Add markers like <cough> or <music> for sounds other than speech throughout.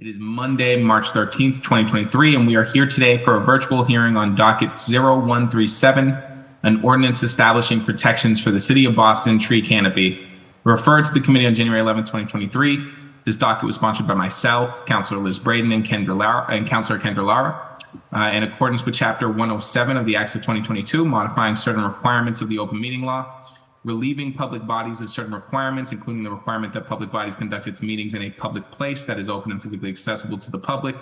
It is Monday, March 13th, 2023, and we are here today for a virtual hearing on docket 0137, an ordinance establishing protections for the City of Boston tree canopy. Referred to the committee on January 11th, 2023. This docket was sponsored by myself, Councillor Liz Breadon, and, Kendra Lara, and Councillor Kendra Lara. Uh, in accordance with Chapter 107 of the Acts of 2022, modifying certain requirements of the open meeting law, relieving public bodies of certain requirements, including the requirement that public bodies conduct its meetings in a public place that is open and physically accessible to the public.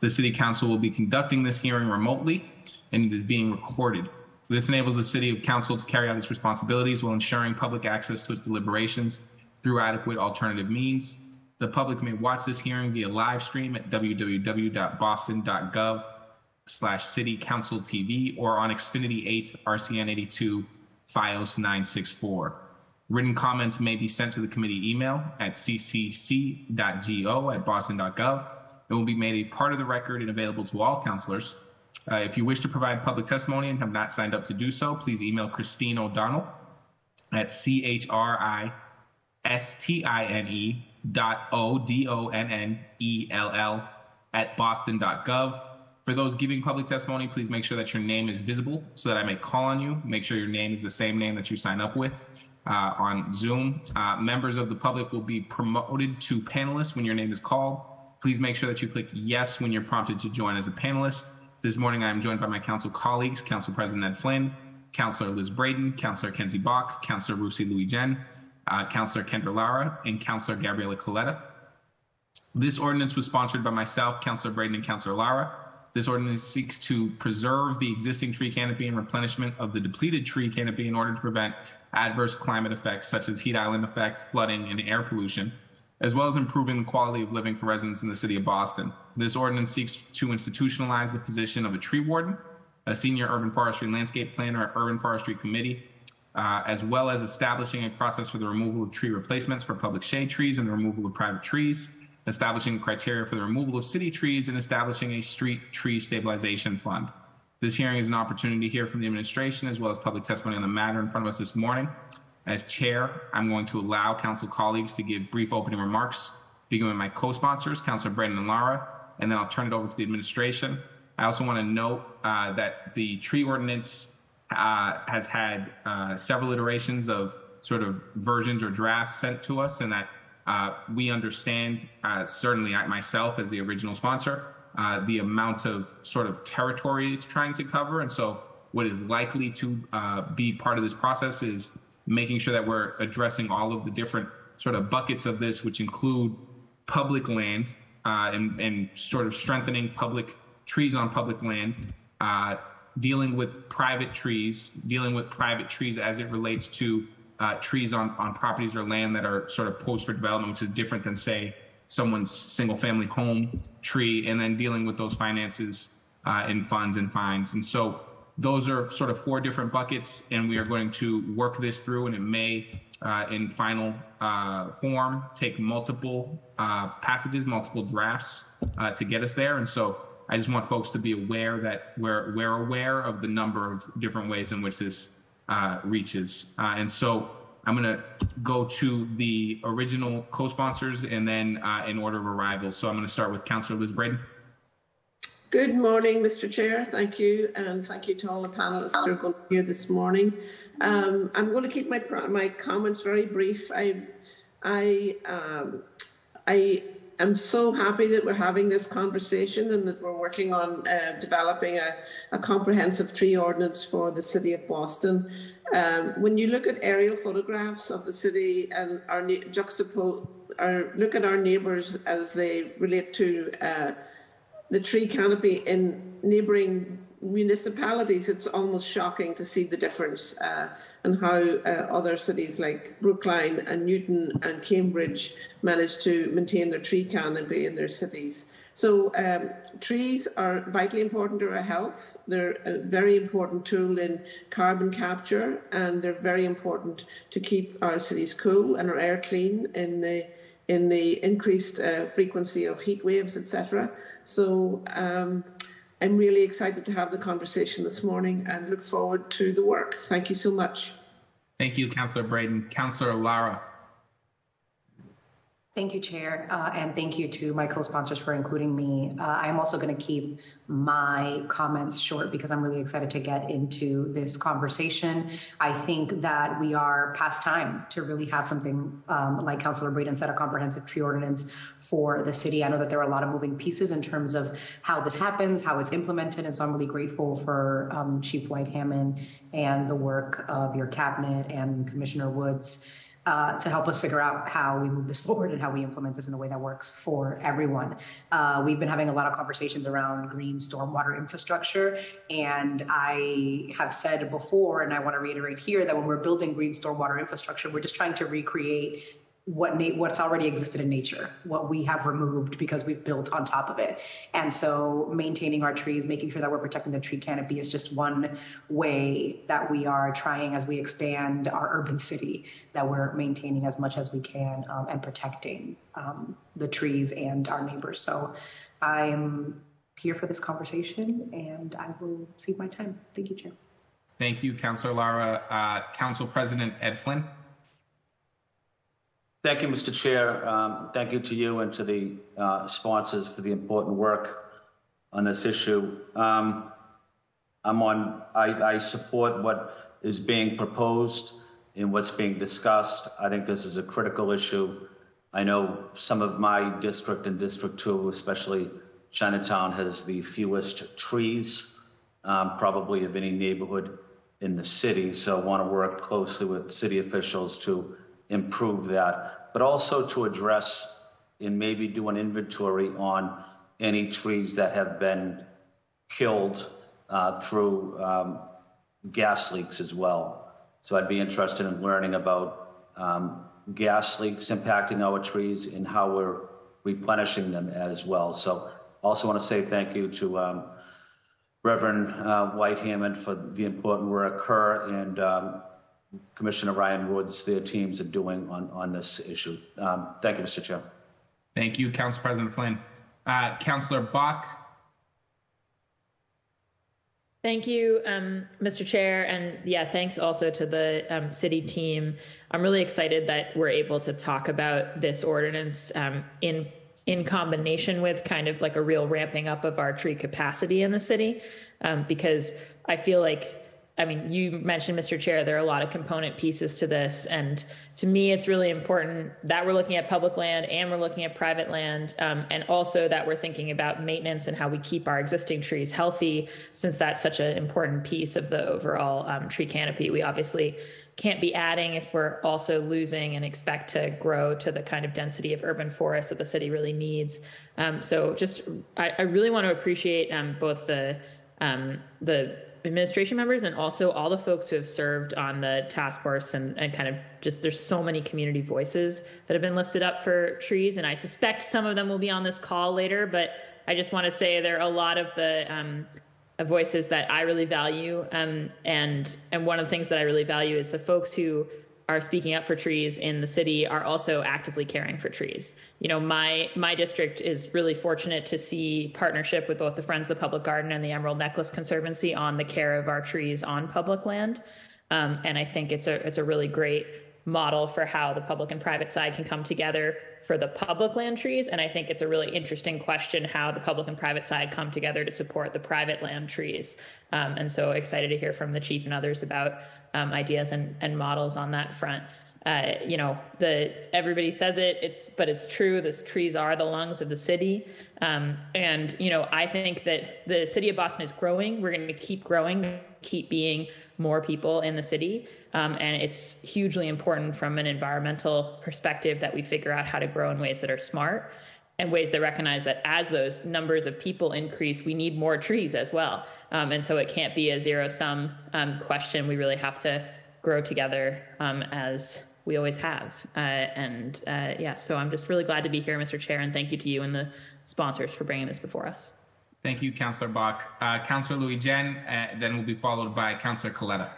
The City Council will be conducting this hearing remotely, and it is being recorded. This enables the City Council to carry out its responsibilities while ensuring public access to its deliberations through adequate alternative means. The public may watch this hearing via live stream at www.boston.gov slash city council TV or on Xfinity 8 RCN 82 Fios 964. Written comments may be sent to the committee email at ccc.go at boston.gov and will be made a part of the record and available to all counselors. Uh, if you wish to provide public testimony and have not signed up to do so, please email Christine O'Donnell at C-H-R-I-S-T-I-N-E dot O-D-O-N-N-E-L-L at boston.gov. For those giving public testimony, please make sure that your name is visible so that I may call on you. Make sure your name is the same name that you sign up with uh, on Zoom. Uh, members of the public will be promoted to panelists when your name is called. Please make sure that you click yes when you're prompted to join as a panelist. This morning, I am joined by my council colleagues, Council President Ed Flynn, Councillor Liz Breadon, Councillor Kenzie Bok, Councillor Ruthzee Louijeune, uh, Councillor Kendra Lara, and Councillor Gabriela Coletta. This ordinance was sponsored by myself, Councillor Breadon, and Councillor Lara. This ordinance seeks to preserve the existing tree canopy and replenishment of the depleted tree canopy in order to prevent adverse climate effects such as heat island effects, flooding, and air pollution, as well as improving the quality of living for residents in the city of Boston. This ordinance seeks to institutionalize the position of a tree warden, a senior urban forestry landscape planner, urban forestry committee, uh, as well as establishing a process for the removal of tree replacements for public shade trees and the removal of private trees, establishing criteria for the removal of city trees, and establishing a street tree stabilization fund. This hearing is an opportunity to hear from the administration as well as public testimony on the matter in front of us this morning. As chair, I'm going to allow council colleagues to give brief opening remarks, beginning with my co-sponsors, Councilor Breadon and Lara, and then I'll turn it over to the administration. I also want to note uh, that the tree ordinance uh, has had uh, several iterations of sort of versions or drafts sent to us, and that uh, we understand, uh, certainly myself as the original sponsor, uh, the amount of sort of territory it's trying to cover. And so, what is likely to uh, be part of this process is making sure that we're addressing all of the different sort of buckets of this, which include public land uh, and, and, sort of strengthening public trees on public land, dealing with private trees, dealing with private trees as it relates to uh, trees on, on properties or land that are sort of post for development, which is different than, say, someone's single family home tree, and then dealing with those finances uh, in funds and fines. And so those are sort of four different buckets, and we are going to work this through, and it may, uh, in final uh, form, take multiple uh, passages, multiple drafts uh, to get us there. And so I just want folks to be aware that we're, we're aware of the number of different ways in which this uh, reaches. Uh, and so I'm going to go to the original co-sponsors and then uh, in order of arrival. So I'm going to start with Councillor Liz Breadon. Good morning, Mr. Chair. Thank you, and thank you to all the panelists who are going to be here this morning. Um, I'm going to keep my my comments very brief. I I um, I I'm so happy that we're having this conversation and that we're working on uh, developing a, a, comprehensive tree ordinance for the city of Boston. Um, when you look at aerial photographs of the city and our juxtapose, or look at our neighbours as they relate to uh, the tree canopy in neighbouring municipalities, it's almost shocking to see the difference uh, and how uh, other cities like Brookline and Newton and Cambridge manage to maintain their tree canopy in their cities. So um, trees are vitally important to our health. They're a very important tool in carbon capture, and they're very important to keep our cities cool and our air clean in the in the increased uh, frequency of heat waves, etc. So um, I'm really excited to have the conversation this morning and look forward to the work. Thank you so much. Thank you, Councillor Breadon. Councillor Lara. Thank you, Chair, uh, and thank you to my co-sponsors for including me. Uh, I'm also going to keep my comments short because I'm really excited to get into this conversation. I think that we are past time to really have something um, like Councillor Breadon said, a comprehensive tree ordinance for the city. I know that there are a lot of moving pieces in terms of how this happens, how it's implemented, and so I'm really grateful for um, Chief White Hammond and the work of your cabinet and Commissioner Woods uh, to help us figure out how we move this <laughs> forward and how we implement this in a way that works for everyone. Uh, we've been having a lot of conversations around green stormwater infrastructure, and I have said before, and I want to reiterate here, that when we're building green stormwater infrastructure, we're just trying to recreate what na- what's already existed in nature, what we have removed because we've built on top of it. And so maintaining our trees, making sure that we're protecting the tree canopy is just one way that we are trying as we expand our urban city, that we're maintaining as much as we can um, and protecting um, the trees and our neighbors. So I'm here for this conversation and I will save my time. Thank you, Chair. Thank you, Councillor Lara. Uh, Council President Ed Flynn. Thank you, Mr. Chair. Um, thank you to you and to the uh, sponsors for the important work on this issue. Um, I'm on. I, I, support what is being proposed and what's being discussed. I think this is a critical issue. I know some of my district and District Two, especially Chinatown, has the fewest trees, um, probably of any neighborhood in the city. So I want to work closely with city officials to improve that, but also to address and maybe do an inventory on any trees that have been killed uh, through um, gas leaks as well. So I'd be interested in learning about um, gas leaks impacting our trees and how we're replenishing them as well. So I also want to say thank you to um, Reverend uh, White Hammond for the important work her and um, Commissioner Ryan Woods, their teams are doing on, on this issue. Um, thank you, Mr. Chair. Thank you, Council President Flynn. Uh, Councillor Bok. Thank you, um, Mr. Chair, and yeah, thanks also to the um, city team. I'm really excited that we're able to talk about this ordinance um, in in combination with kind of like a real ramping up of our tree capacity in the city, um, because I feel like I mean, you mentioned, Mr. Chair, there are a lot of component pieces to this. And to me, it's really important that we're looking at public land and we're looking at private land, um, and also that we're thinking about maintenance and how we keep our existing trees healthy, since that's such an important piece of the overall um, tree canopy. We obviously can't be adding if we're also losing and expect to grow to the kind of density of urban forest that the city really needs. Um, so just, I, I, really want to appreciate um, both the um, the administration members and also all the folks who have served on the task force and, and kind of just there's so many community voices that have been lifted up for trees and i suspect some of them will be on this call later but i just want to say there are a lot of the um, voices that i really value um, and and one of the things that i really value is the folks who are speaking up for trees in the city are also actively caring for trees. You know, my my district is really fortunate to see partnership with both the Friends of the Public Garden and the Emerald Necklace Conservancy on the care of our trees on public land. Um, and I think it's a it's a really great model for how the public and private side can come together for the public land trees. And I think it's a really interesting question how the public and private side come together to support the private land trees. Um, and so excited to hear from the chief and others about um, ideas and, and models on that front. Uh, you know, the everybody says it, it's but it's true. These trees are the lungs of the city, um, and you know, I think that the city of Boston is growing. We're going to keep growing, keep being more people in the city, um, and it's hugely important from an environmental perspective that we figure out how to grow in ways that are smart and ways that recognize that as those numbers of people increase, we need more trees as well. Um, and so it can't be a zero sum um, question. We really have to grow together um, as we always have. Uh, and uh, yeah, so I'm just really glad to be here, Mr. Chair, and thank you to you and the sponsors for bringing this before us. Thank you, Councillor Bok. Uh, Councillor Louijeune, uh, then will be followed by Councillor Coletta.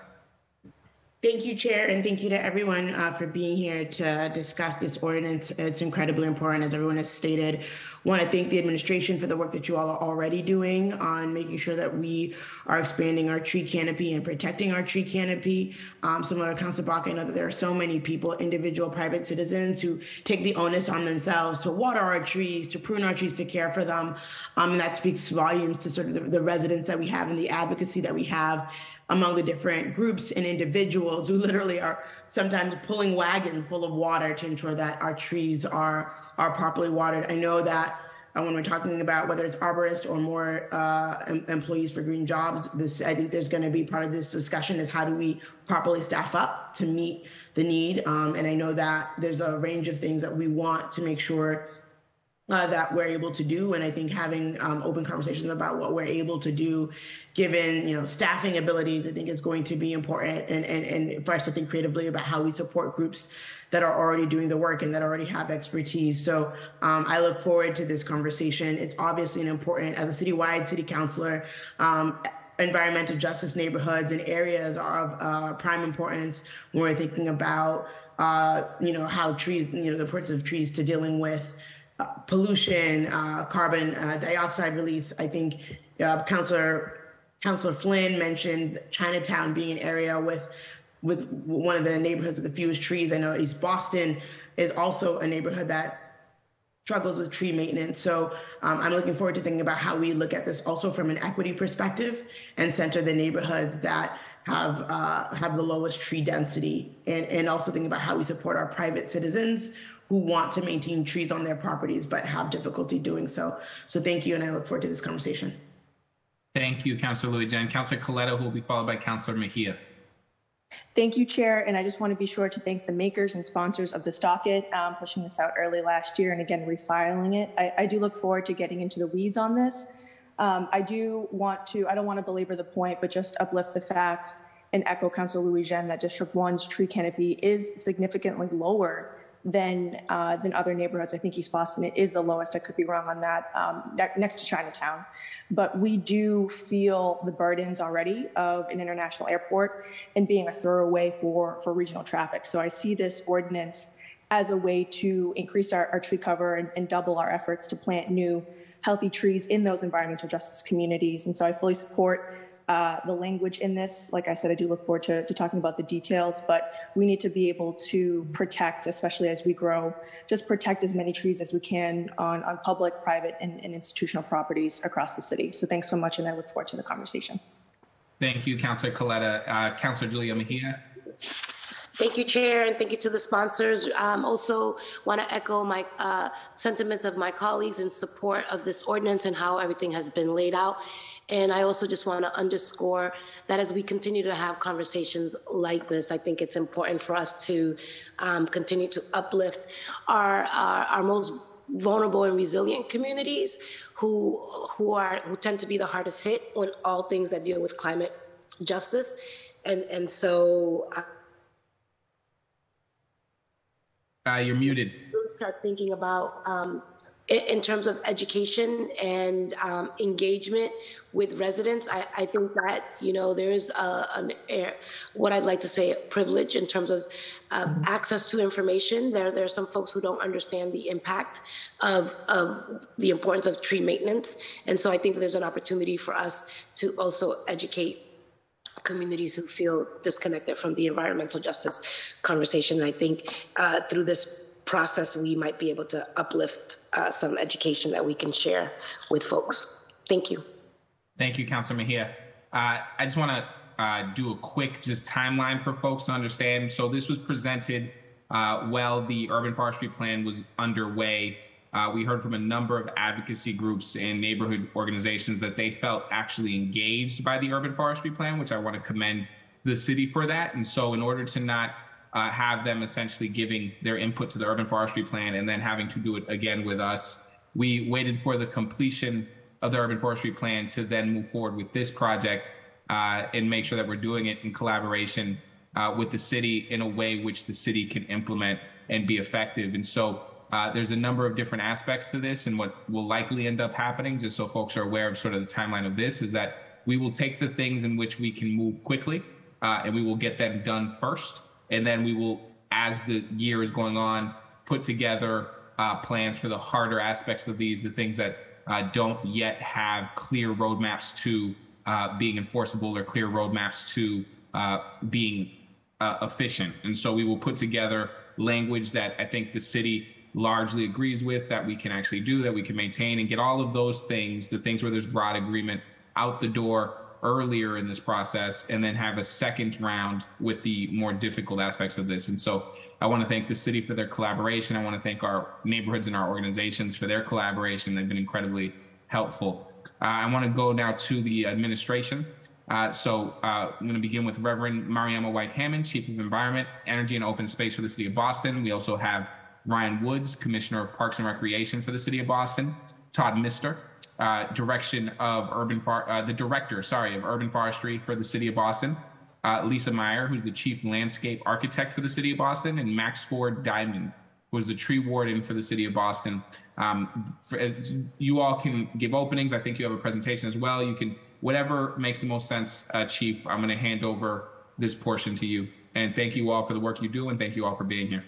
Thank you, Chair, and thank you to everyone uh, for being here to discuss this ordinance. It's incredibly important, as everyone has stated. want to thank the administration for the work that you all are already doing on making sure that we are expanding our tree canopy and protecting our tree canopy. Um, similar to Councilor Brock, I know that there are so many people, individual private citizens, who take the onus on themselves to water our trees, to prune our trees, to care for them. Um, and that speaks volumes to sort of the, the residents that we have and the advocacy that we have among the different groups and individuals who literally are sometimes pulling wagons full of water to ensure that our trees are are properly watered. I know that uh, when we're talking about whether it's arborists or more uh, em- employees for green jobs, this I think there's going to be part of this discussion is how do we properly staff up to meet the need. Um, and I know that there's a range of things that we want to make sure uh, that we're able to do. And I think having um, open conversations about what we're able to do, given you know staffing abilities, I think is going to be important. And and and for us to think creatively about how we support groups that are already doing the work and that already have expertise. So um, I look forward to this conversation. It's obviously an important, as a citywide city councilor. Um, environmental justice neighborhoods and areas are of uh, prime importance when we're thinking about uh, you know how trees you know the importance of trees to dealing with pollution, uh, carbon uh, dioxide release. I think uh, Councillor Councillor Flynn mentioned Chinatown being an area with with one of the neighborhoods with the fewest trees. I know East Boston is also a neighborhood that struggles with tree maintenance. So um, I'm looking forward to thinking about how we look at this also from an equity perspective and center the neighborhoods that have uh, have the lowest tree density, and and also think about how we support our private citizens who want to maintain trees on their properties but have difficulty doing so. So thank you, and I look forward to this conversation. Thank you, Councillor Louijeune. Councillor Coletta, who will be followed by Councillor Mejia. Thank you, Chair. And I just want to be sure to thank the makers and sponsors of this docket, um, pushing this out early last year and again refiling it. I, I, do look forward to getting into the weeds on this. Um, I do want to, I don't want to belabor the point, but just uplift the fact and echo Councilor Louijeune that District 1's tree canopy is significantly lower than uh, than other neighborhoods. I think East Boston is the lowest. I could be wrong on that. Um, ne- next to Chinatown, but we do feel the burdens already of an international airport and being a throwaway for for regional traffic. So I see this ordinance as a way to increase our, our tree cover and, and double our efforts to plant new healthy trees in those environmental justice communities. And so I fully support uh, the language in this. Like I said, I do look forward to, to, talking about the details, but we need to be able to protect, especially as we grow, just protect as many trees as we can on, on public, private, and, and institutional properties across the city. So thanks so much, and I look forward to the conversation. Thank you, Councillor Coletta. Uh, Councillor Julia Mejia. Thank you, Chair, and thank you to the sponsors. Um, also, want to echo my uh, sentiments of my colleagues in support of this ordinance and how everything has been laid out. And I also just want to underscore that as we continue to have conversations like this, I think it's important for us to um, continue to uplift our, our, our most vulnerable and resilient communities who who are who tend to be the hardest hit on all things that deal with climate justice. And and so uh, you're muted. Start thinking about um, in terms of education and um, engagement with residents, I, I, think that you know there is a, an, a, what I'd like to say privilege in terms of uh, access to information. There there are some folks who don't understand the impact of of the importance of tree maintenance, and so I think there's an opportunity for us to also educate communities who feel disconnected from the environmental justice conversation. And I think uh, through this process, we might be able to uplift uh, some education that we can share with folks. Thank you. Thank you, Councilor Mejia. Uh, I just want to uh, do a quick just timeline for folks to understand. So this was presented uh, while the urban forestry plan was underway. Uh, we heard from a number of advocacy groups and neighborhood organizations that they felt actually engaged by the urban forestry plan, which I want to commend the city for that. And so in order to not uh, have them essentially giving their input to the urban forestry plan and then having to do it again with us. We waited for the completion of the urban forestry plan to then move forward with this project uh, and make sure that we're doing it in collaboration uh, with the city in a way which the city can implement and be effective. And so uh, there's a number of different aspects to this, and what will likely end up happening, just so folks are aware of sort of the timeline of this, is that we will take the things in which we can move quickly uh, and we will get them done first and then we will, as the year is going on, put together uh, plans for the harder aspects of these, the things that uh, don't yet have clear roadmaps to uh, being enforceable or clear roadmaps to uh, being uh, efficient. And so we will put together language that I think the city largely agrees with, that we can actually do, that we can maintain, and get all of those things, the things where there's broad agreement, out the door earlier in this process, and then have a second round with the more difficult aspects of this. And so I want to thank the city for their collaboration. I want to thank our neighborhoods and our organizations for their collaboration. They've been incredibly helpful. Uh, I want to go now to the administration. Uh, so uh, I'm going to begin with Reverend Mariama White Hammond, Chief of Environment, Energy, and Open Space for the City of Boston. We also have Ryan Woods, Commissioner of Parks and Recreation for the City of Boston. Todd Mistor, uh, Direction of Urban Far- uh, the Director, sorry, of Urban Forestry for the City of Boston. Uh, Liza Meyer, who's the Chief Landscape Architect for the City of Boston, and Max Ford Diamond, who is the Tree Warden for the City of Boston. Um, for, you all can give openings. I think you have a presentation as well. You can whatever makes the most sense, uh, Chief. I'm going to hand over this portion to you. And thank you all for the work you do, and thank you all for being here.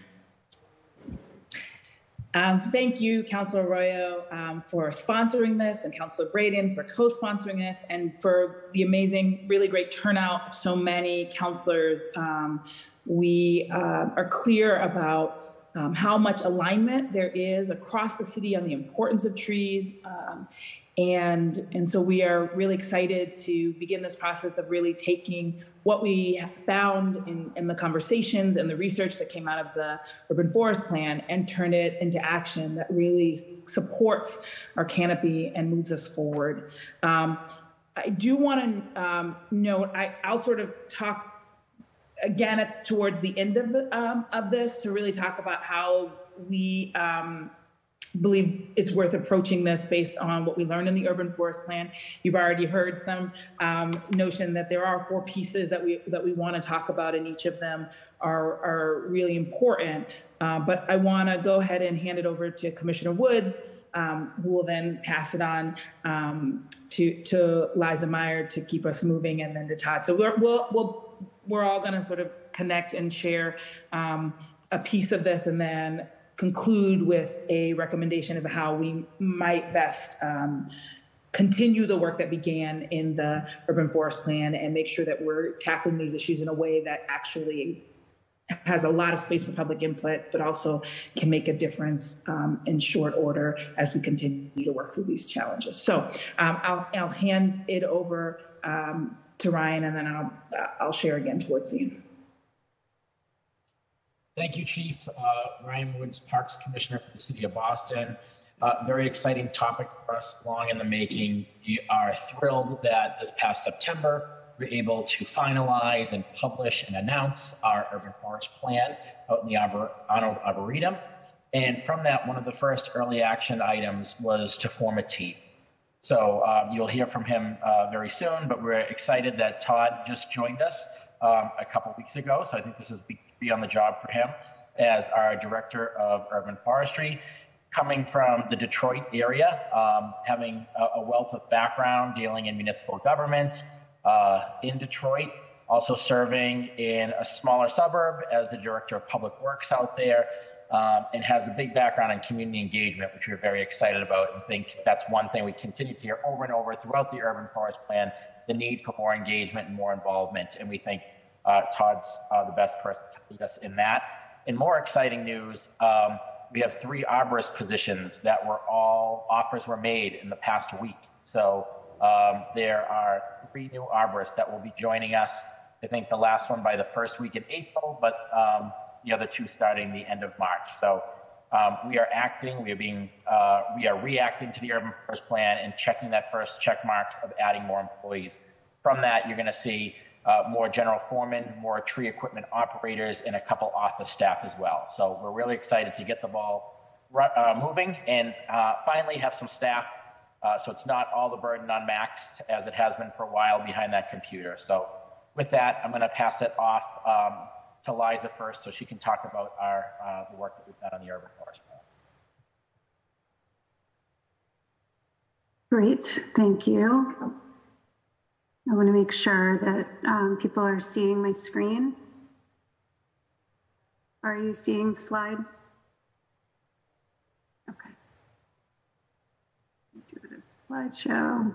Um, thank you, Councilor Arroyo, um, for sponsoring this, and Councilor Breadon for co-sponsoring this, and for the amazing, really great turnout of so many councilors. Um, we uh, are clear about um, how much alignment there is across the city on the importance of trees. And, and so we are really excited to begin this process of really taking what we found in, in the conversations and the research that came out of the urban forest plan and turn it into action that really supports our canopy and moves us forward. Um, I do want to um, note, I, I'll sort of talk again at, towards the end of the um, of this to really talk about how we um, believe it's worth approaching this based on what we learned in the urban forest plan. You've already heard some um, notion that there are four pieces that we that we want to talk about, and each of them are are really important. Uh, but I want to go ahead and hand it over to Commissioner Woods. Um, who will then pass it on um, to to Liza Meyer to keep us moving, and then to Todd. So we're, we'll we'll we're all going to sort of connect and share um, a piece of this and then conclude with a recommendation of how we might best um, continue the work that began in the urban forest plan and make sure that we're tackling these issues in a way that actually has a lot of space for public input, but also can make a difference um, in short order as we continue to work through these challenges. So um, I'll, I'll, hand it over um, to Ryan, and then I'll I'll share again towards the end. Thank you, Chief. Uh, Ryan Woods, Parks Commissioner for the City of Boston. Uh, very exciting topic for us, long in the making. We are thrilled that this past September we we're able to finalize and publish and announce our urban forest plan out in the Arbor- Arnold Arboretum. And from that, one of the first early action items was to form a team. So um, you'll hear from him uh, very soon, but we're excited that Todd just joined us um, a couple weeks ago. So I think this is be on the job for him as our director of urban forestry. Coming from the Detroit area, um, having a, a, wealth of background dealing in municipal government uh, in Detroit, also serving in a smaller suburb as the director of public works out there um, and has a big background in community engagement, which we're very excited about and think that's one thing we continue to hear over and over throughout the urban forest plan, the need for more engagement and more involvement. And we think uh, Todd's uh, the best person to lead us in that. In more exciting news, um, we have three arborist positions that were all offers were made in the past week. So um, there are three new arborists that will be joining us. I think the last one by the first week in April, but um, the other two starting the end of March. So um, we are acting, we are being, uh, we are reacting to the urban forest plan and checking that first check marks of adding more employees. From that, you're going to see uh, more general foremen, more tree equipment operators, and a couple office staff as well. So we're really excited to get the ball uh, moving and uh, finally have some staff. Uh, so it's not all the burden on Max as it has been for a while behind that computer. So with that, I'm going to pass it off um, to Liza first so she can talk about our uh, the work that we've done on the urban forest. Great, thank you. I want to make sure that um, people are seeing my screen. Are you seeing slides? Okay. Do it as a slideshow.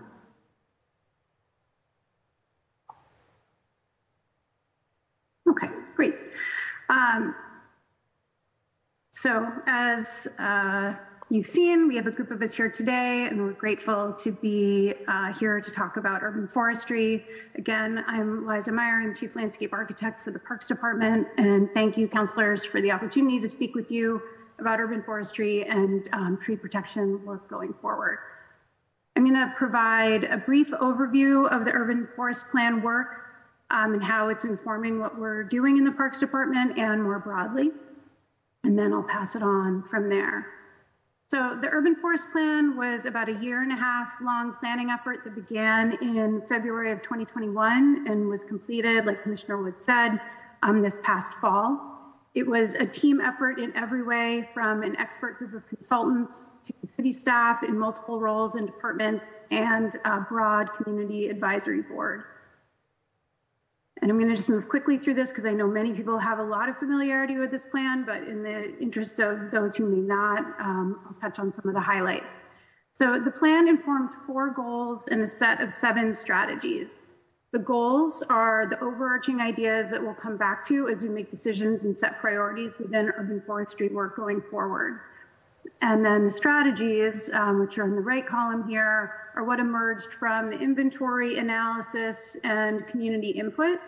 Okay, great. Um, so as uh, you've seen, we have a group of us here today, and we're grateful to be uh, here to talk about urban forestry. Again, I'm Liza Meyer, I'm Chief Landscape Architect for the Parks Department, and thank you, councilors, for the opportunity to speak with you about urban forestry and um, tree protection work going forward. I'm going to provide a brief overview of the urban forest plan work um, and how it's informing what we're doing in the Parks Department and more broadly. And then I'll pass it on from there. So the urban forest plan was about a year and a half long planning effort that began in February of 2021 and was completed, like Commissioner Wood said, um, this past fall. It was a team effort in every way from an expert group of consultants to city staff in multiple roles and departments and a broad community advisory board. And I'm going to just move quickly through this because I know many people have a lot of familiarity with this plan, but in the interest of those who may not, um, I'll touch on some of the highlights. So the plan informed four goals and a set of seven strategies. The goals are the overarching ideas that we'll come back to as we make decisions and set priorities within urban forestry work going forward. And then the strategies, um, which are in the right column here, are what emerged from the inventory analysis and community input,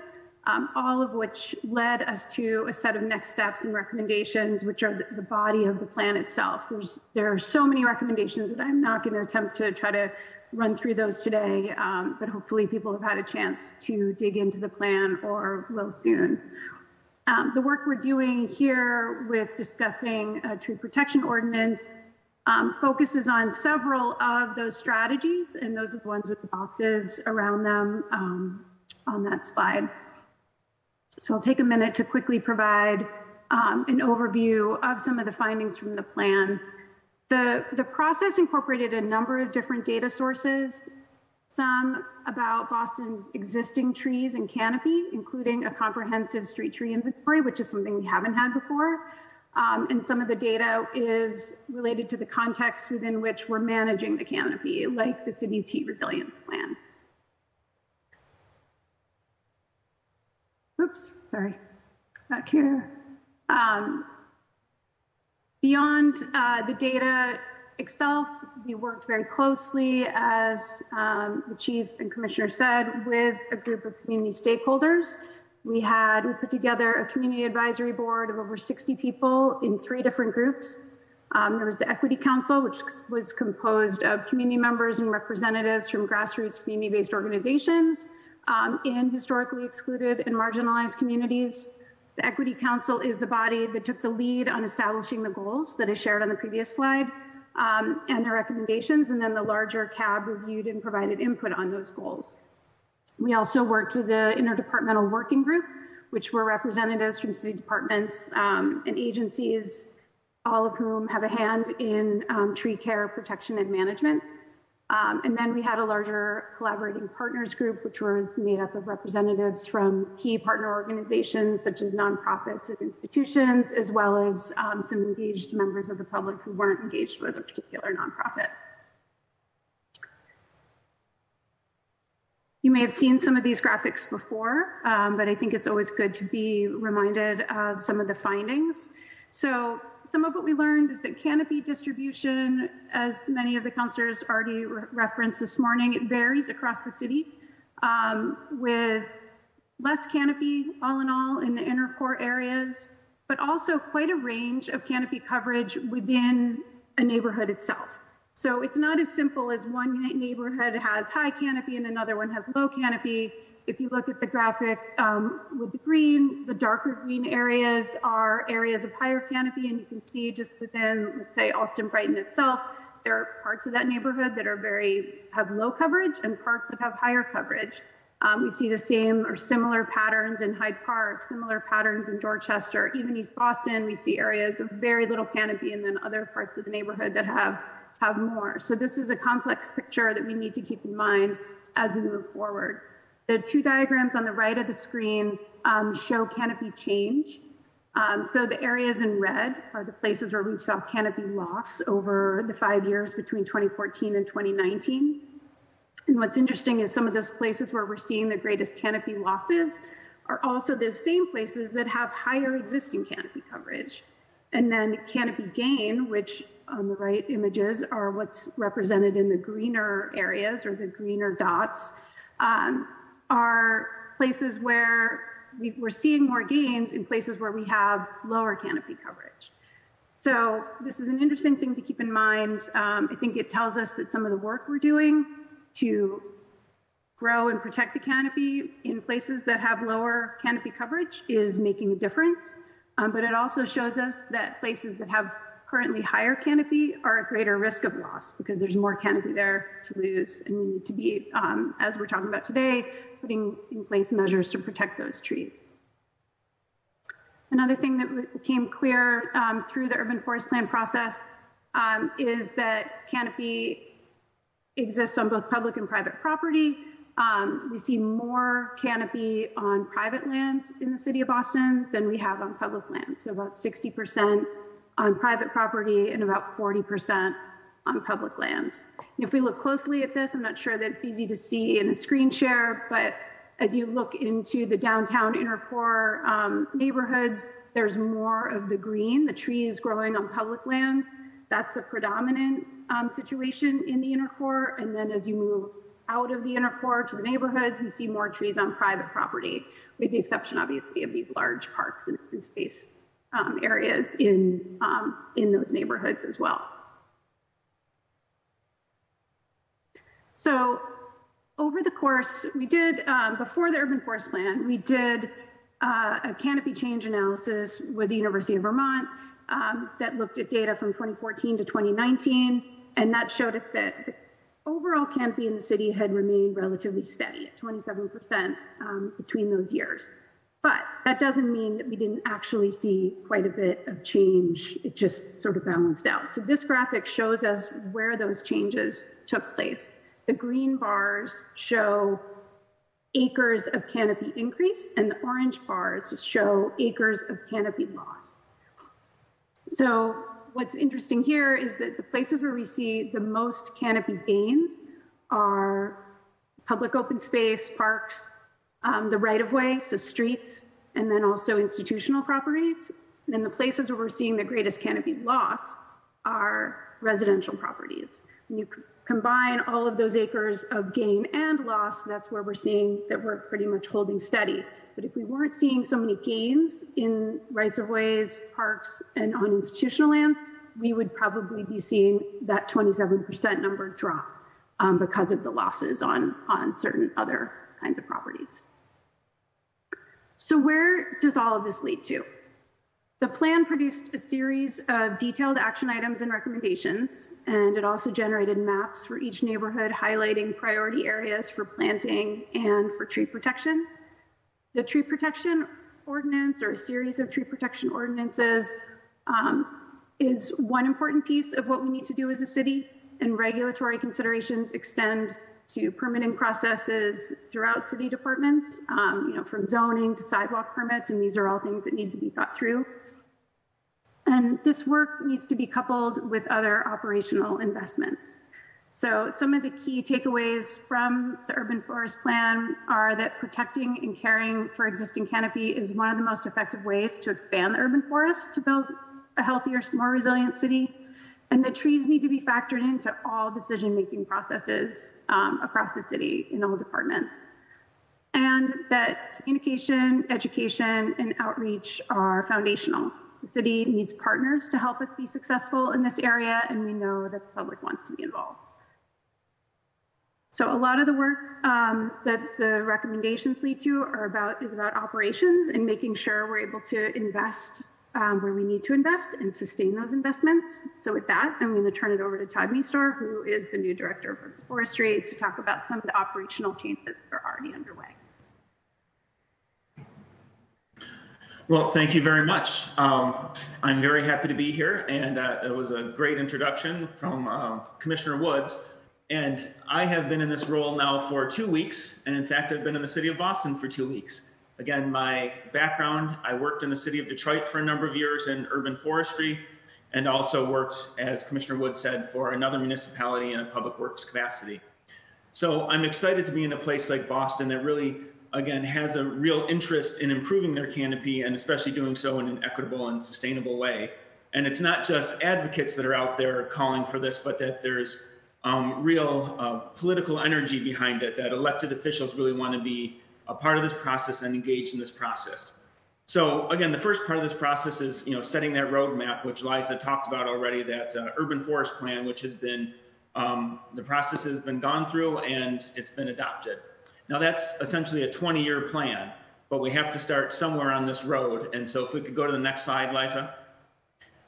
um, all of which led us to a set of next steps and recommendations, which are the, the body of the plan itself. There's, there are so many recommendations that I'm not going to attempt to try to run through those today, um, but hopefully people have had a chance to dig into the plan or will soon. Um, the work we're doing here with discussing a tree protection ordinance um, focuses on several of those strategies, and those are the ones with the boxes around them um, on that slide. So I'll take a minute to quickly provide um, an overview of some of the findings from the plan the, the process incorporated a number of different data sources, some about Boston's existing trees and canopy, including a comprehensive street tree inventory, which is something we haven't had before. Um, and some of the data is related to the context within which we're managing the canopy, like the city's heat resilience plan. Oops, sorry, back here. Um, Beyond uh, the data itself, we worked very closely, as um, the chief and commissioner said, with a group of community stakeholders. We had, we put together a community advisory board of over 60 people in three different groups. Um, there was the Equity Council, which was composed of community members and representatives from grassroots community-based organizations um, in historically excluded and marginalized communities. The Equity Council is the body that took the lead on establishing the goals that I shared on the previous slide um, and the recommendations, and then the larger CAB reviewed and provided input on those goals. We also worked with the Interdepartmental Working Group, which were representatives from city departments um, and agencies, all of whom have a hand in um, tree care, protection, and management. Um, and then we had a larger collaborating partners group, which was made up of representatives from key partner organizations such as nonprofits and institutions, as well as um, some engaged members of the public who weren't engaged with a particular nonprofit. You may have seen some of these graphics before, um, but I think it's always good to be reminded of some of the findings. So some of what we learned is that canopy distribution, as many of the counselors already re referenced this morning, it varies across the city um, with less canopy all in all in the inner core areas, but also quite a range of canopy coverage within a neighborhood itself. So it's not as simple as one neighborhood has high canopy and another one has low canopy. If you look at the graphic um, with the green, the darker green areas are areas of higher canopy, and you can see just within, let's say, Allston Brighton itself, there are parts of that neighborhood that are very, have low coverage and parts that have higher coverage. Um, we see the same or similar patterns in Hyde Park, similar patterns in Dorchester, even East Boston, we see areas of very little canopy and then other parts of the neighborhood that have, have more. So this is a complex picture that we need to keep in mind as we move forward. The two diagrams on the right of the screen um, show canopy change. Um, so the areas in red are the places where we saw canopy loss over the five years between 2014 and 2019. And what's interesting is some of those places where we're seeing the greatest canopy losses are also the same places that have higher existing canopy coverage. And then canopy gain, which on the right images are what's represented in the greener areas or the greener dots, um, are places where we, are seeing more gains in places where we have lower canopy coverage. So this is an interesting thing to keep in mind. Um, I think it tells us that some of the work we're doing to grow and protect the canopy in places that have lower canopy coverage is making a difference. Um, but it also shows us that places that have currently higher canopy are at greater risk of loss because there's more canopy there to lose. And we need to be, um, as we're talking about today, putting in place measures to protect those trees. Another thing that became clear um, through the urban forest plan process um, is that canopy exists on both public and private property. Um, we see more canopy on private lands in the city of Boston than we have on public lands. So about 60% on private property and about 40% on public lands. If we look closely at this, I'm not sure that it's easy to see in a screen share, but as you look into the downtown inner core um, neighborhoods, there's more of the green, the trees growing on public lands. That's the predominant um, situation in the inner core. And then as you move out of the inner core to the neighborhoods, we see more trees on private property, with the exception, obviously, of these large parks and, and space um, areas in, um, in those neighborhoods as well. So over the course, we did, um, before the urban forest plan, we did uh, a canopy change analysis with the University of Vermont um, that looked at data from 2014 to 2019, and that showed us that the overall canopy in the city had remained relatively steady at 27% um, between those years. But that doesn't mean that we didn't actually see quite a bit of change. It just sort of balanced out. So this graphic shows us where those changes took place. The green bars show acres of canopy increase, and the orange bars show acres of canopy loss. So what's interesting here is that the places where we see the most canopy gains are public open space, parks, um, the right of way, so streets, and then also institutional properties. And then the places where we're seeing the greatest canopy loss are residential properties. When you combine all of those acres of gain and loss, that's where we're seeing that we're pretty much holding steady. But if we weren't seeing so many gains in rights of ways, parks, and on institutional lands, we would probably be seeing that 27% number drop um, because of the losses on, on certain other kinds of properties. So where does all of this lead to? The plan produced a series of detailed action items and recommendations, and it also generated maps for each neighborhood highlighting priority areas for planting and for tree protection. The tree protection ordinance or a series of tree protection ordinances um, is one important piece of what we need to do as a city, and regulatory considerations extend to permitting processes throughout city departments, um, you know, from zoning to sidewalk permits, and these are all things that need to be thought through. And this work needs to be coupled with other operational investments. So some of the key takeaways from the urban forest plan are that protecting and caring for existing canopy is one of the most effective ways to expand the urban forest to build a healthier, more resilient city. And the trees need to be factored into all decision-making processes um, across the city in all departments. And that communication, education, and outreach are foundational. The city needs partners to help us be successful in this area, and we know that the public wants to be involved. So a lot of the work um, that the recommendations lead to are about is about operations and making sure we're able to invest um, where we need to invest and sustain those investments. So with that, I'm going to turn it over to Todd Mistor, who is the new director of forestry, to talk about some of the operational changes that are already underway. Well, thank you very much. Um, I'm very happy to be here, and uh, it was a great introduction from uh, Commissioner Woods. And I have been in this role now for two weeks, and in fact, I've been in the city of Boston for two weeks. Again, my background, I worked in the city of Detroit for a number of years in urban forestry, and also worked, as Commissioner Wood said, for another municipality in a public works capacity. So I'm excited to be in a place like Boston that really, again, has a real interest in improving their canopy and especially doing so in an equitable and sustainable way. And it's not just advocates that are out there calling for this, but that there's um, real uh, political energy behind it, that elected officials really want to be a part of this process and engaged in this process. So again, the first part of this process is, you know, setting that roadmap, which Liza talked about already, that uh, urban forest plan, which has been, um, the process has been gone through and it's been adopted. Now that's essentially a 20 year plan, but we have to start somewhere on this road. And so if we could go to the next slide, Liza.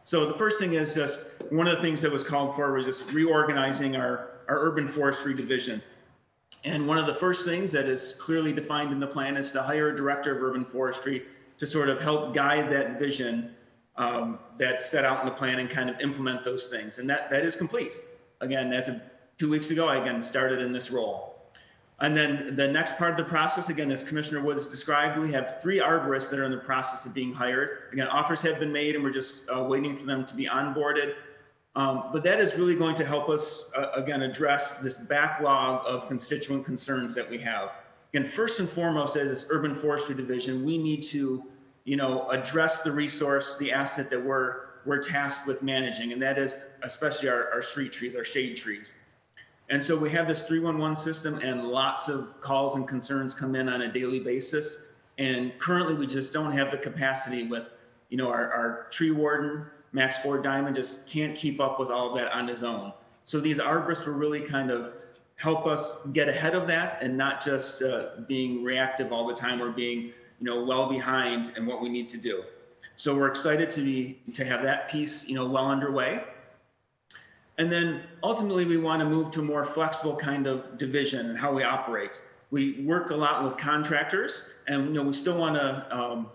So the first thing is just one of the things that was called for was just reorganizing our, our urban forestry division. And one of the first things that is clearly defined in the plan is to hire a director of urban forestry to sort of help guide that vision um, that's set out in the plan and kind of implement those things. And that, that is complete. Again, as of two weeks ago, I again started in this role. And then the next part of the process, again, as Commissioner Woods described, we have three arborists that are in the process of being hired. Again, offers have been made and we're just uh, waiting for them to be onboarded. Um, but that is really going to help us, uh, again, address this backlog of constituent concerns that we have. Again, first and foremost, as this urban forestry division, we need to, you know, address the resource, the asset that we're we're tasked with managing, and that is especially our, our street trees, our shade trees. And so we have this 311 system, and lots of calls and concerns come in on a daily basis. And currently, we just don't have the capacity with, you know, our, our tree warden, Max Ford Diamond, just can't keep up with all of that on his own. So these arborists will really kind of help us get ahead of that and not just uh, being reactive all the time or being you know well behind in what we need to do. So we're excited to be to have that piece you know well underway. And then ultimately we want to move to a more flexible kind of division and how we operate. We work a lot with contractors and you know we still want to um,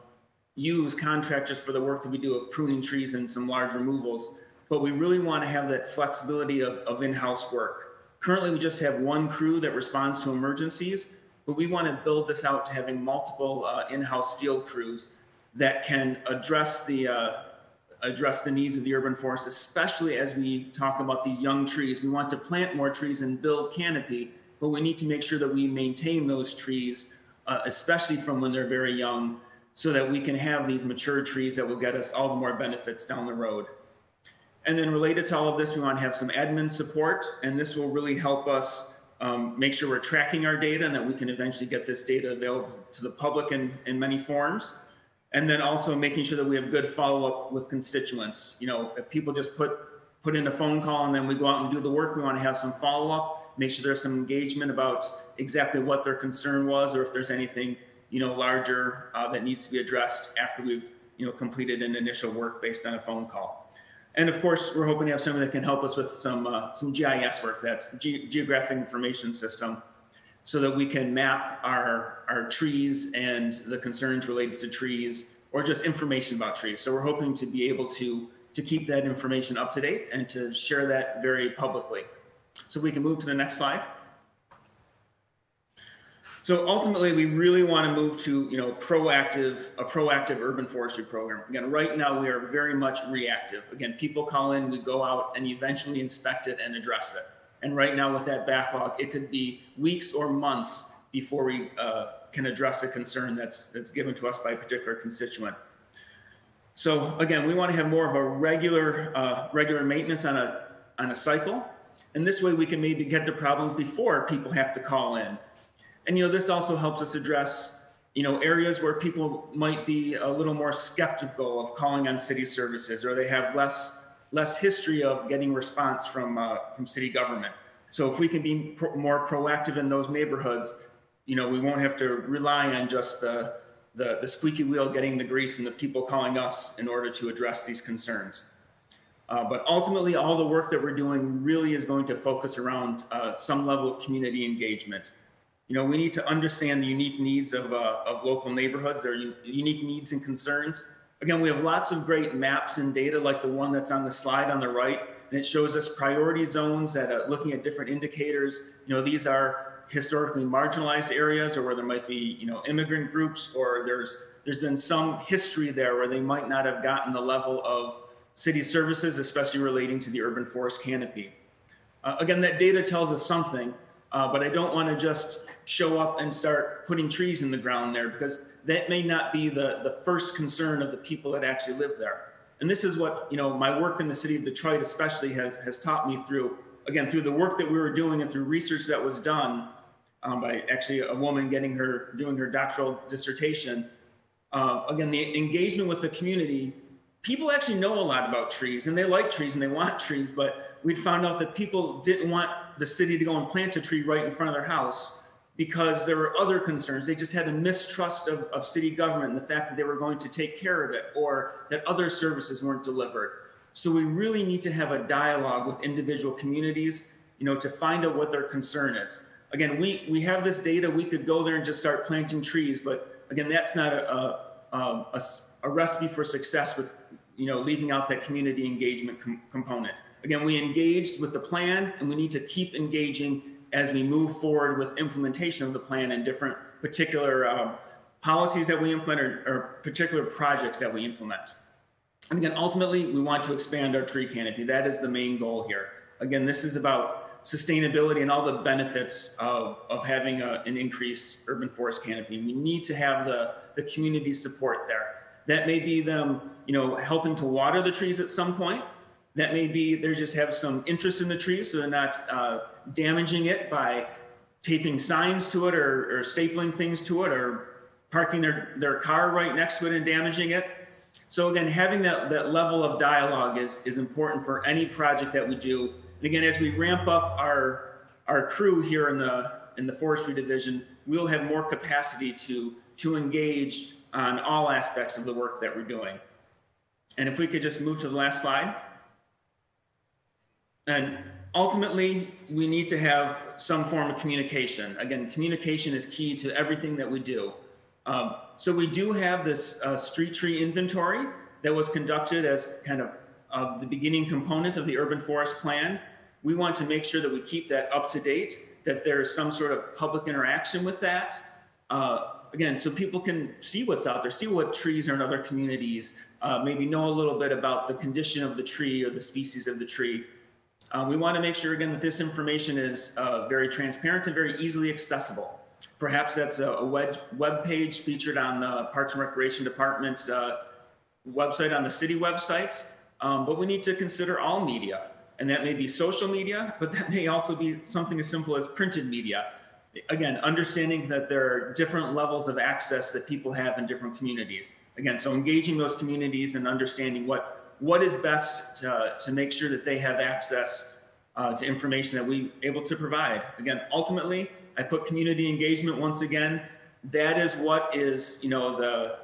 use contractors for the work that we do of pruning trees and some large removals but we really want to have that flexibility of, of in-house work Currently, we just have one crew that responds to emergencies, but we want to build this out to having multiple uh, in-house field crews that can address the uh, address the needs of the urban forest, especially as we talk about these young trees. We want to plant more trees and build canopy, but we need to make sure that we maintain those trees, uh, especially from when they're very young, so that we can have these mature trees that will get us all the more benefits down the road. And then related to all of this, we want to have some admin support, and this will really help us um, make sure we're tracking our data and that we can eventually get this data available to the public in, in many forms. And then also making sure that we have good follow-up with constituents. You know, if people just put put in a phone call and then we go out and do the work, we want to have some follow-up, make sure there's some engagement about exactly what their concern was or if there's anything, you know, larger uh, that needs to be addressed after we've, you know, completed an initial work based on a phone call. And of course, we're hoping to have someone that can help us with some uh, some GIS work. That's Ge- Geographic Information System, so that we can map our our trees and the concerns related to trees, or just information about trees. So we're hoping to be able to to keep that information up to date and to share that very publicly. So we can move to the next slide. So ultimately, we really want to move to you know proactive a proactive urban forestry program. Again, right now we are very much reactive. Again, people call in, we go out and eventually inspect it and address it. And right now with that backlog, it could be weeks or months before we uh, can address a concern that's that's given to us by a particular constituent. So again, we want to have more of a regular uh, regular maintenance on a on a cycle, and this way we can maybe get the problems before people have to call in and, you know, this also helps us address, you know, areas where people might be a little more skeptical of calling on city services or they have less less history of getting response from uh, from city government. So if we can be pro- more proactive in those neighborhoods, you know, we won't have to rely on just the, the, the squeaky wheel getting the grease and the people calling us in order to address these concerns. Uh, but ultimately, all the work that we're doing really is going to focus around uh, some level of community engagement. You know, we need to understand the unique needs of, uh, of local neighborhoods, their unique needs and concerns. Again, we have lots of great maps and data like the one that's on the slide on the right, and it shows us priority zones that are looking at different indicators. You know, these are historically marginalized areas or where there might be, you know, immigrant groups or there's there's been some history there where they might not have gotten the level of city services, especially relating to the urban forest canopy. Uh, again, that data tells us something, Uh, but I don't want to just show up and start putting trees in the ground there because that may not be the, the first concern of the people that actually live there. And this is what, you know, my work in the city of Detroit especially has, has taught me through, again, through the work that we were doing and through research that was done um, by actually a woman getting her, doing her doctoral dissertation. Uh, again, the engagement with the community, people actually know a lot about trees and they like trees and they want trees, but we'd found out that people didn't want the city to go and plant a tree right in front of their house because there were other concerns. They just had a mistrust of, of city government and the fact that they were going to take care of it or that other services weren't delivered. So we really need to have a dialogue with individual communities, you know, to find out what their concern is. Again, we, we have this data, we could go there and just start planting trees, but again, that's not a, a, a, a recipe for success with, you know, leaving out that community engagement com component. Again, we engaged with the plan and we need to keep engaging as we move forward with implementation of the plan and different particular um, policies that we implement or, or, particular projects that we implement. And again, ultimately, we want to expand our tree canopy. That is the main goal here. Again, this is about sustainability and all the benefits of, of having a, an increased urban forest canopy. And We need to have the, the community support there. That may be them, you know, helping to water the trees at some point. That may be they just have some interest in the tree, so they're not uh, damaging it by taping signs to it or, or stapling things to it or parking their, their car right next to it and damaging it. So again, having that, that level of dialogue is, is important for any project that we do. And again, as we ramp up our, our crew here in the, in the forestry division, we'll have more capacity to, to engage on all aspects of the work that we're doing. And if we could just move to the last slide. And ultimately, we need to have some form of communication. Again, communication is key to everything that we do. Um, so we do have this uh, street tree inventory that was conducted as kind of uh, the beginning component of the urban forest plan. We want to make sure that we keep that up to date, that there is some sort of public interaction with that. Uh, again, so people can see what's out there, see what trees are in other communities, uh, maybe know a little bit about the condition of the tree or the species of the tree. Uh, we want to make sure, again, that this information is uh, very transparent and very easily accessible. Perhaps that's a, web, web page featured on the Parks and Recreation Department's uh, website on the city websites. Um, but we need to consider all media. And that may be social media, but that may also be something as simple as printed media. Again, understanding that there are different levels of access that people have in different communities. Again, so engaging those communities and understanding what what is best to, to make sure that they have access uh, to information that we able to provide. Again, ultimately, I put community engagement once again. That is what is, you know, the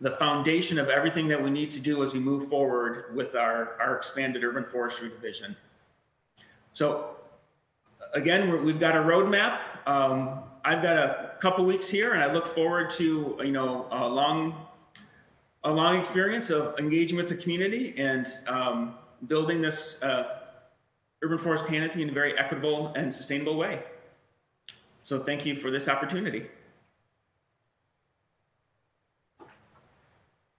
the foundation of everything that we need to do as we move forward with our, our expanded urban forestry division. So again, we have got a roadmap. Um, I've got a couple weeks here, and I look forward to you know a long a long experience of engaging with the community and um, building this uh, urban forest canopy in a very equitable and sustainable way. So thank you for this opportunity.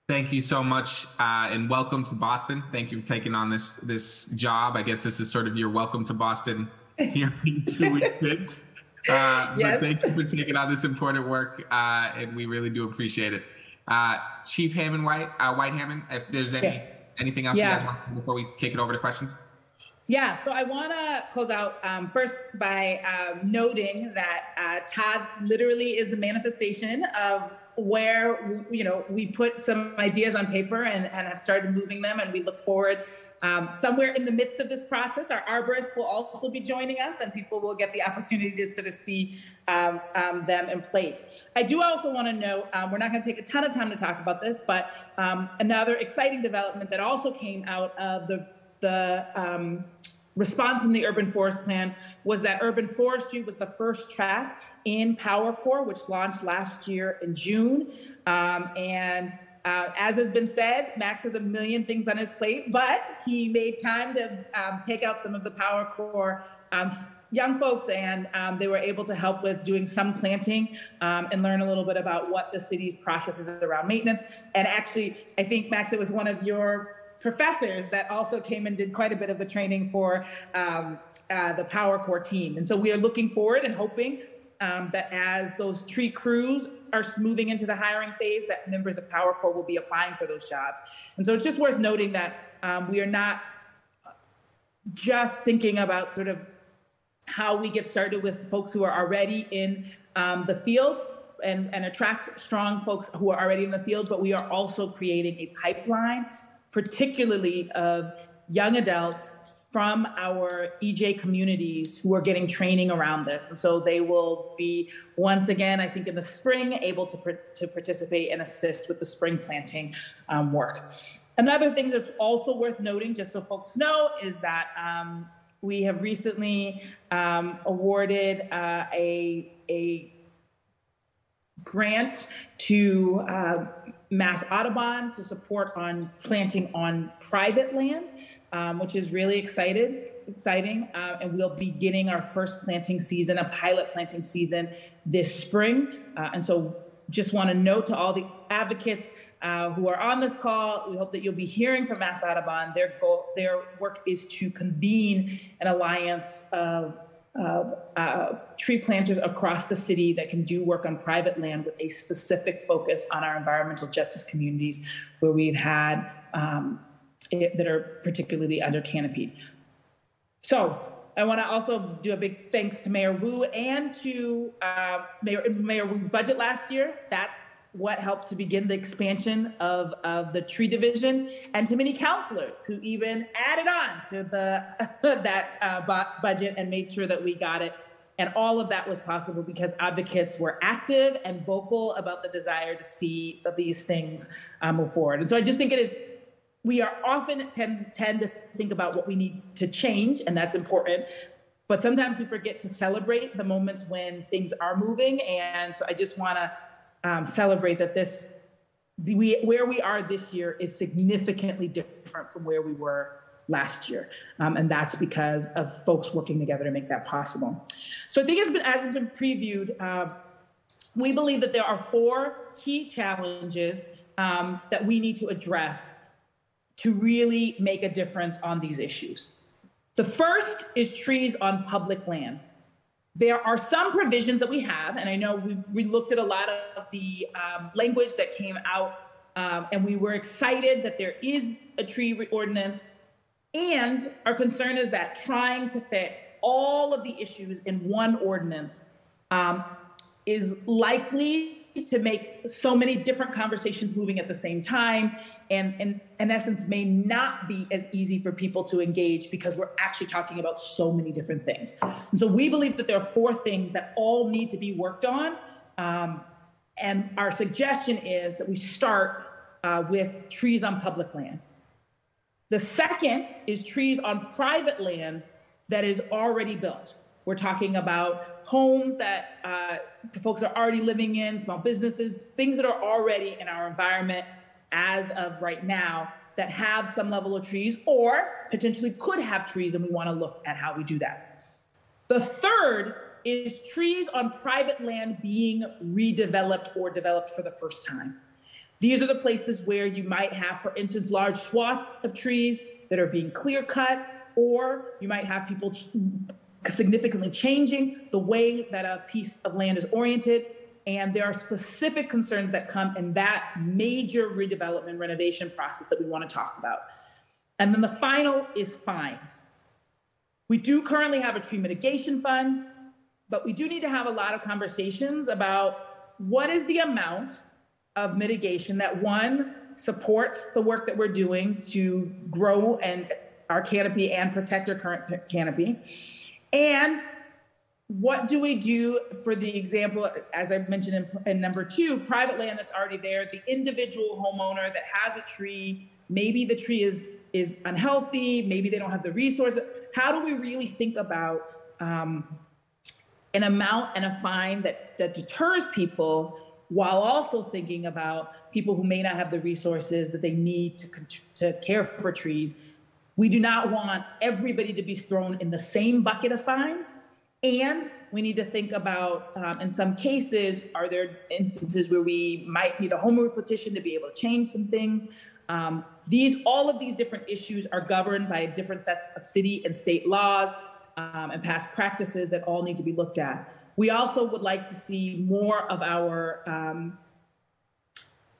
Thank you so much, uh, and welcome to Boston. Thank you for taking on this this job. I guess this is sort of your welcome to Boston <laughs> here in two weeks. Uh, yes. But thank you for taking on this important work, uh, and we really do appreciate it. Uh, Chief Hammond White, uh, White Hammond, if there's any yes. anything else yeah. you guys want before we kick it over to questions. Yeah, so I want to close out um, first by um, noting that uh, Todd literally is the manifestation of where you know we put some ideas on paper and, and have started moving them and we look forward um, somewhere in the midst of this process our arborists will also be joining us and people will get the opportunity to sort of see um, um, them in place. I do also want to note um, we're not going to take a ton of time to talk about this but um, another exciting development that also came out of the the um, response from the urban forest plan was that urban forestry was the first track in Power Corps which launched last year in june. Um, and uh, as has been said max has a million things on his plate but he made time to um, take out some of the Power Corps um, young folks and um, they were able to help with doing some planting um, and learn a little bit about what the city's processes around maintenance. And actually i think max it was one of your professors that also came and did quite a bit of the training for um, uh, the Power Corps team. And so we are looking forward and hoping um, that as those tree crews are moving into the hiring phase, that members of Power Corps will be applying for those jobs. And so it's just worth noting that um, we are not just thinking about sort of how we get started with folks who are already in um, the field and, and attract strong folks who are already in the field, but we are also creating a pipeline, particularly of young adults from our EJ communities who are getting training around this. And so they will be, once again, I think in the spring, able to, to participate and assist with the spring planting um, work. Another thing that's also worth noting, just so folks know, is that um, we have recently um, awarded uh, a, a grant to uh, Mass Audubon to support on planting on private land, um, which is really excited, exciting. Uh, and we'll be getting our first planting season, a pilot planting season this spring. Uh, and so just want to note to all the advocates uh, who are on this call, we hope that you'll be hearing from Mass Audubon. Their goal, their work is to convene an alliance of uh, tree planters across the city that can do work on private land with a specific focus on our environmental justice communities where we've had um, it, that are particularly under canopied. So I want to also do a big thanks to Mayor Wu and to uh, Mayor, Mayor Wu's budget last year. That's what helped to begin the expansion of, of the tree division. And to many counselors who even added on to the <laughs> that uh, budget and made sure that we got it. And all of that was possible because advocates were active and vocal about the desire to see these things uh, move forward. And so i just think it is we are often tend, tend to think about what we need to change and that's important. But sometimes we forget to celebrate the moments when things are moving. And so i just want to um, celebrate that this we, where we are this year is significantly different from where we were last year. Um, and that's because of folks working together to make that possible. So I think it's been, as it's been previewed, uh, we believe that there are four key challenges um, that we need to address to really make a difference on these issues. The first is trees on public land. There are some provisions that we have, and I know we, we looked at a lot of the um, language that came out, um, and we were excited that there is a tree ordinance. And our concern is that trying to fit all of the issues in one ordinance um, is likely to make so many different conversations moving at the same time and, and in essence may not be as easy for people to engage because we're actually talking about so many different things. And so we believe that there are four things that all need to be worked on um, and our suggestion is that we start uh, with trees on public land. The second is trees on private land that is already built we're talking about homes that uh, folks are already living in, small businesses, things that are already in our environment as of right now that have some level of trees or potentially could have trees, and we want to look at how we do that. The third is trees on private land being redeveloped or developed for the first time. These are the places where you might have, for instance, large swaths of trees that are being clear cut, or you might have people significantly changing the way that a piece of land is oriented. And there are specific concerns that come in that major redevelopment renovation process that we want to talk about. And then the final is fines. We do currently have a tree mitigation fund, but we do need to have a lot of conversations about what is the amount of mitigation that one supports the work that we're doing to grow and our canopy and protect our current canopy and what do we do for the example, as I mentioned in, in, number two, private land that's already there, the individual homeowner that has a tree, maybe the tree is is unhealthy, maybe they don't have the resources. How do we really think about um, an amount and a fine that that deters people while also thinking about people who may not have the resources that they need to, to care for trees we do not want everybody to be thrown in the same bucket of fines. And we need to think about, um, in some cases, are there instances where we might need a home rule petition to be able to change some things? Um, these, all of these different issues are governed by different sets of city and state laws um, and past practices that all need to be looked at. We also would like to see more of our um,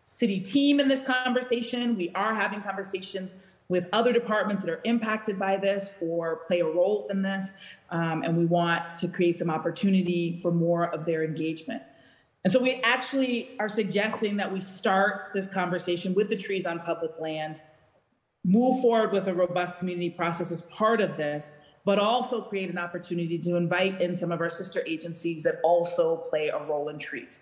city team in this conversation. We are having conversations with other departments that are impacted by this or play a role in this. Um, and we want to create some opportunity for more of their engagement. And so we actually are suggesting that we start this conversation with the trees on public land, move forward with a robust community process as part of this, but also create an opportunity to invite in some of our sister agencies that also play a role in trees.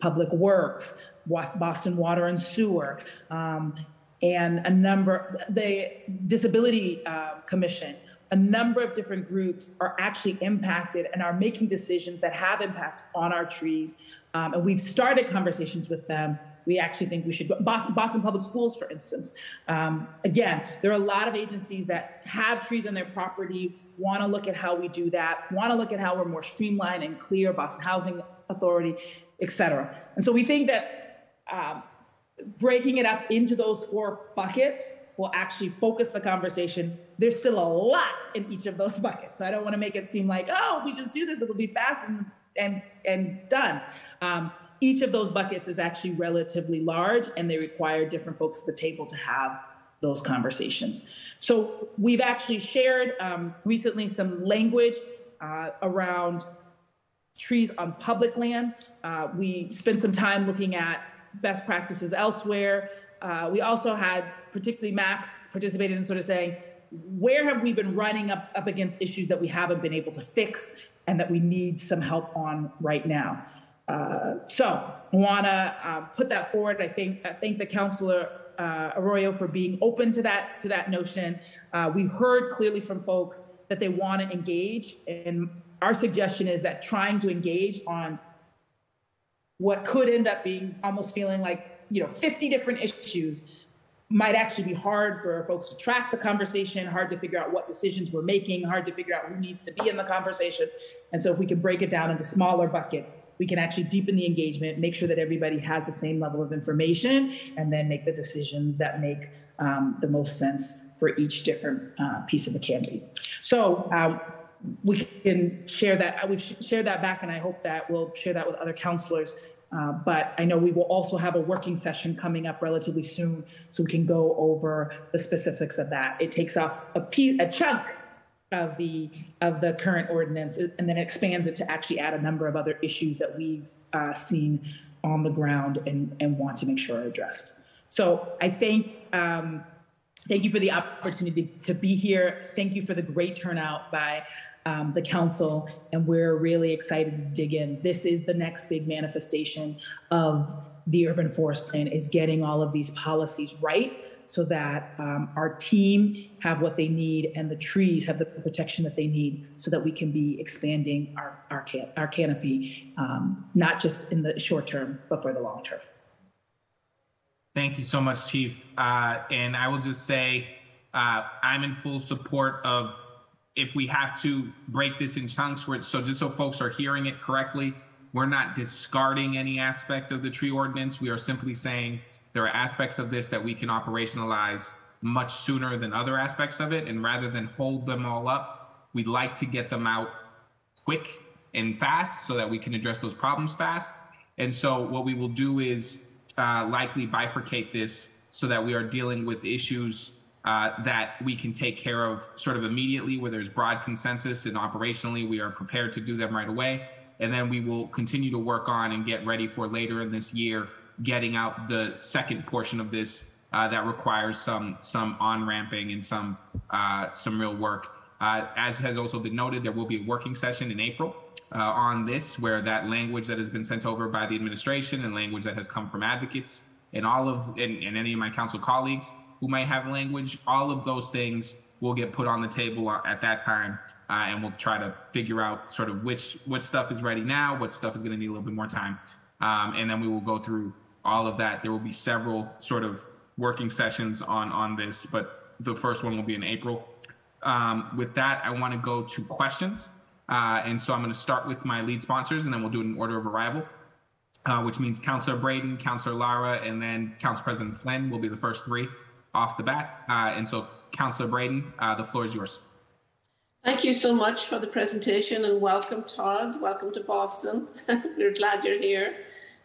Public Works, Boston Water and Sewer, um, and a number, the Disability uh, Commission, a number of different groups are actually impacted and are making decisions that have impact on our trees. Um, and we've started conversations with them. We actually think we should Boston, Boston Public Schools, for instance. Um, again, there are a lot of agencies that have trees on their property, want to look at how we do that, want to look at how we're more streamlined and clear, Boston Housing Authority, et cetera. And so we think that um, breaking it up into those four buckets will actually focus the conversation. There's still a lot in each of those <laughs> buckets. So I don't want to make it seem like, oh, we just do this, it'll be fast and and and done. Um, each of those buckets is actually relatively large and they require different folks at the table to have those conversations. So we've actually shared um, recently some language uh, around trees on public land. Uh, we spent some time looking at best practices elsewhere. Uh, we also had, particularly Max, participated in sort of saying, where have we been running up, up against issues that we haven't been able to fix and that we need some help on right now? Uh, so I want to um, put that forward. I think I thank the councilor uh, Arroyo for being open to that to that notion. Uh, we heard clearly from folks that they want to engage, and our suggestion is that trying to engage on what could end up being almost feeling like, you know, 50 different issues might actually be hard for folks to track the conversation, hard to figure out what decisions we're making, hard to figure out who needs to be in the conversation. And so if we can break it down into smaller buckets, we can actually deepen the engagement, make sure that everybody has the same level of information, and then make the decisions that make um, the most sense for each different uh, piece of the canopy. So um, we can share that. We've shared that back, and I hope that we'll share that with other counselors uh, but I know we will also have a working session coming up relatively soon, so we can go over the specifics of that. It takes off a, piece, a chunk of the of the current ordinance, and then expands it to actually add a number of other issues that we've uh, seen on the ground and, and want to make sure are addressed. So I thank um, thank you for the opportunity to be here. Thank you for the great turnout by um, the council, and we're really excited to dig in. This is the next big manifestation of the urban forest plan is getting all of these policies right so that um, our team have what they need and the trees have the protection that they need so that we can be expanding our, our, our canopy, um, not just in the short term, but for the long term. Thank you so much, Chief. Uh, and I will just say uh, I'm in full support of if we have to break this in chunks, where so just so folks are hearing it correctly, we're not discarding any aspect of the tree ordinance. We are simply saying there are aspects of this that we can operationalize much sooner than other aspects of it. And rather than hold them all up, we'd like to get them out quick and fast so that we can address those problems fast. And so what we will do is uh, likely bifurcate this so that we are dealing with issues uh, that we can take care of sort of immediately where there's broad consensus and operationally we are prepared to do them right away. And then we will continue to work on and get ready for later in this year getting out the second portion of this uh, that requires some some on ramping and some uh, some real work. Uh, as has also been noted, there will be a working session in April uh, on this, where that language that has been sent over by the administration and language that has come from advocates and all of and, and any of my council colleagues who might have language, all of those things will get put on the table at that time. Uh, and we'll try to figure out sort of which what stuff is ready now, what stuff is going to need a little bit more time, um, and then we will go through all of that. There will be several sort of working sessions on on this, but the first one will be in April. Um, with that, I want to go to questions. Uh, and so I'm going to start with my lead sponsors, and then we'll do it in order of arrival, uh, which means Councillor Breadon, Councillor Lara, and then Council President Flynn will be the first three off the bat. Uh, and so, Councillor Breadon, uh, the floor is yours. Thank you so much for the presentation and welcome, Todd. Welcome to Boston. <laughs> We're glad you're here.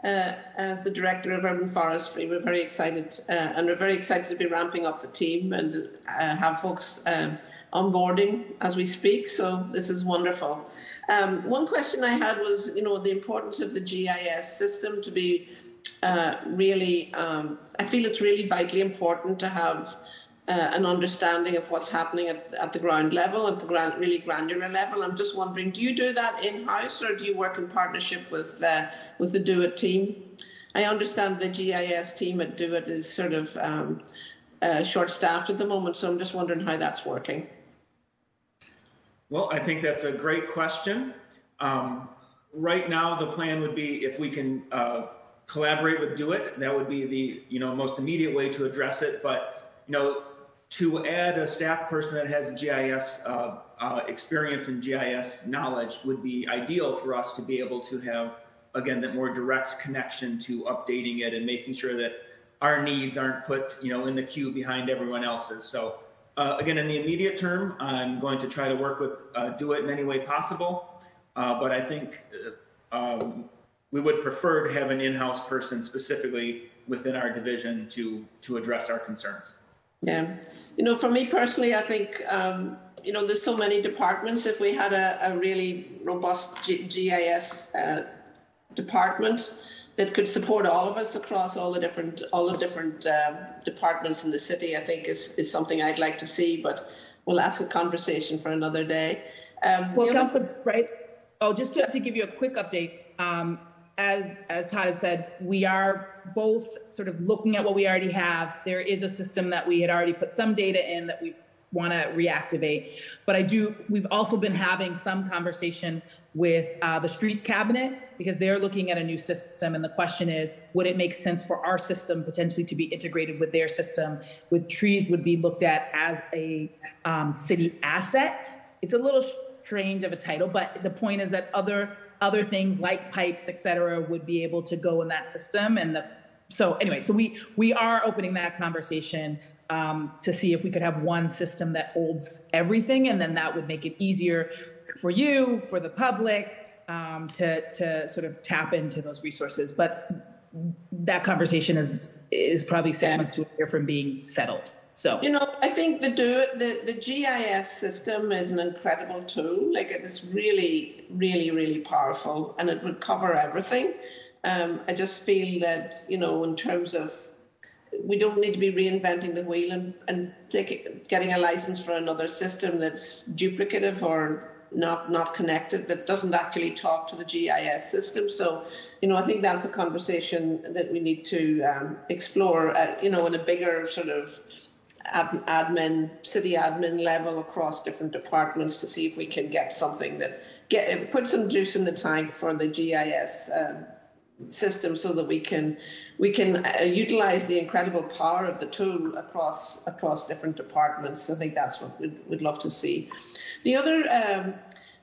Uh, as the Director of Urban Forestry, we're very excited uh, and we're very excited to be ramping up the team and have folks um, onboarding as we speak. So this is wonderful. Um, one question I had was, you know, the importance of the GIS system to be uh, really, um, I feel it's really vitally important to have uh, an understanding of what's happening at, at the ground level, at the grand, really granular level. I'm just wondering, do you do that in house or do you work in partnership with uh, with the DoIT team? I understand the GIS team at DoIT is sort of um, uh, short staffed at the moment, so I'm just wondering how that's working. Well, I think that's a great question. Um, right now, the plan would be if we can uh, collaborate with DoIT, that would be the you know most immediate way to address it. But you know, to add a staff person that has GIS uh, uh, experience and GIS knowledge would be ideal for us to be able to have, again, that more direct connection to updating it and making sure that our needs aren't put, you know, in the queue behind everyone else's. So uh, again, in the immediate term, I'm going to try to work with uh, DoIT in any way possible. Uh, but I think uh, um, we would prefer to have an in-house person specifically within our division to to address our concerns. Yeah. You know, for me personally, I think, um, you know, there's so many departments. If we had a, a really robust G- GIS uh, department that could support all of us across all the different all the different um, departments in the city, I think is, is something I'd like to see. But we'll ask a conversation for another day. Um, well, Councillor, right? Oh, just to, to give you a quick update. Um, as as Todd has said, we are both sort of looking at what we already have. There is a system that we had already put some data in that we want to reactivate. But I do. We've also been having some conversation with uh, the streets cabinet because they're looking at a new system, and the question is, would it make sense for our system potentially to be integrated with their system? With trees would be looked at as a um, city asset. It's a little strange of a title, but the point is that other other things like pipes, et cetera, would be able to go in that system. And the, so anyway, so we we are opening that conversation um, to see if we could have one system that holds everything, and then that would make it easier for you, for the public, um, to to sort of tap into those resources. But that conversation is is probably six months to a year from being settled. So you know, I think the do the the GIS system is an incredible tool. Like it's really, really, really powerful, and it would cover everything. Um, I just feel that you know, in terms of we don't need to be reinventing the wheel and and take, getting a license for another system that's duplicative or not not connected that doesn't actually talk to the GIS system. So, you know, I think that's a conversation that we need to um, explore. At, you know, in a bigger sort of ad, admin, city admin level across different departments to see if we can get something that get put some juice in the tank for the GIS um, system so that we can we can uh, utilize the incredible power of the tool across across different departments. I think that's what we'd, we'd love to see. The other um,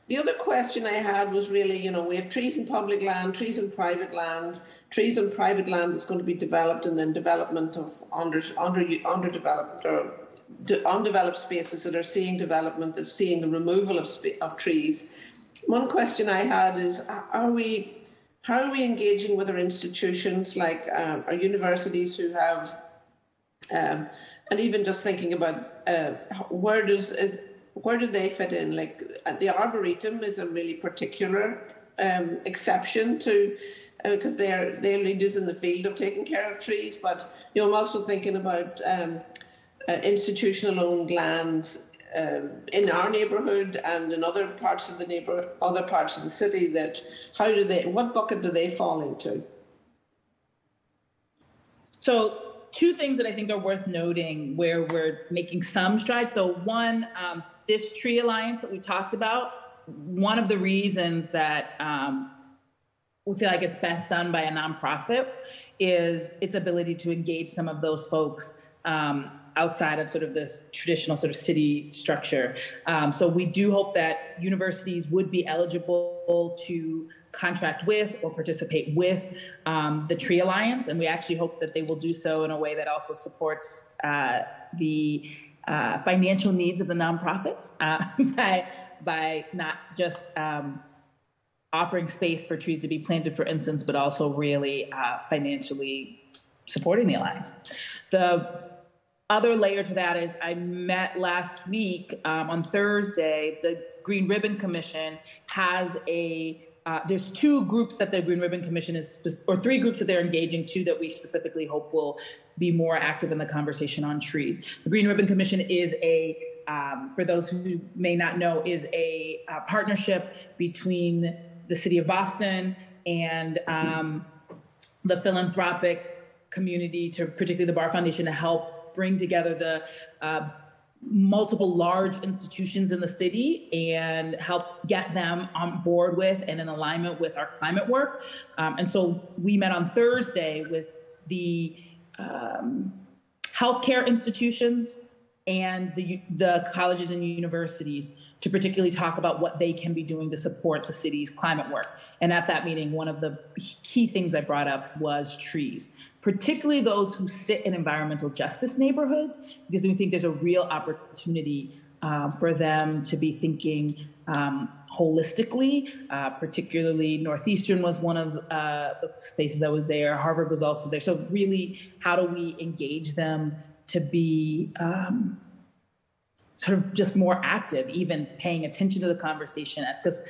the other question I had was really, you know, we have trees in public land, trees in private land trees on private land that's going to be developed and then development of under, under, underdeveloped or undeveloped spaces that are seeing development, that's seeing the removal of, of trees. One question I had is, are we, how are we engaging with our institutions like um, our universities who have, um, and even just thinking about uh, where does is, where do they fit in? Like the arboretum is a really particular um, exception to because uh, they're they're leaders in the field of taking care of trees. But you know, I'm also thinking about um, uh, institutional owned land um, in our neighbourhood and in other parts of the neighbour other parts of the city. That how do they what bucket do they fall into? So two things that I think are worth noting where we're making some strides. So one, um, this tree alliance that we talked about. One of the reasons that um, we feel like it's best done by a nonprofit is its ability to engage some of those folks um, outside of sort of this traditional sort of city structure. Um, so we do hope that universities would be eligible to contract with or participate with um, the Tree Alliance, and we actually hope that they will do so in a way that also supports uh, the uh, financial needs of the nonprofits uh, <laughs> by by not just um, offering space for trees to be planted, for instance, but also really uh, financially supporting the alliance. The other layer to that is I met last week um, on Thursday. The Green Ribbon Commission has a uh, there's two groups that the Green Ribbon Commission is, or three groups that they're engaging to that we specifically hope will be more active in the conversation on trees. The Green Ribbon Commission is a, um, for those who may not know, is a, a, partnership between the City of Boston and um, the philanthropic community, to particularly the Barr Foundation, to help bring together the uh, multiple large institutions in the city and help get them on board with and in alignment with our climate work. Um, and so we met on Thursday with the um, healthcare institutions and the, the colleges and universities to particularly talk about what they can be doing to support the city's climate work. And at that meeting, one of the key things I brought up was trees particularly those who sit in environmental justice neighborhoods, because we think there's a real opportunity uh, for them to be thinking um, holistically. Uh, particularly, Northeastern was one of uh, the spaces that was there. Harvard was also there. So, really, how do we engage them to be um, sort of just more active, even paying attention to the conversation? As because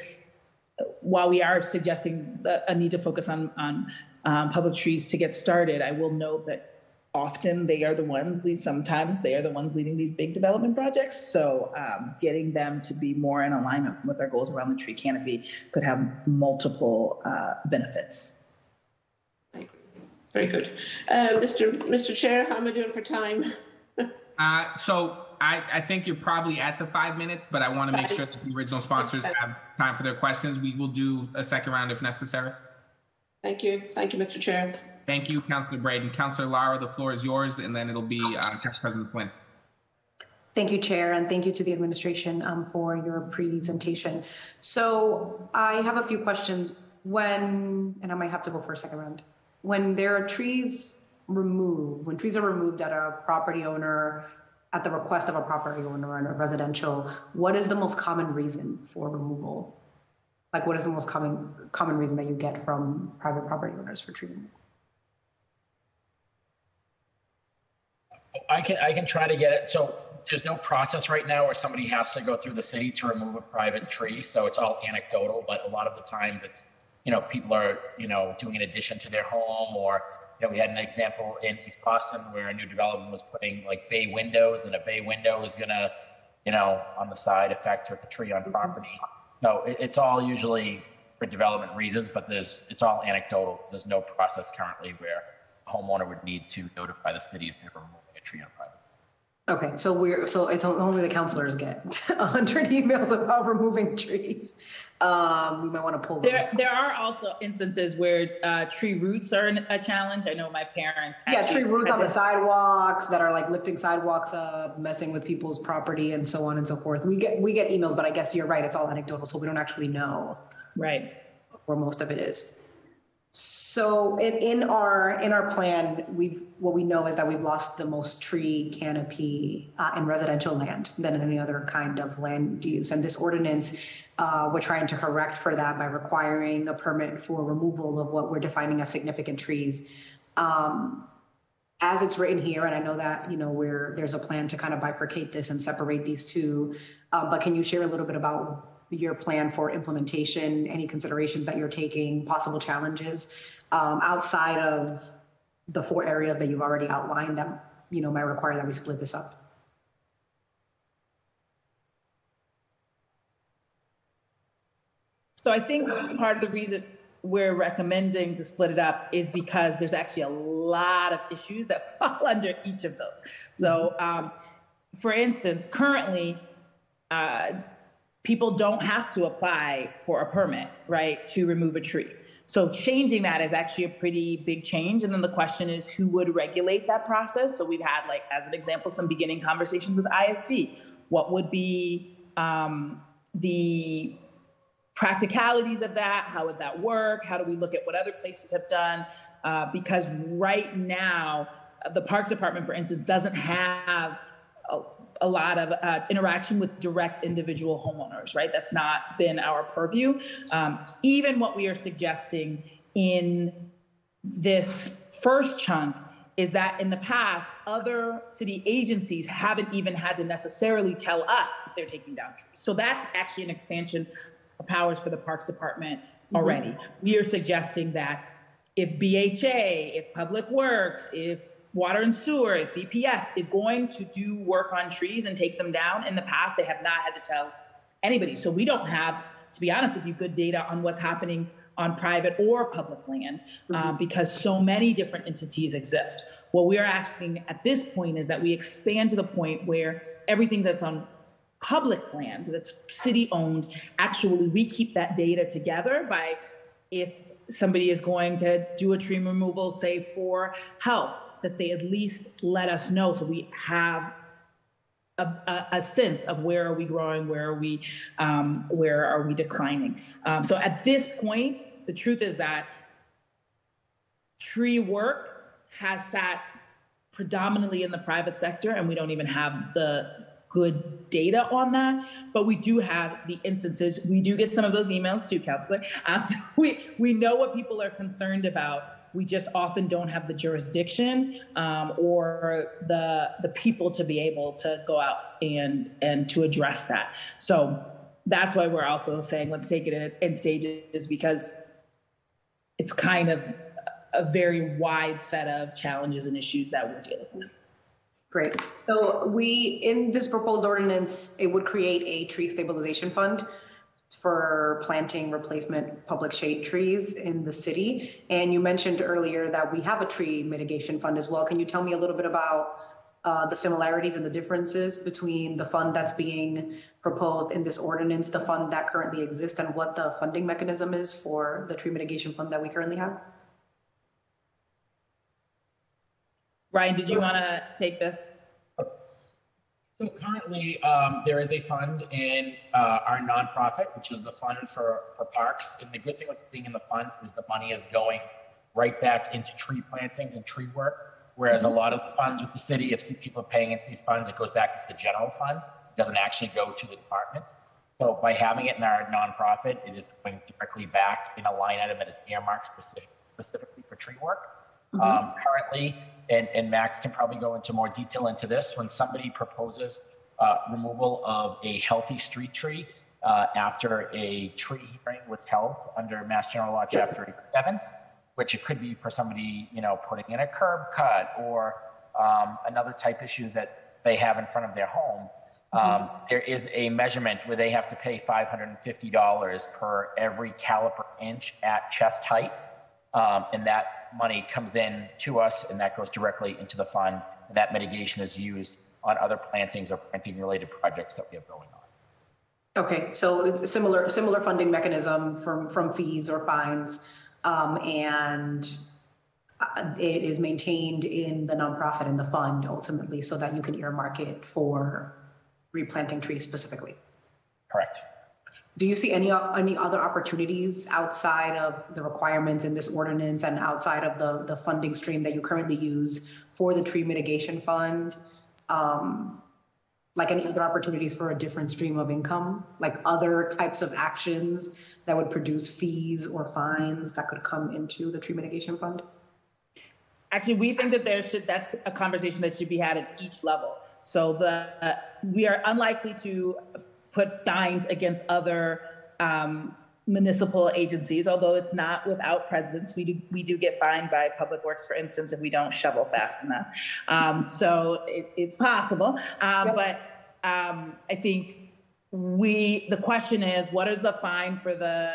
while we are suggesting a need to focus on on um, public trees to get started, I will note that often they are the ones, sometimes they are the ones leading these big development projects. So um, getting them to be more in alignment with our goals around the tree canopy could have multiple uh, benefits. Very good. Uh, Mr. Mr. Chair, how am I doing for time? <laughs> uh, so I, I, think you're probably at the five minutes, but I want to make sure that the original sponsors have time for their questions. We will do a second round if necessary. Thank you. Thank you, Mr. Chair. Thank you, Councillor Breadon. Councillor Lara, the floor is yours, and then it'll be uh, Council President Flynn. Thank you, Chair, and thank you to the administration um, for your presentation. So I have a few questions. When, and I might have to go for a second round, when there are trees removed, when trees are removed at a property owner, at the request of a property owner in a residential, what is the most common reason for removal? Like, what is the most common common reason that you get from private property owners for removal? I can I can try to get it. So there's no process right now where somebody has to go through the city to remove a private tree. So it's all anecdotal, but a lot of the times it's you know people are you know doing an addition to their home or you know we had an example in East Boston where a new development was putting like bay windows and a bay window is gonna you know on the side affect a tree on property. No, it, it's all usually for development reasons, but there's it's all anecdotal because there's no process currently where a homeowner would need to notify the city if they're removing a tree on private. Okay, so we're so it's only the councilors get <laughs> 100 emails about removing trees. Um, we might want to pull those. There, there are also instances where uh, tree roots are a challenge. I know my parents. Yeah, tree roots on the sidewalks that are like lifting sidewalks up, messing with people's property, and so on and so forth. We get we get emails, but I guess you're right. It's all anecdotal, so we don't actually know. Right. Where most of it is. So in, in our in our plan, we what we know is that we've lost the most tree canopy uh, in residential land than in any other kind of land use. And this ordinance, uh, we're trying to correct for that by requiring a permit for removal of what we're defining as significant trees. Um, as it's written here, and I know that you know where there's a plan to kind of bifurcate this and separate these two. Uh, but can you share a little bit about your plan for implementation, any considerations that you're taking, possible challenges um, outside of the four areas that you've already outlined that you know might require that we split this up. So I think part of the reason we're recommending to split it up is because there's actually a lot of issues that <laughs> fall under each of those. So, mm-hmm. um, for instance, currently, uh, people don't have to apply for a permit, right, to remove a tree. So changing that is actually a pretty big change. And then the question is who would regulate that process? So we've had, like, as an example, some beginning conversations with ISD. What would be um, the practicalities of that? How would that work? How do we look at what other places have done? Uh, because right now, the Parks Department, for instance, doesn't have a lot of uh, interaction with direct individual homeowners, right? That's not been our purview. Um, even what we are suggesting in this first chunk is that in the past, other city agencies haven't even had to necessarily tell us if they're taking down trees. So that's actually an expansion of powers for the Parks Department already. Mm-hmm. We are suggesting that if BHA, if Public Works, if Water and Sewer, BPS is going to do work on trees and take them down, in the past they have not had to tell anybody. So we don't have, to be honest with you, good data on what's happening on private or public land uh, mm-hmm. because so many different entities exist. What we are asking at this point is that we expand to the point where everything that's on public land that's city owned, actually we keep that data together by if somebody is going to do a tree removal, say for health, that they at least let us know so we have a, a, a, sense of where are we growing, where are we, um, where are we declining. Um, so at this point, the truth is that tree work has sat predominantly in the private sector, and we don't even have the good data on that, but we do have the instances. We do get some of those emails too, counselor. Uh, so we we know what people are concerned about. We just often don't have the jurisdiction um, or the the people to be able to go out and and to address that. So that's why we're also saying let's take it in, in stages because it's kind of a very wide set of challenges and issues that we're dealing with. Great. So we, in this proposed ordinance, it would create a tree stabilization fund for planting replacement public shade trees in the city. And you mentioned earlier that we have a tree mitigation fund as well. Can you tell me a little bit about uh, the similarities and the differences between the fund that's being proposed in this ordinance, the fund that currently exists, and what the funding mechanism is for the tree mitigation fund that we currently have? Ryan, did you want to take this? So currently, um, there is a fund in uh, our nonprofit, which is the fund for, for parks. And the good thing with being in the fund is the money is going right back into tree plantings and tree work. Whereas mm-hmm. a lot of the funds with the city, if people are paying into these funds, it goes back into the general fund. It doesn't actually go to the department. So by having it in our nonprofit, it is going directly back in a line item that is earmarked specific, specifically for tree work. Mm-hmm. Um, currently, and, and Max can probably go into more detail into this, when somebody proposes uh, removal of a healthy street tree uh, after a tree hearing was held under Mass General Law Chapter 87, which it could be for somebody, you know, putting in a curb cut or um, another type issue that they have in front of their home. Um, mm-hmm. there is a measurement where they have to pay $550 per every caliper inch at chest height. Um, and that money comes in to us and that goes directly into the fund. And that mitigation is used on other plantings or planting related projects that we have going on. Okay, so it's a similar similar funding mechanism from from fees or fines, um, and uh, it is maintained in the nonprofit and the fund ultimately, so that you can earmark it for replanting trees specifically. Correct. Do you see any any other opportunities outside of the requirements in this ordinance and outside of the the funding stream that you currently use for the tree mitigation fund? Um, like any other opportunities for a different stream of income, like other types of actions that would produce fees or fines that could come into the tree mitigation fund? Actually, we think that there should that's a conversation that should be had at each level. So the uh, we are unlikely to put fines against other um, municipal agencies, although it's not without precedence. We do, we do get fined by Public Works, for instance, if we don't shovel fast enough. Um, so it, it's possible. Um, yep. But um, I think we, the question is, what is the fine for the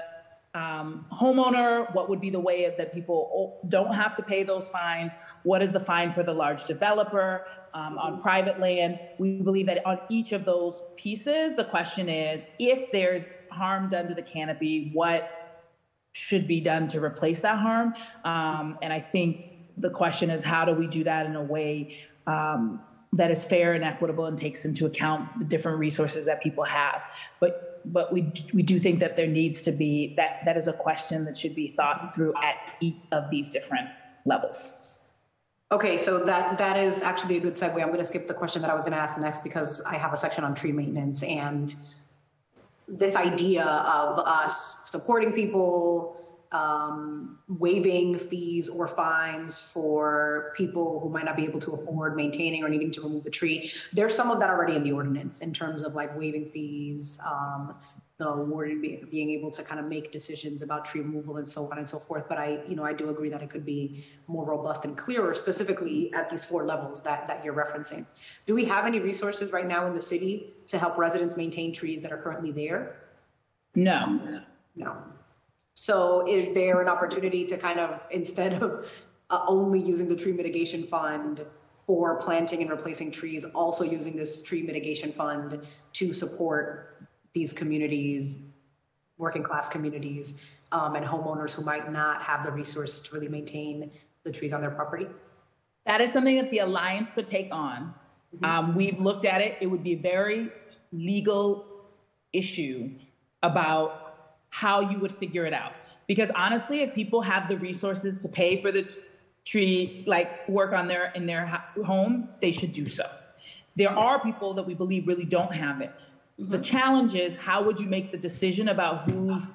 um, homeowner? What would be the way that people don't have to pay those fines? What is the fine for the large developer um, on private land? We believe that on each of those pieces, the question is if there's harm done to the canopy, what should be done to replace that harm. Um, and I think the question is how do we do that in a way um, that is fair and equitable and takes into account the different resources that people have. But but we we do think that there needs to be that that is a question that should be thought through at each of these different levels. Okay, so that that is actually a good segue. I'm going to skip the question that I was going to ask next because I have a section on tree maintenance and this idea of us supporting people, um, waiving fees or fines for people who might not be able to afford maintaining or needing to remove the tree. There's some of that already in the ordinance in terms of like waiving fees, um, the warden be, being able to kind of make decisions about tree removal and so on and so forth. But I, you know, I do agree that it could be more robust and clearer, specifically at these four levels that that you're referencing. Do we have any resources right now in the city to help residents maintain trees that are currently there? No. No. So is there an opportunity to kind of instead of uh, only using the tree mitigation fund for planting and replacing trees, also using this tree mitigation fund to support these communities, working class communities, um, and homeowners who might not have the resources to really maintain the trees on their property? That is something that the Alliance could take on. Mm-hmm. Um, we've looked at it. It would be a very legal issue about how you would figure it out. Because honestly, if people have the resources to pay for the tree, like work on their in their home, they should do so. There are people that we believe really don't have it. The mm-hmm. challenge is how would you make the decision about whose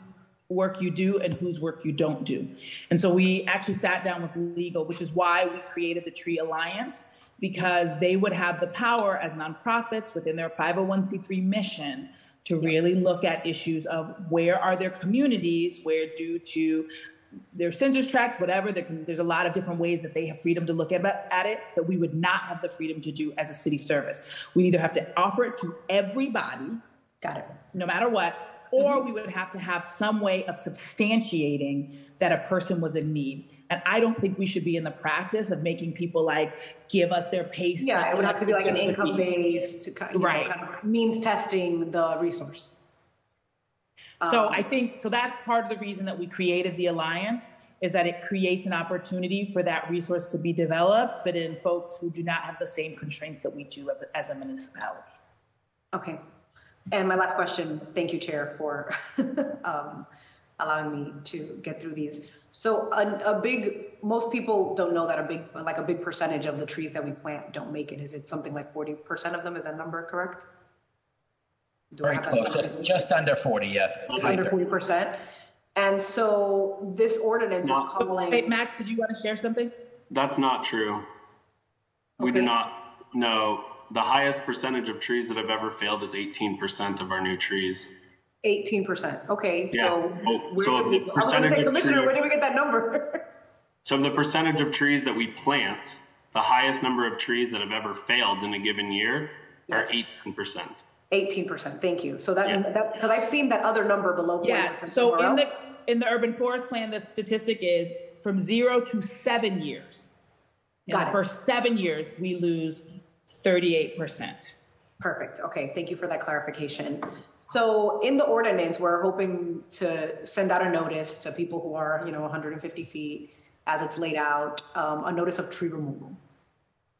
work you do and whose work you don't do? And so we actually sat down with legal, which is why we created the Tree Alliance, because they would have the power as nonprofits within their 501c3 mission to really look at issues of where are their communities where due to their census tracts, whatever. There can, there's a lot of different ways that they have freedom to look at, at it that we would not have the freedom to do as a city service. We either have to offer it to everybody, got it, no matter what, or mm-hmm. we would have to have some way of substantiating that a person was in need. And I don't think we should be in the practice of making people like give us their pay. Yeah, it would have to be like an income based, to, right? Know, kind of means testing the resource. So um, I think so that's part of the reason that we created the alliance is that it creates an opportunity for that resource to be developed, but in folks who do not have the same constraints that we do as a municipality. Okay. And my last question, thank you, Chair, for <laughs> um, allowing me to get through these. So a, a, big, most people don't know that a big, like a big percentage of the trees that we plant don't make it. Is it something like 40% of them? Is that number correct? Do Very close, just, just under 40, yeah. Under 40%. And so this ordinance not, is calling. Hey, Max, did you want to share something? That's not true. Okay. We do not know. The highest percentage of trees that have ever failed is 18% of our new trees. 18%. Okay, yeah. so. Oh, so the percentage of trees. Where did we get that number? <laughs> so the percentage of trees that we plant, the highest number of trees that have ever failed in a given year yes. are 18%. 18%. Thank you. So that because I've seen that other number below. Yeah. So in the in the urban forest plan, the statistic is from zero to seven years. In Got the it. first seven years, we lose 38%. Perfect. Okay. Thank you for that clarification. So in the ordinance, we're hoping to send out a notice to people who are, you know, 150 feet as it's laid out, um, a notice of tree removal.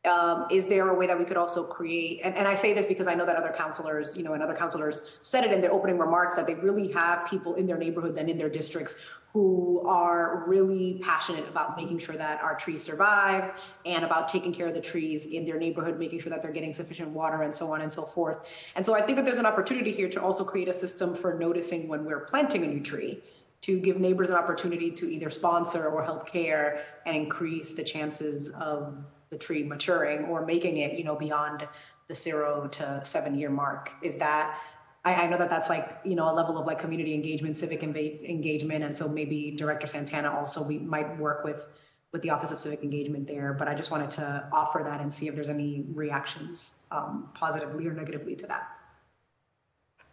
Um, is there a way that we could also create, and, and I say this because I know that other counselors, you know, and other counselors said it in their opening remarks that they really have people in their neighborhoods and in their districts who are really passionate about making sure that our trees survive and about taking care of the trees in their neighborhood, making sure that they're getting sufficient water and so on and so forth. And so I think that there's an opportunity here to also create a system for noticing when we're planting a new tree to give neighbors an opportunity to either sponsor or help care and increase the chances of the tree maturing or making it, you know, beyond the zero to seven year mark. Is that I, I know that that's like you know a level of like community engagement, civic engagement, and so maybe Director Santana also we might work with with the Office of Civic Engagement there. But I just wanted to offer that and see if there's any reactions, um, positively or negatively, to that.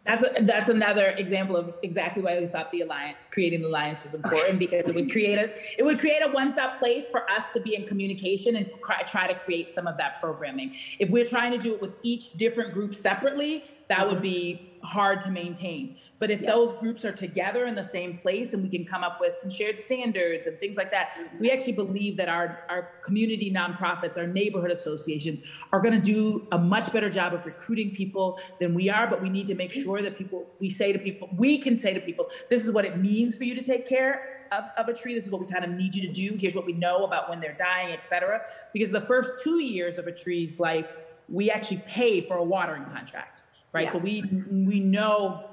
That's a, that's another example of exactly why we thought the alliance, creating the alliance, was important because it would create a it would create a one-stop place for us to be in communication and try to create some of that programming. If we're trying to do it with each different group separately, that would be hard to maintain. But if those groups are together in the same place and we can come up with some shared standards and things like that, we actually believe that our, our community nonprofits, our neighborhood associations are going to do a much better job of recruiting people than we are. But we need to make sure that people, we say to people, we can say to people, this is what it means for you to take care of, of a tree. This is what we kind of need you to do. Here's what we know about when they're dying, et cetera. Because the first two years of a tree's life, we actually pay for a watering contract, right? Yeah. So we we know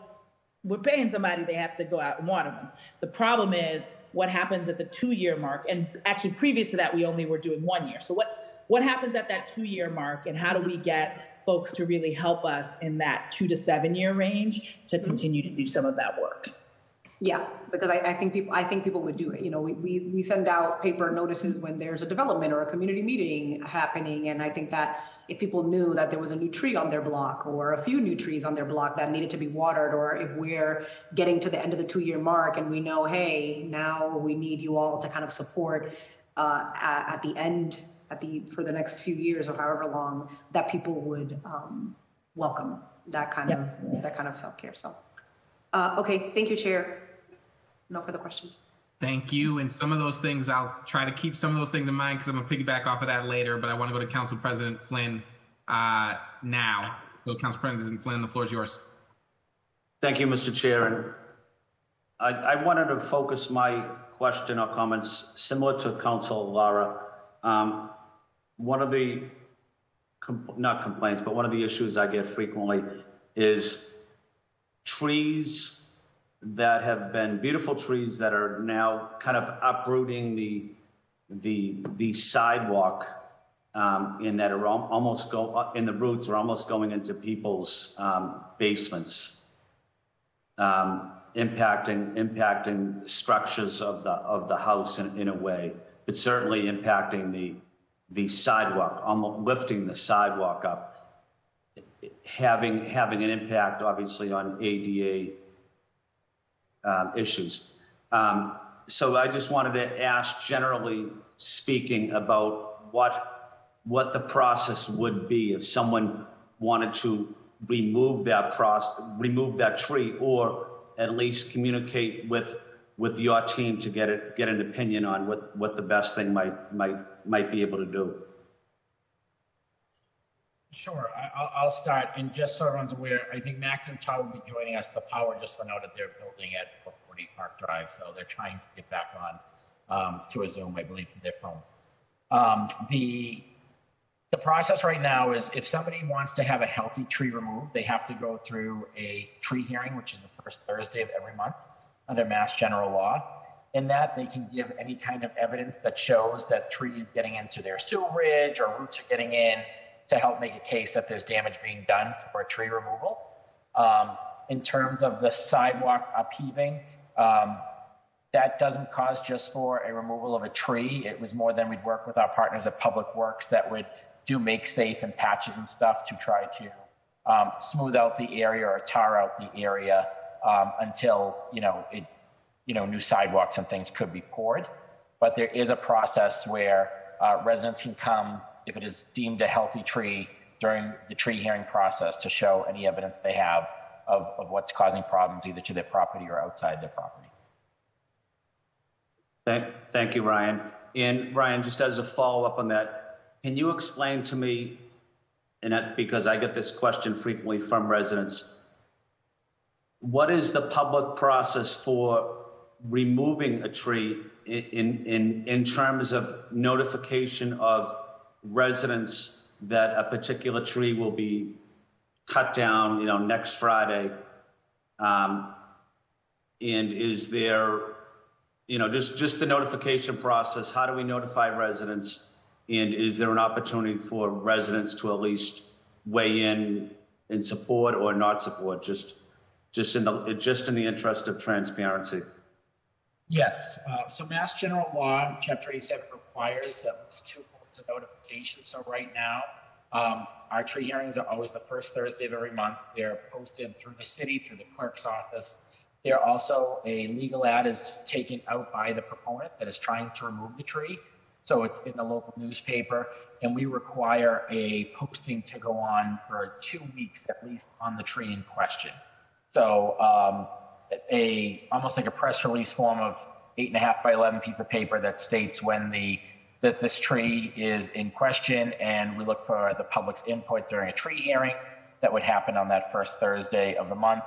we're paying somebody, they have to go out and water them. The problem is what happens at the two year mark. And actually, previous to that, we only were doing one year. So what what happens at that two year mark, and how do we get folks to really help us in that two to seven year range to mm-hmm. continue to do some of that work? Yeah, because I, I think people, I think people would do it. You know, we, we, we send out paper notices when there's a development or a community meeting happening. And I think that if people knew that there was a new tree on their block or a few new trees on their block that needed to be watered, or if we're getting to the end of the two year mark and we know, hey, now we need you all to kind of support uh, at, at the end, at the, for the next few years or however long, that people would um, welcome that kind of, that kind of healthcare. So, uh, okay, thank you, Chair. No further questions. Thank you. And some of those things, I'll try to keep some of those things in mind because I'm going to piggyback off of that later. But I want to go to Council President Flynn uh, now. So, Council President Flynn, the floor is yours. Thank you, Mr. Chair. And I, I wanted to focus my question or comments similar to Council Lara. Um, one of the, not complaints, but one of the issues I get frequently is trees that have been beautiful trees that are now kind of uprooting the the the sidewalk um, in that are almost go uh, in the roots are almost going into people's um, basements um, impacting impacting structures of the of the house in, in a way, but certainly impacting the the sidewalk, almost lifting the sidewalk up, having having an impact obviously on ADA um, issues. Um, so I just wanted to ask, generally speaking, about what what the process would be if someone wanted to remove that process, remove that tree, or at least communicate with with your team to get it get an opinion on what what the best thing might might might be able to do. Sure, I, I'll, I'll start. And just so everyone's aware, I think Max and Todd will be joining us. The power just went out at their building at 440 Park Drive, so they're trying to get back on um, through a Zoom, I believe, from their phones. Um, the the process right now is if somebody wants to have a healthy tree removed, they have to go through a tree hearing, which is the first Thursday of every month under Mass General Law. In that, they can give any kind of evidence that shows that tree is getting into their sewerage or roots are getting in to help make a case that there's damage being done for tree removal. Um, in terms of the sidewalk upheaving, um, that doesn't cause just for a removal of a tree. It was more than we'd work with our partners at Public Works that would do make safe and patches and stuff to try to um, smooth out the area or tar out the area um, until you know it, you know, new sidewalks and things could be poured. But there is a process where uh, residents can come if it is deemed a healthy tree during the tree hearing process to show any evidence they have of, of what's causing problems either to their property or outside their property. Thank, thank you, Ryan. And Ryan, just as a follow up on that, can you explain to me, and that, because I get this question frequently from residents, what is the public process for removing a tree in, in, in terms of notification of residents that a particular tree will be cut down, you know, next Friday? Um, and is there, you know, just, just the notification process, how do we notify residents? And is there an opportunity for residents to at least weigh in in support or not support, just, just in the, just in the interest of transparency? Yes. Uh, so Mass General Law, Chapter 87 requires at least two notification. So right now, um, our tree hearings are always the first Thursday of every month. They're posted through the city, through the clerk's office. They're also a legal ad is taken out by the proponent that is trying to remove the tree. So it's in the local newspaper, and we require a posting to go on for two weeks at least on the tree in question. So um, a almost like a press release form of eight and a half by 11 piece of paper that states when the that this tree is in question, and we look for the public's input during a tree hearing that would happen on that first Thursday of the month.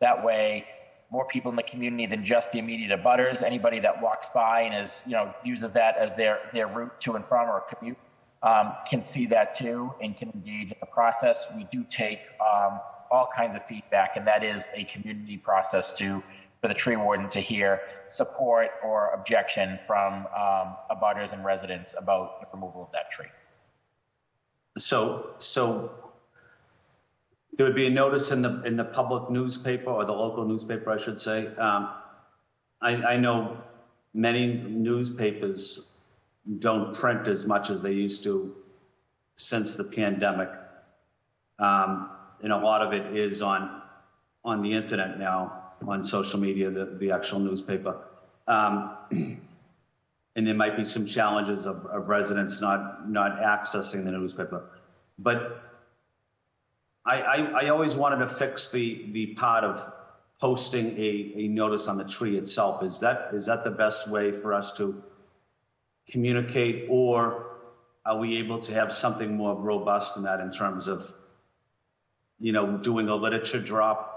That way, more people in the community than just the immediate abutters, anybody that walks by and is, you know, uses that as their, their route to and from or commute, um, can see that too and can engage in the process. We do take um, all kinds of feedback, and that is a community process to for the tree warden to hear support or objection from um, abutters and residents about the removal of that tree. So, so there would be a notice in the in the public newspaper or the local newspaper, I should say. Um, I, I know many newspapers don't print as much as they used to since the pandemic, um, and a lot of it is on on the internet now, on social media, the, the actual newspaper. Um, and there might be some challenges of, of residents not not accessing the newspaper, but I, I, I, always wanted to fix the, the part of posting a, a notice on the tree itself. Is that, is that the best way for us to communicate or are we able to have something more robust than that in terms of, you know, doing a literature drop,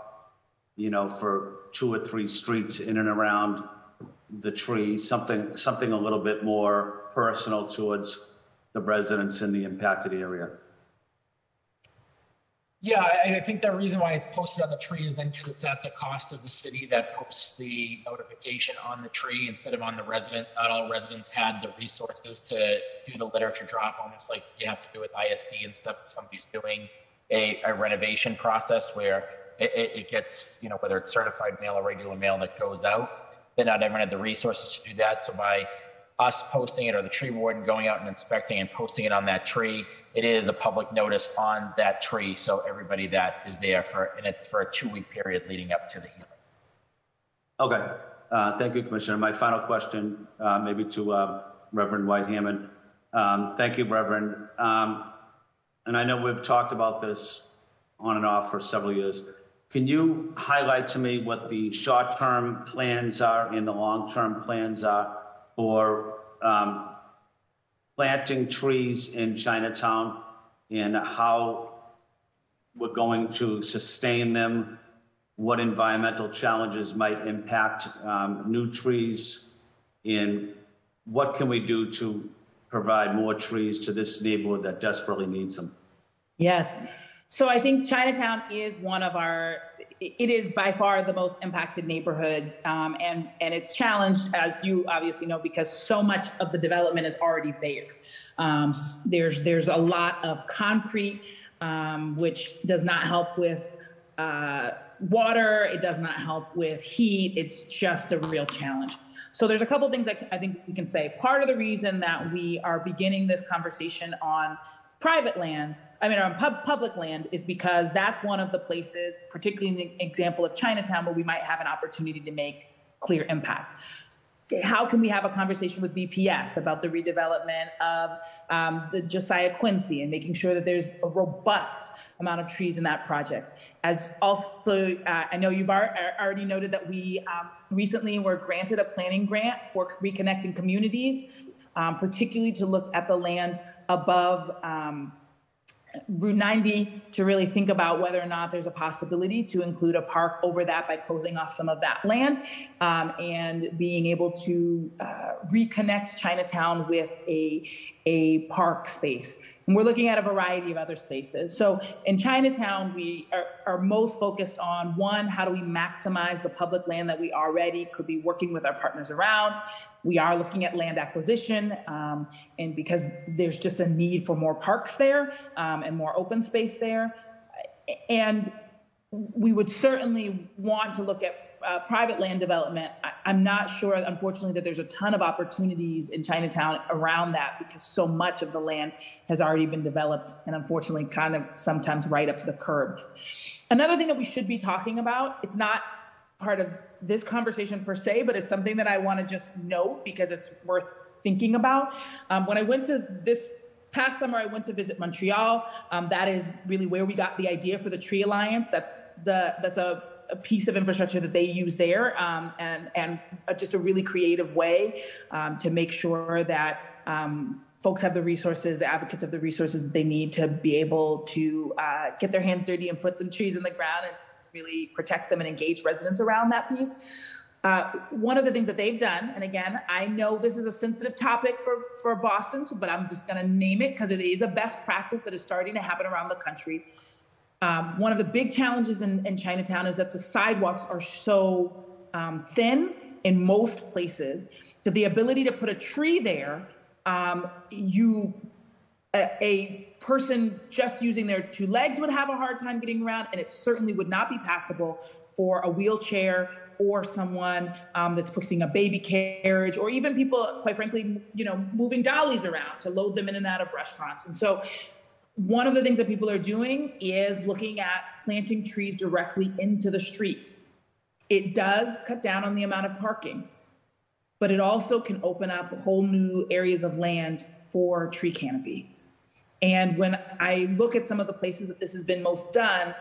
you know, for two or three streets in and around the tree, something, something a little bit more personal towards the residents in the impacted area? Yeah, I, I think the reason why it's posted on the tree is then because it's at the cost of the city that posts the notification on the tree instead of on the resident. Not all residents had the resources to do the literature drop, almost like you have to do with ISD and stuff. If somebody's doing a, a renovation process where it, it, gets, you know, whether it's certified mail or regular mail that goes out, then not everyone had the resources to do that. So by us posting it or the tree warden going out and inspecting and posting it on that tree, it is a public notice on that tree. So everybody that is there for, and it's for a two week period leading up to the hearing. Okay. Uh, thank you, Commissioner. My final question, uh, maybe to uh, Reverend White Hammond. Um, thank you, Reverend. Um, and I know we've talked about this on and off for several years. Can you highlight to me what the short term plans are and the long term plans are for um, planting trees in Chinatown and how we're going to sustain them, what environmental challenges might impact um, new trees, and what can we do to provide more trees to this neighborhood that desperately needs them? Yes. So I think Chinatown is one of our it is by far the most impacted neighborhood, um, and and it's challenged, as you obviously know, because so much of the development is already there. Um, there's there's a lot of concrete, um, which does not help with uh, water. It does not help with heat. It's just a real challenge. So there's a couple things I, I think we can say. Part of the reason that we are beginning this conversation on private land I mean, on pub, public land is because that's one of the places, particularly in the example of Chinatown, where we might have an opportunity to make clear impact. How can we have a conversation with BPS about the redevelopment of um, the Josiah Quincy and making sure that there's a robust amount of trees in that project? As also, uh, I know you've already noted that we um, recently were granted a planning grant for reconnecting communities, um, particularly to look at the land above um, Route 90 to really think about whether or not there's a possibility to include a park over that by closing off some of that land um, and being able to uh, reconnect Chinatown with a, a park space. And we're looking at a variety of other spaces. So in Chinatown, we are, are, most focused on one, how do we maximize the public land that we already could be working with our partners around? We are looking at land acquisition, um, and because there's just a need for more parks there um, and more open space there. And we would certainly want to look at uh, private land development, I, am not sure, unfortunately, that there's a ton of opportunities in Chinatown around that because so much of the land has already been developed and unfortunately kind of sometimes right up to the curb. Another thing that we should be talking about, it's not part of this conversation per se, but it's something that I want to just note because it's worth thinking about. Um, when I went to this past summer, I went to visit Montreal. Um, that is really where we got the idea for the Tree Alliance. That's the that's a, a piece of infrastructure that they use there, um, and and just a really creative way um, to make sure that um, folks have the resources, the advocates have the resources that they need to be able to uh, get their hands dirty and put some trees in the ground and really protect them and engage residents around that piece. Uh, one of the things that they've done, and again, I know this is a sensitive topic for, for Boston, so, but I'm just going to name it because it is a best practice that is starting to happen around the country. Um, one of the big challenges in, in, Chinatown is that the sidewalks are so um, thin in most places that the ability to put a tree there, um, you a, a person just using their two legs would have a hard time getting around, and it certainly would not be passable for a wheelchair or someone um, that's pushing a baby carriage, or even people, quite frankly, you know, moving dollies around to load them in and out of restaurants. And so, one of the things that people are doing is looking at planting trees directly into the street. It does cut down on the amount of parking, but it also can open up whole new areas of land for tree canopy. And when I look at some of the places that this has been most done,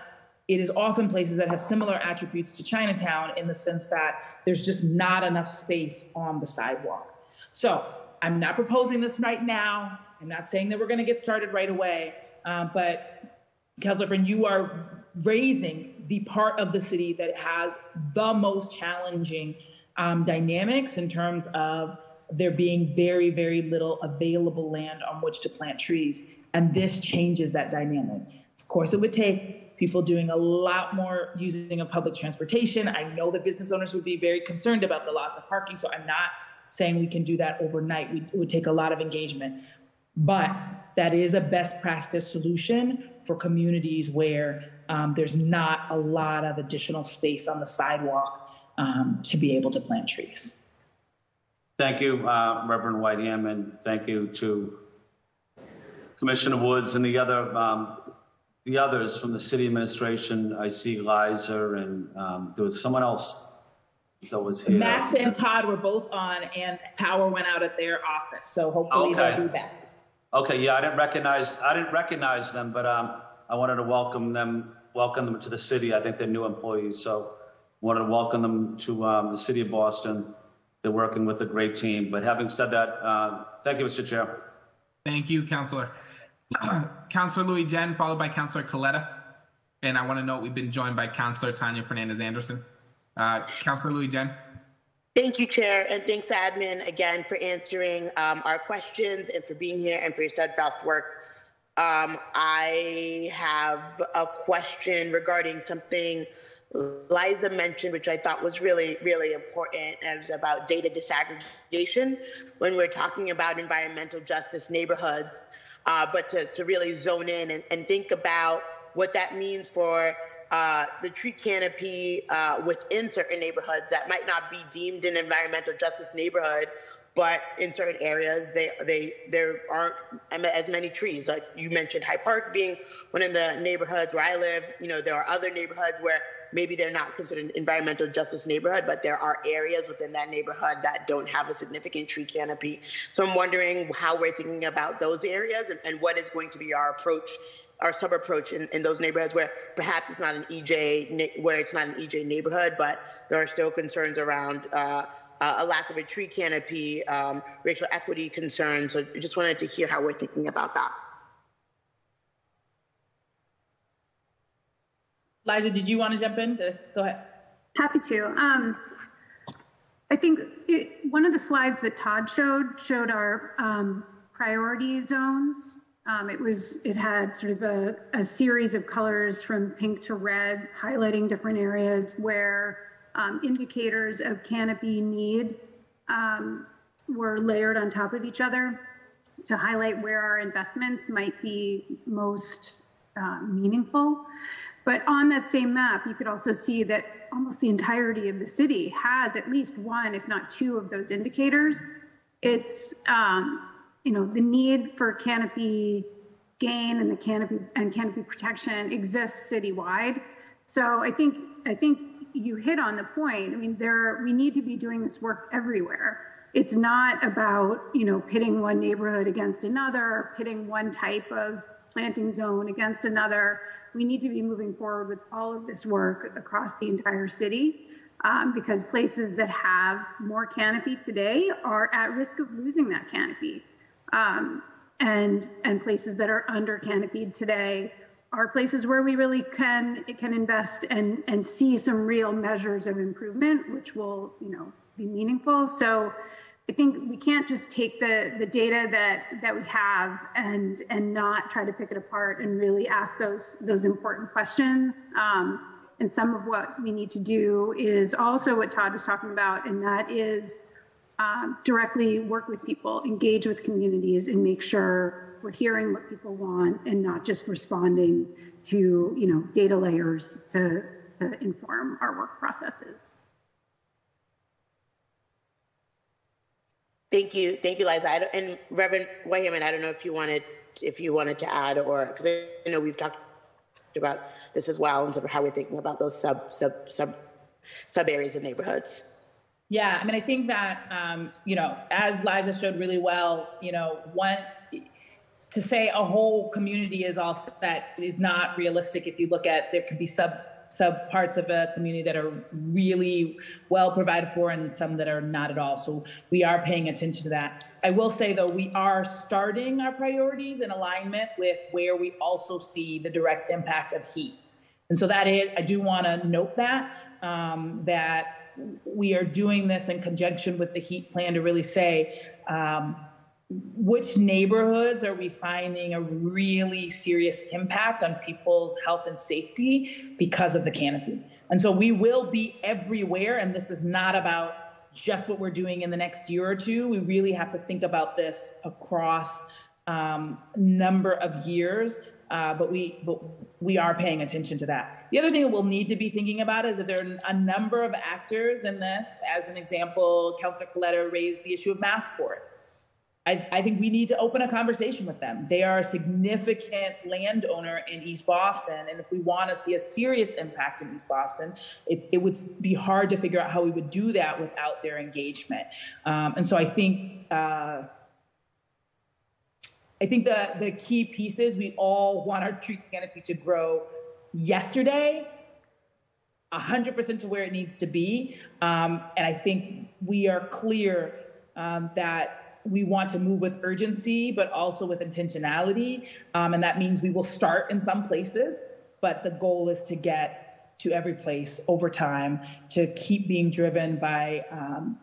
it is often places that have similar attributes to Chinatown in the sense that there's just not enough space on the sidewalk. So I'm not proposing this right now. I'm not saying that we're going to get started right away. Um, but Councilor Flynn, you are raising the part of the city that has the most challenging um, dynamics in terms of there being very, very little available land on which to plant trees. And this changes that dynamic. Of course, it would take people doing a lot more using of public transportation. I know that business owners would be very concerned about the loss of parking, so I'm not saying we can do that overnight. it would take a lot of engagement. But that is a best practice solution for communities where um, there's not a lot of additional space on the sidewalk um, to be able to plant trees. Thank you, uh, Reverend Whiteham, and thank you to Commissioner Woods and the other um, the others from the city administration. I see Liza and um, there was someone else that was here. Max and Todd were both on, and power went out at their office. So hopefully okay. they'll be back. Okay, yeah, I didn't recognize I didn't recognize them, but um, I wanted to welcome them welcome them to the city. I think they're new employees, so wanted to welcome them to um, the city of Boston. They're working with a great team. But having said that, uh, thank you, Mr. Chair. Thank you, Councilor. Councilor <clears throat> Louijeune, followed by Councilor Coletta. And I want to note we've been joined by Councilor Tania Fernandes Anderson. Uh, Councilor Louijeune. Thank you, Chair, and thanks, Admin, again for answering um, our questions and for being here and for your steadfast work. Um, I have a question regarding something Liza mentioned, which I thought was really, really important, it was about data disaggregation when we're talking about environmental justice neighborhoods, uh, but to, to really zone in and, and think about what that means for uh, the tree canopy uh, within certain neighborhoods that might not be deemed an environmental justice neighborhood, but in certain areas they they there aren't as many trees. Like you mentioned, Hyde Park being one of the neighborhoods where I live. You know, there are other neighborhoods where maybe they're not considered an environmental justice neighborhood, but there are areas within that neighborhood that don't have a significant tree canopy. So I'm wondering how we're thinking about those areas and, and what is going to be our approach our sub approach in, in those neighborhoods where perhaps it's not an EJ where it's not an EJ neighborhood, but there are still concerns around uh, a lack of a tree canopy, um, racial equity concerns. So I just wanted to hear how we're thinking about that. Liza, did you want to jump in? Go ahead. Happy to. Um, I think it, one of the slides that Todd showed showed our um, priority zones um, it was it had sort of a, a, series of colors from pink to red, highlighting different areas where um, indicators of canopy need um, were layered on top of each other to highlight where our investments might be most uh, meaningful. But on that same map, you could also see that almost the entirety of the city has at least one, if not two, of those indicators. It's um, you know, the need for canopy gain and the canopy and canopy protection exists citywide. So I think I think you hit on the point. I mean, there we need to be doing this work everywhere. It's not about, you know, pitting one neighborhood against another, pitting one type of planting zone against another. We need to be moving forward with all of this work across the entire city um, because places that have more canopy today are at risk of losing that canopy. Um, and, and places that are under canopied today are places where we really can can invest and and see some real measures of improvement, which will you know be meaningful. So I think we can't just take the the data that that we have and and not try to pick it apart and really ask those those important questions. Um, and some of what we need to do is also what Todd was talking about, and that is um, directly work with people, engage with communities, and make sure we're hearing what people want and not just responding to you know data layers to, to inform our work processes. Thank you, thank you, Liza. and Reverend Whitehammond, I don't know if you wanted if you wanted to add or because I know we've talked about this as well and sort of how we're thinking about those sub sub sub sub areas and neighborhoods. Yeah, I mean, I think that um, you know, as Liza showed really well, you know, one to say a whole community is all that is not realistic. If you look at there could be sub sub parts of a community that are really well provided for and some that are not at all. So we are paying attention to that. I will say though, we are starting our priorities in alignment with where we also see the direct impact of heat. And so that is, I do want to note that, um, that we are doing this in conjunction with the heat plan to really say, um, which neighborhoods are we finding a really serious impact on people's health and safety because of the canopy? And so we will be everywhere, and this is not about just what we're doing in the next year or two. We really have to think about this across um, number of years, uh, but we but we are paying attention to that. The other thing that we'll need to be thinking about is that there are a number of actors in this. As an example, Councillor Coletta raised the issue of Massport. I, I, think we need to open a conversation with them. They are a significant landowner in East Boston. And if we want to see a serious impact in East Boston, it, it would be hard to figure out how we would do that without their engagement. Um, and so I think. Uh, I think the, the key piece is we all want our tree canopy to grow yesterday, 100% to where it needs to be. Um, and I think we are clear um, that we want to move with urgency, but also with intentionality. Um, and that means we will start in some places, but the goal is to get to every place over time to keep being driven by, um,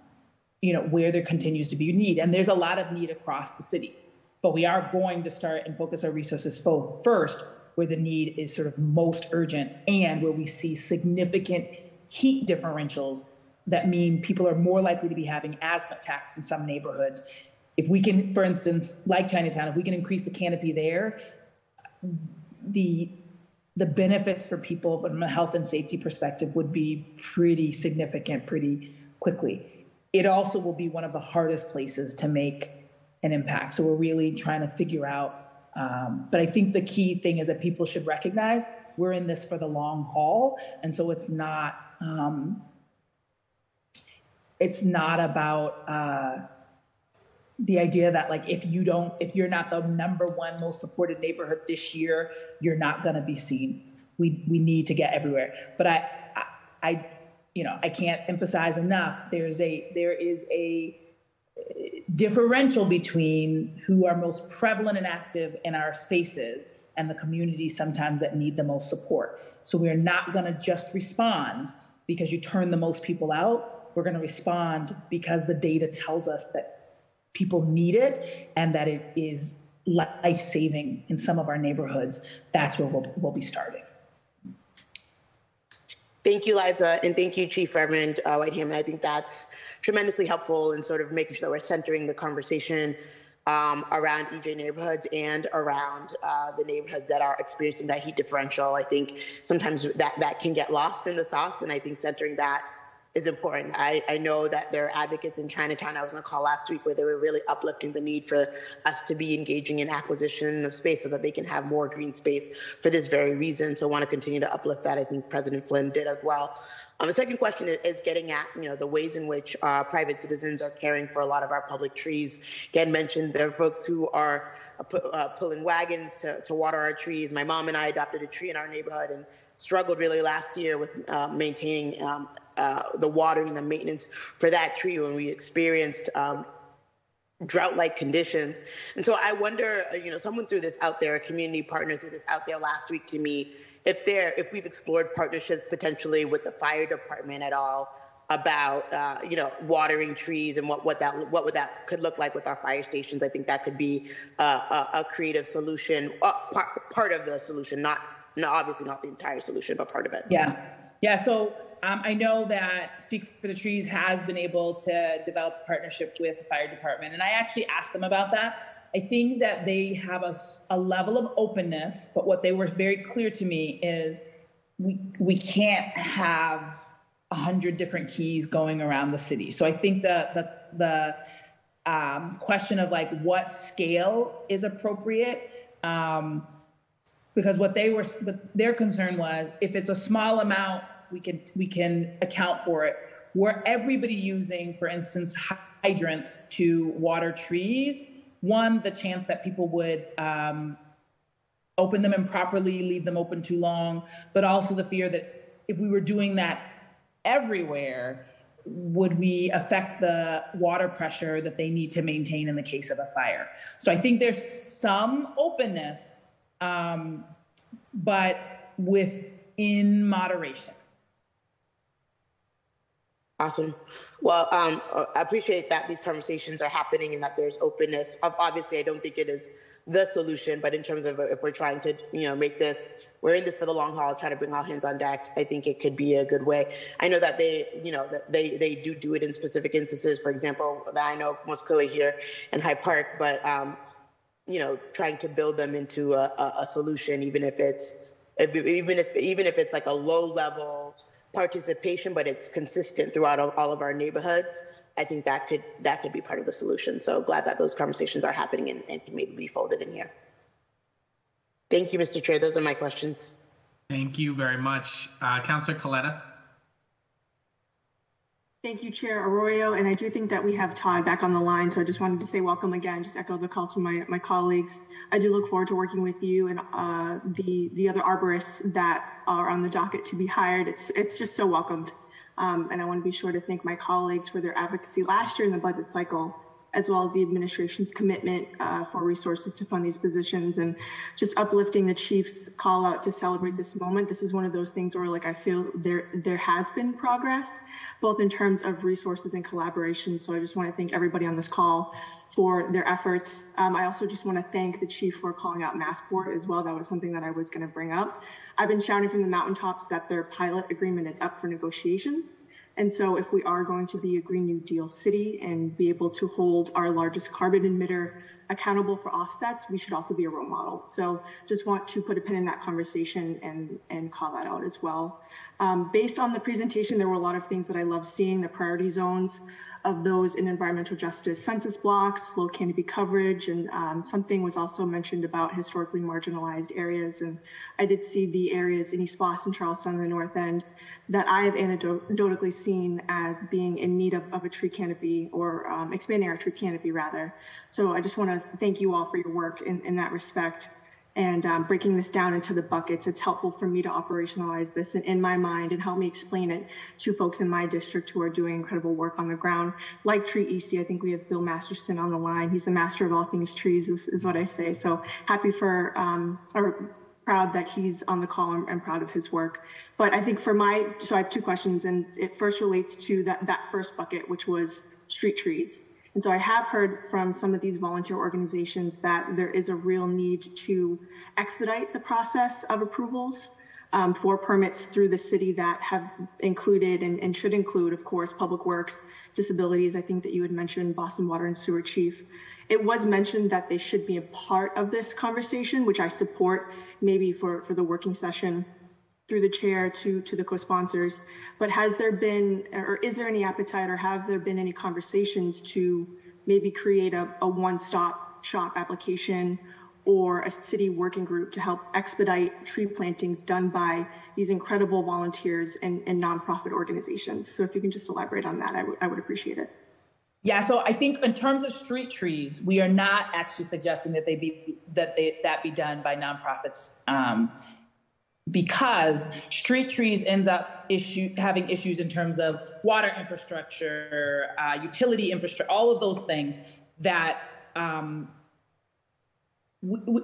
you know, where there continues to be need. And there's a lot of need across the city, but we are going to start and focus our resources first where the need is sort of most urgent and where we see significant heat differentials that mean people are more likely to be having asthma attacks in some neighborhoods if we can, for instance, like Chinatown, if we can increase the canopy there, the the benefits for people from a health and safety perspective would be pretty significant pretty quickly. It also will be one of the hardest places to make impact. So we're really trying to figure out. Um, but I think the key thing is that people should recognize we're in this for the long haul, and so it's not. Um, it's not about. Uh, the idea that like if you don't if you're not the number one most supported neighborhood this year you're not going to be seen we we need to get everywhere but I, I i you know i can't emphasize enough there's a there is a differential between who are most prevalent and active in our spaces and the communities sometimes that need the most support. So we're not going to just respond because you turn the most people out. We're going to respond because the data tells us that people need it and that it is life saving in some of our neighborhoods, that's where we'll, we'll be starting. Thank you, Liza, and thank you, Chief Reverend uh, Whitehammond. I think that's tremendously helpful in sort of making sure that we're centering the conversation um, around EJ neighborhoods and around uh, the neighborhoods that are experiencing that heat differential. I think sometimes that, that can get lost in the South, and I think centering that is important. I, I know that there are advocates in Chinatown. I was on a call last week where they were really uplifting the need for us to be engaging in acquisition of space so that they can have more green space for this very reason. So I want to continue to uplift that. I think President Flynn did as well. Um, the second question is, is, getting at you know the ways in which uh, private citizens are caring for a lot of our public trees. Again, mentioned there are folks who are uh, uh, pulling wagons to, to water our trees. My mom and I adopted a tree in our neighborhood and struggled really last year with uh, maintaining um, uh, the watering and the maintenance for that tree when we experienced um, drought-like conditions. And so I wonder, uh, you know, someone threw this out there, a community partner threw this out there last week to me, if there, if we've explored partnerships potentially with the fire department at all about, uh, you know, watering trees and what, what that, what would that could look like with our fire stations. I think that could be uh, a, a, creative solution, uh, part, part of the solution, not, not obviously not the entire solution, but part of it. Yeah. Yeah. So um, I know that Speak for the Trees has been able to develop a partnership with the fire department, and I actually asked them about that. I think that they have a, a level of openness, but what they were very clear to me is we we can't have a hundred different keys going around the city. So I think the the the um, question of like what scale is appropriate. Um, because what they were, what their concern was, if it's a small amount we can we can account for it. Were everybody using, for instance, hydrants to water trees, one, the chance that people would um, open them improperly, leave them open too long, but also the fear that if we were doing that everywhere, would we affect the water pressure that they need to maintain in the case of a fire? So I think there's some openness, um, but within moderation. Awesome. Well, um, I appreciate that these conversations are happening and that there's openness. Obviously, I don't think it is the solution, but in terms of if we're trying to, you know, make this, we're in this for the long haul, trying to bring all hands on deck. I think it could be a good way. I know that they, you know, that they they do do it in specific instances. For example, that I know most clearly here in Hyde Park, but um, you know, trying to build them into a, a, a solution, even if it's even if even if it's like a low level participation, but it's consistent throughout all of our neighborhoods, I think that could that could be part of the solution. So glad that those conversations are happening and, and can maybe be folded in here. Thank you, Mr. Chair. Those are my questions. Thank you very much. Uh, Councillor Coletta. Thank you, Chair Arroyo. And I do think that we have Todd back on the line. So I just wanted to say welcome again, just echo the calls from my, my colleagues. I do look forward to working with you and uh, the, the other arborists that are on the docket to be hired. It's, it's just so welcomed. Um, and I want to be sure to thank my colleagues for their advocacy last year in the budget cycle as well as the administration's commitment uh, for resources to fund these positions and just uplifting the chief's call out to celebrate this moment. This is one of those things where like I feel there there has been progress, both in terms of resources and collaboration. So I just want to thank everybody on this call for their efforts. Um, I also just want to thank the chief for calling out Massport as well. That was something that I was going to bring up. I've been shouting from the mountaintops that their pilot agreement is up for negotiations. And so if we are going to be a Green New Deal city and be able to hold our largest carbon emitter accountable for offsets, we should also be a role model. So just want to put a pin in that conversation and, and call that out as well. Um, based on the presentation, there were a lot of things that I love seeing, the priority zones of those in environmental justice census blocks, low canopy coverage, and um, something was also mentioned about historically marginalized areas. And I did see the areas in East Boston, Charlestown, and the North End that I have anecdotally seen as being in need of, of a tree canopy or um, expanding our tree canopy rather. So I just want to thank you all for your work in, in that respect and um, breaking this down into the buckets. It's helpful for me to operationalize this in, in, my mind and help me explain it to folks in my district who are doing incredible work on the ground. Like Tree Eastie, I think we have Bill Masterson on the line. He's the master of all things trees, is, is what I say. So happy for, um, or proud that he's on the call and, and proud of his work. But I think for my, so I have two questions, and it first relates to that, that first bucket, which was street trees. And so I have heard from some of these volunteer organizations that there is a real need to expedite the process of approvals um, for permits through the city that have included and, and, should include, of course, public works, disabilities. I think that you had mentioned Boston Water and Sewer Chief. It was mentioned that they should be a part of this conversation, which I support maybe for, for the working session through the chair to to the co-sponsors but has there been or is there any appetite or have there been any conversations to maybe create a, a one-stop shop application or a city working group to help expedite tree plantings done by these incredible volunteers and, and nonprofit organizations. So if you can just elaborate on that, I, I would appreciate it. Yeah, so I think in terms of street trees, we are not actually suggesting that they be that they that be done by nonprofits. Um, because street trees ends up issue having issues in terms of water infrastructure, uh, utility infrastructure, all of those things that um,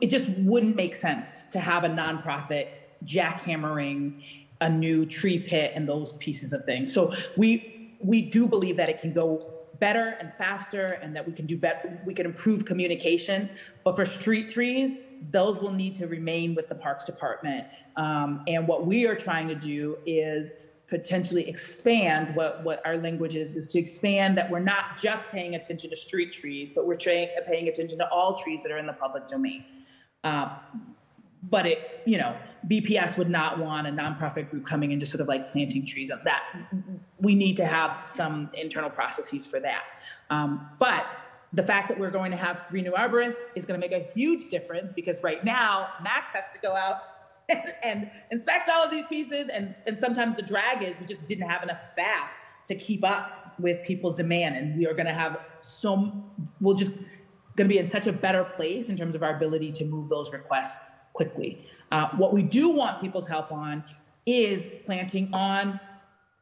it just wouldn't make sense to have a nonprofit jackhammering a new tree pit and those pieces of things. So we we do believe that it can go better and faster and that we can do better we can improve communication but for street trees those will need to remain with the parks department um, and what we are trying to do is potentially expand what, what our language is, is to expand that we're not just paying attention to street trees, but we're tra- paying attention to all trees that are in the public domain. Uh, but it, you know, BPS would not want a nonprofit group coming in just sort of like planting trees. That we need to have some internal processes for that. Um, but the fact that we're going to have three new arborists is going to make a huge difference because right now Max has to go out <laughs> and, and inspect all of these pieces, and and sometimes the drag is we just didn't have enough staff to keep up with people's demand, and we are going to have so we'll just going to be in such a better place in terms of our ability to move those requests quickly. Uh, what we do want people's help on is planting on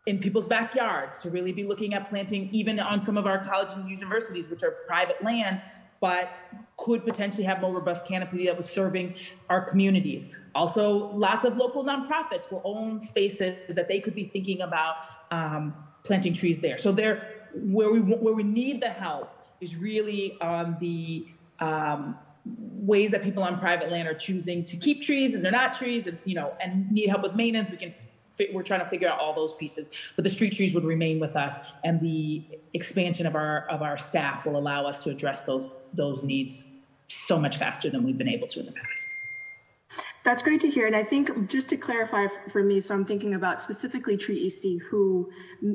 in people's backyards to really be looking at planting even on some of our colleges and universities, which are private land, but could potentially have more robust canopy that was serving our communities. Also, lots of local nonprofits will own spaces that they could be thinking about um, planting trees there. So there, where we where we need the help is really on the um, ways that people on private land are choosing to keep trees and they're not trees, and you know, and need help with maintenance. We can we're trying to figure out all those pieces. But the street trees would remain with us, and the expansion of our of our staff will allow us to address those those needs so much faster than we've been able to in the past. That's great to hear. And I think just to clarify for me, so I'm thinking about specifically Tree Eastie, who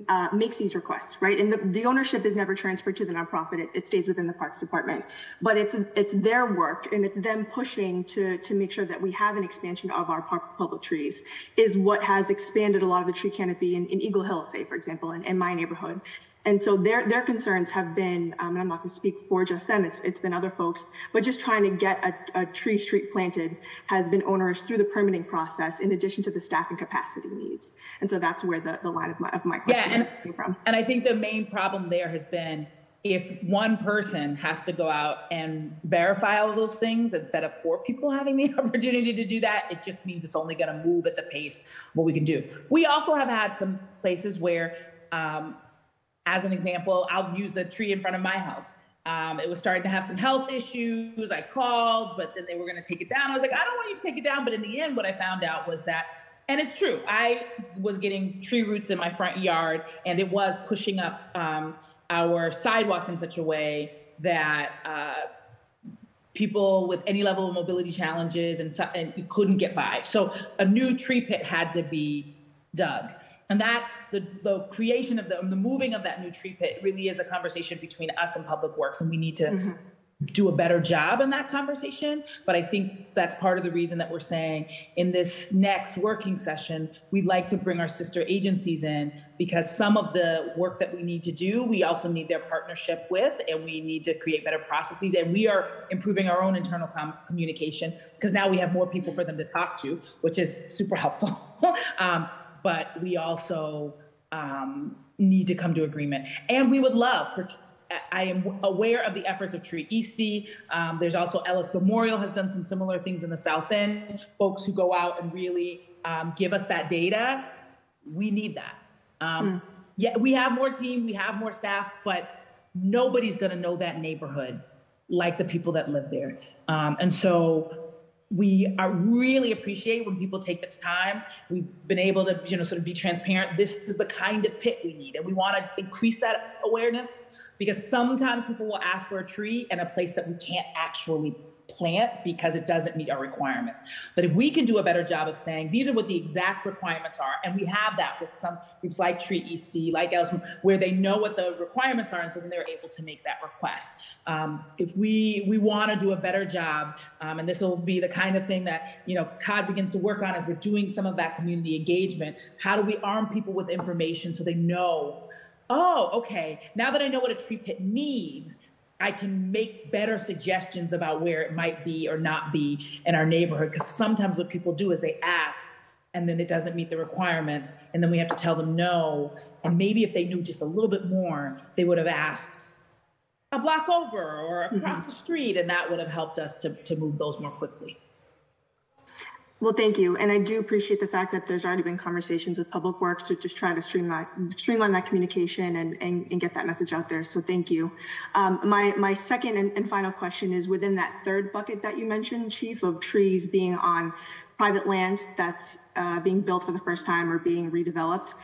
uh, makes these requests, right? And the, the, ownership is never transferred to the nonprofit; it, it, stays within the Parks Department. But it's it's their work, and it's them pushing to to make sure that we have an expansion of our public trees. Is what has expanded a lot of the tree canopy in, in Eagle Hill, say for example, in, in my neighborhood. And so their their concerns have been, um, and I'm not going to speak for just them, it's, it's been other folks, but just trying to get a, a, tree street planted has been onerous through the permitting process in addition to the staffing capacity needs. And so that's where the, the line of my, of my question yeah, and, came from. And I think the main problem there has been if one person has to go out and verify all of those things instead of four people having the <laughs> opportunity to do that, it just means it's only going to move at the pace what we can do. We also have had some places where um, as an example, I'll use the tree in front of my house. Um, it was starting to have some health issues. I called, but then they were going to take it down. I was like, I don't want you to take it down. But in the end, what I found out was that, and it's true, I was getting tree roots in my front yard, and it was pushing up um, our sidewalk in such a way that uh, people with any level of mobility challenges and, and couldn't get by. So a new tree pit had to be dug. And that the, the creation of the, the moving of that new tree pit really is a conversation between us and public works and we need to mm-hmm. do a better job in that conversation. But i think that's part of the reason that we're saying in this next working session we'd like to bring our sister agencies in because some of the work that we need to do we also need their partnership with and we need to create better processes. And we are improving our own internal com- communication because now we have more people for them to talk to which is super helpful. <laughs> Um, but we also um, need to come to agreement. And we would love for I am aware of the efforts of Tree Eastie. Um, there's also Ellis Memorial has done some similar things in the South End. Folks who go out and really um, give us that data. We need that. Um, mm. Yeah, we have more team, we have more staff, but nobody's going to know that neighborhood like the people that live there. Um, and so we are really appreciate when people take the time. We've been able to, you know, sort of be transparent. This is the kind of pit we need, and we want to increase that awareness because sometimes people will ask for a tree and a place that we can't actually plant because it doesn't meet our requirements. But if we can do a better job of saying these are what the exact requirements are, and we have that with some groups like Tree East, like Ellsworth, where they know what the requirements are, and so then they're able to make that request. Um, if we we want to do a better job, um, and this will be the kind of thing that you know Todd begins to work on as we're doing some of that community engagement. How do we arm people with information so they know? Oh, okay. Now that I know what a tree pit needs, I can make better suggestions about where it might be or not be in our neighborhood. Because sometimes what people do is they ask and then it doesn't meet the requirements. And then we have to tell them no. And maybe if they knew just a little bit more, they would have asked a block over or across mm-hmm. the street. And that would have helped us to, to move those more quickly. Well, thank you. And I do appreciate the fact that there's already been conversations with Public Works to just try to streamline, streamline that communication and, and, and get that message out there. So thank you. Um, my, my second and, and final question is within that third bucket that you mentioned, Chief, of trees being on private land that's uh, being built for the first time or being redeveloped.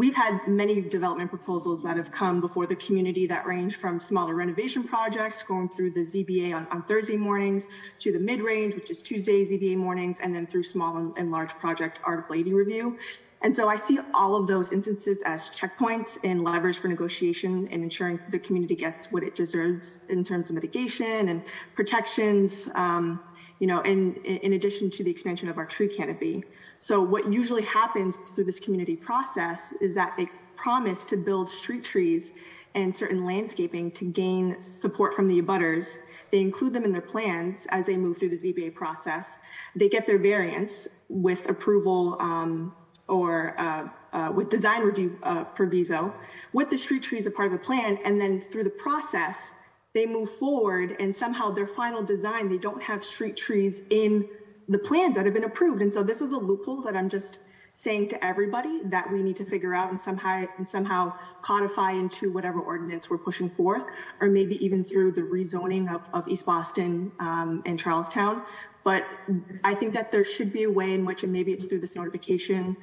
We've had many development proposals that have come before the community that range from smaller renovation projects going through the ZBA on, on Thursday mornings to the mid-range, which is Tuesday ZBA mornings, and then through small and, and large project Article 80 review. And so I see all of those instances as checkpoints and levers for negotiation and ensuring the community gets what it deserves in terms of mitigation and protections, um, you know, in addition to the expansion of our tree canopy. So what usually happens through this community process is that they promise to build street trees and certain landscaping to gain support from the abutters. They include them in their plans as they move through the ZBA process. They get their variance with approval um, or uh, uh, with design review uh, proviso, with the street trees a part of the plan, and then through the process, they move forward and somehow their final design, they don't have street trees in the plans that have been approved. And so this is a loophole that I'm just saying to everybody that we need to figure out and somehow and somehow codify into whatever ordinance we're pushing forth, or maybe even through the rezoning of, of East Boston um, and Charlestown. But I think that there should be a way in which, and maybe it's through this notification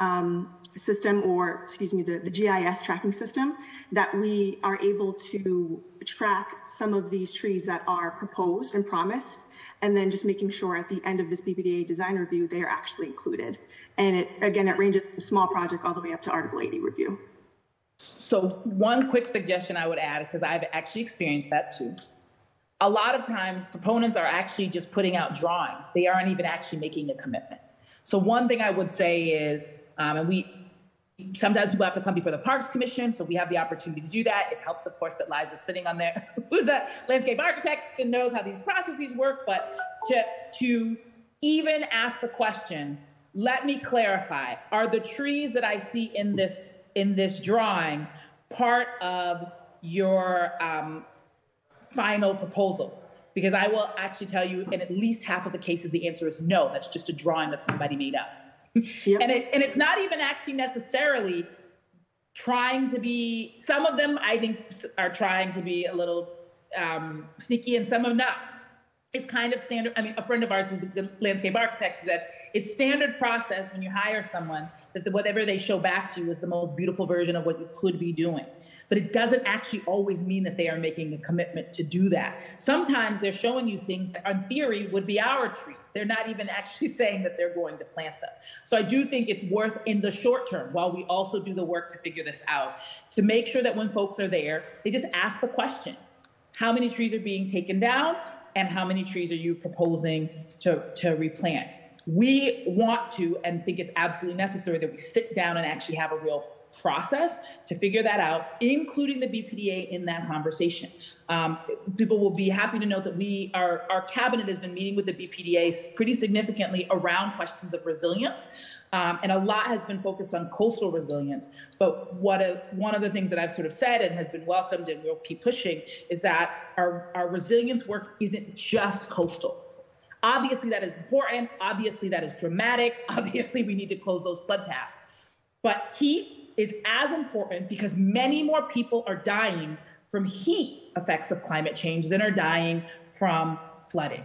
um, system or, excuse me, the, the GIS tracking system, that we are able to track some of these trees that are proposed and promised and then just making sure at the end of this BPDA design review, they are actually included. And it, again, it ranges from small project all the way up to Article 80 review. So one quick suggestion I would add, because I've actually experienced that too. A lot of times proponents are actually just putting out drawings. They aren't even actually making a commitment. So one thing I would say is, um, and we sometimes people have to come before the Parks Commission, so we have the opportunity to do that. It helps, of course, that Liza's sitting on there, <laughs> who's a landscape architect and knows how these processes work. But to to even ask the question, let me clarify: Are the trees that I see in this in this drawing part of your um, final proposal? Because I will actually tell you, in at least half of the cases, the answer is no. That's just a drawing that somebody made up. Yep. and it and it's not even actually necessarily trying to be some of them i think are trying to be a little um, sneaky and some of not it's kind of standard i mean a friend of ours who's a landscape architect said it's standard process when you hire someone that the, whatever they show back to you is the most beautiful version of what you could be doing but it doesn't actually always mean that they are making a commitment to do that sometimes they're showing you things that in theory would be our trees they're not even <laughs> actually saying that they're going to plant them. So I do think it's worth in the short term, while we also do the work to figure this out, to make sure that when folks are there, they just ask the question, how many trees are being taken down and how many trees are you proposing to, to replant? We want to and think it's absolutely necessary that we sit down and actually have a real process to figure that out, including the BPDA in that conversation. Um, people will be happy to know that we, our, our cabinet has been meeting with the BPDA pretty significantly around questions of resilience. Um, and a lot has been focused on coastal resilience. But what a, one of the things that I've sort of said and has been welcomed and we'll keep pushing is that our, our resilience work isn't just coastal. Obviously, that is important. Obviously, that is dramatic. <laughs> Obviously, we need to close those flood paths. But heat is as important because many more people are dying from heat effects of climate change than are dying from flooding.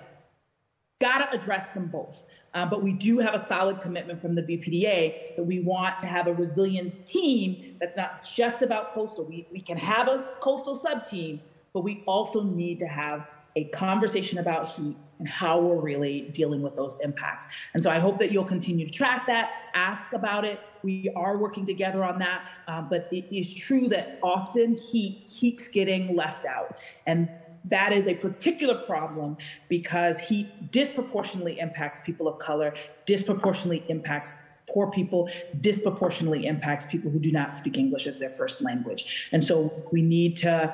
Got to address them both. Uh, but we do have a solid commitment from the BPDA that we want to have a resilience team that's not just about coastal. We, we can have a coastal sub team, but we also need to have a conversation about heat and how we're really dealing with those impacts. And so I hope that you'll continue to track that, ask about it. We are working together on that, um, but it is true that often heat keeps getting left out. And that is a particular problem because heat disproportionately impacts people of color, disproportionately impacts poor people, disproportionately impacts people who do not speak English as their first language. And so we need to,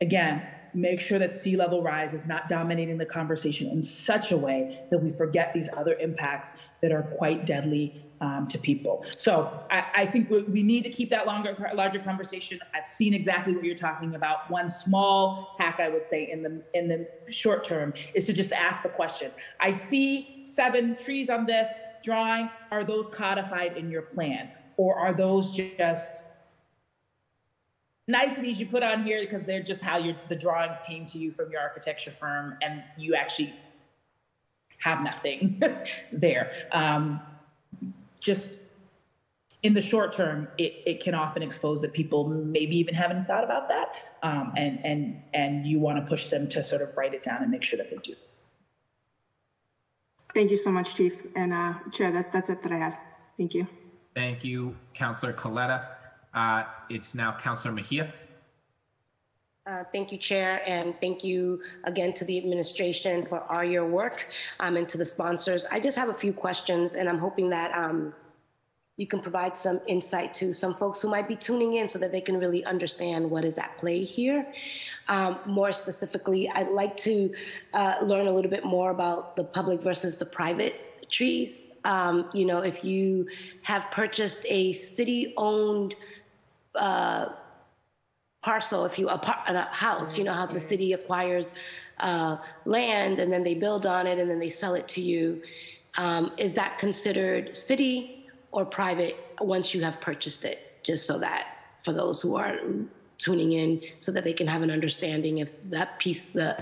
again, make sure that sea level rise is not dominating the conversation in such a way that we forget these other impacts that are quite deadly um, to people. So I, I think we, we, need to keep that longer, larger conversation. I've seen exactly what you're talking about. One small hack, I would say, in the in the short term, is to just ask the question. I see seven trees on this drawing. Are those codified in your plan, or are those just niceties you put on here because they're just how your the drawings came to you from your architecture firm and you actually have nothing <laughs> there. Um, just in the short term it, it can often expose that people maybe even haven't thought about that um, and and and you want to push them to sort of write it down and make sure that they do. Thank you so much chief. And uh, chair that, that's it that i have. Thank you. Thank you councillor coletta uh, it's now Councillor Mejia. Uh, thank you, Chair, and thank you again to the administration for all your work um, and to the sponsors. I just have a few questions, and I'm hoping that um, you can provide some insight to some folks who might be tuning in so that they can really understand what is at play here. Um, more specifically, I'd like to uh, learn a little bit more about the public versus the private trees. Um, you know, if you have purchased a city owned uh, parcel, if you a, a house, you know how the city acquires uh, land and then they build on it and then they sell it to you. Um, is that considered city or private once you have purchased it? Just so that for those who are tuning in, so that they can have an understanding if that piece, the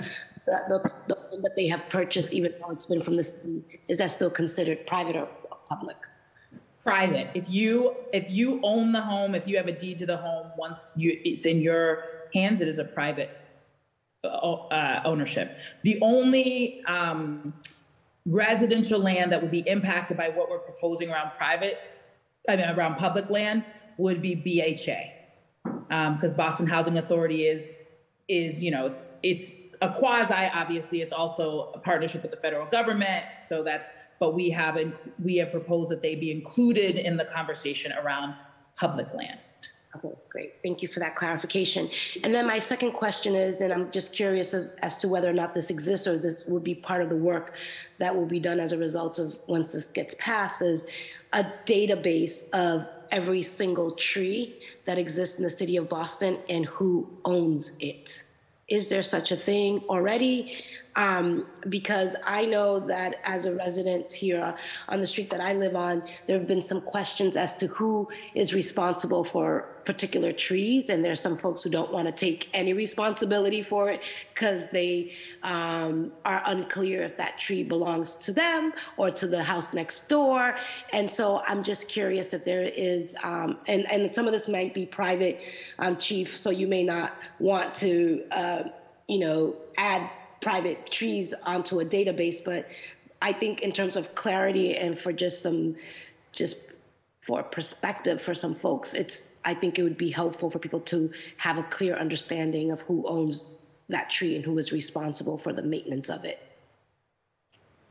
the, the, the that they have purchased, even though it's been from the city, is that still considered private or public? Private. If you if you own the home, if you have a deed to the home, once you it's in your hands, it is a private uh, uh, ownership. The only um, residential land that would be impacted by what we're proposing around private, I mean around public land, would be BHA, because um, Boston Housing Authority is is you know it's it's a quasi obviously it's also a partnership with the federal government so that's but we have we have proposed that they be included in the conversation around public land. Okay, great. Thank you for that clarification. And then my second question is, and I'm just curious as, as, to whether or not this exists or this would be part of the work that will be done as a result of once this gets passed, is a database of every single tree that exists in the city of Boston and who owns it. Is there such a thing already? Um, because I know that as a resident here on the street that I live on, there have been some questions as to who is responsible for particular trees, and there's some folks who don't want to take any responsibility for it because they um, are unclear if that tree belongs to them or to the house next door. And so I'm just curious if there is, um, and and some of this might be private, um, chief, so you may not want to, uh, you know, add private trees onto a database, but I think in terms of clarity and for just some, just for perspective for some folks, it's I think it would be helpful for people to have a clear understanding of who owns that tree and who is responsible for the maintenance of it.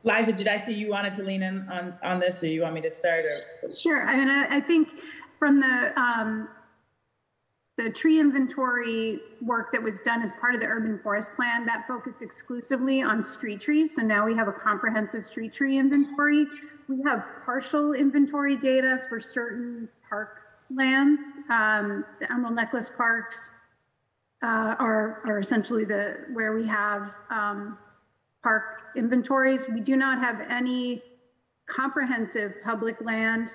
Liza, did I see you wanted to lean in on, on this, or you want me to start? Or? Sure. I mean, I, I think from the um, the tree inventory work that was done as part of the urban forest plan that focused exclusively on street trees. So now we have a comprehensive street tree inventory. We have partial inventory data for certain park lands. Um, the Emerald Necklace parks uh, are, are essentially the where we have um, park inventories. We do not have any comprehensive public land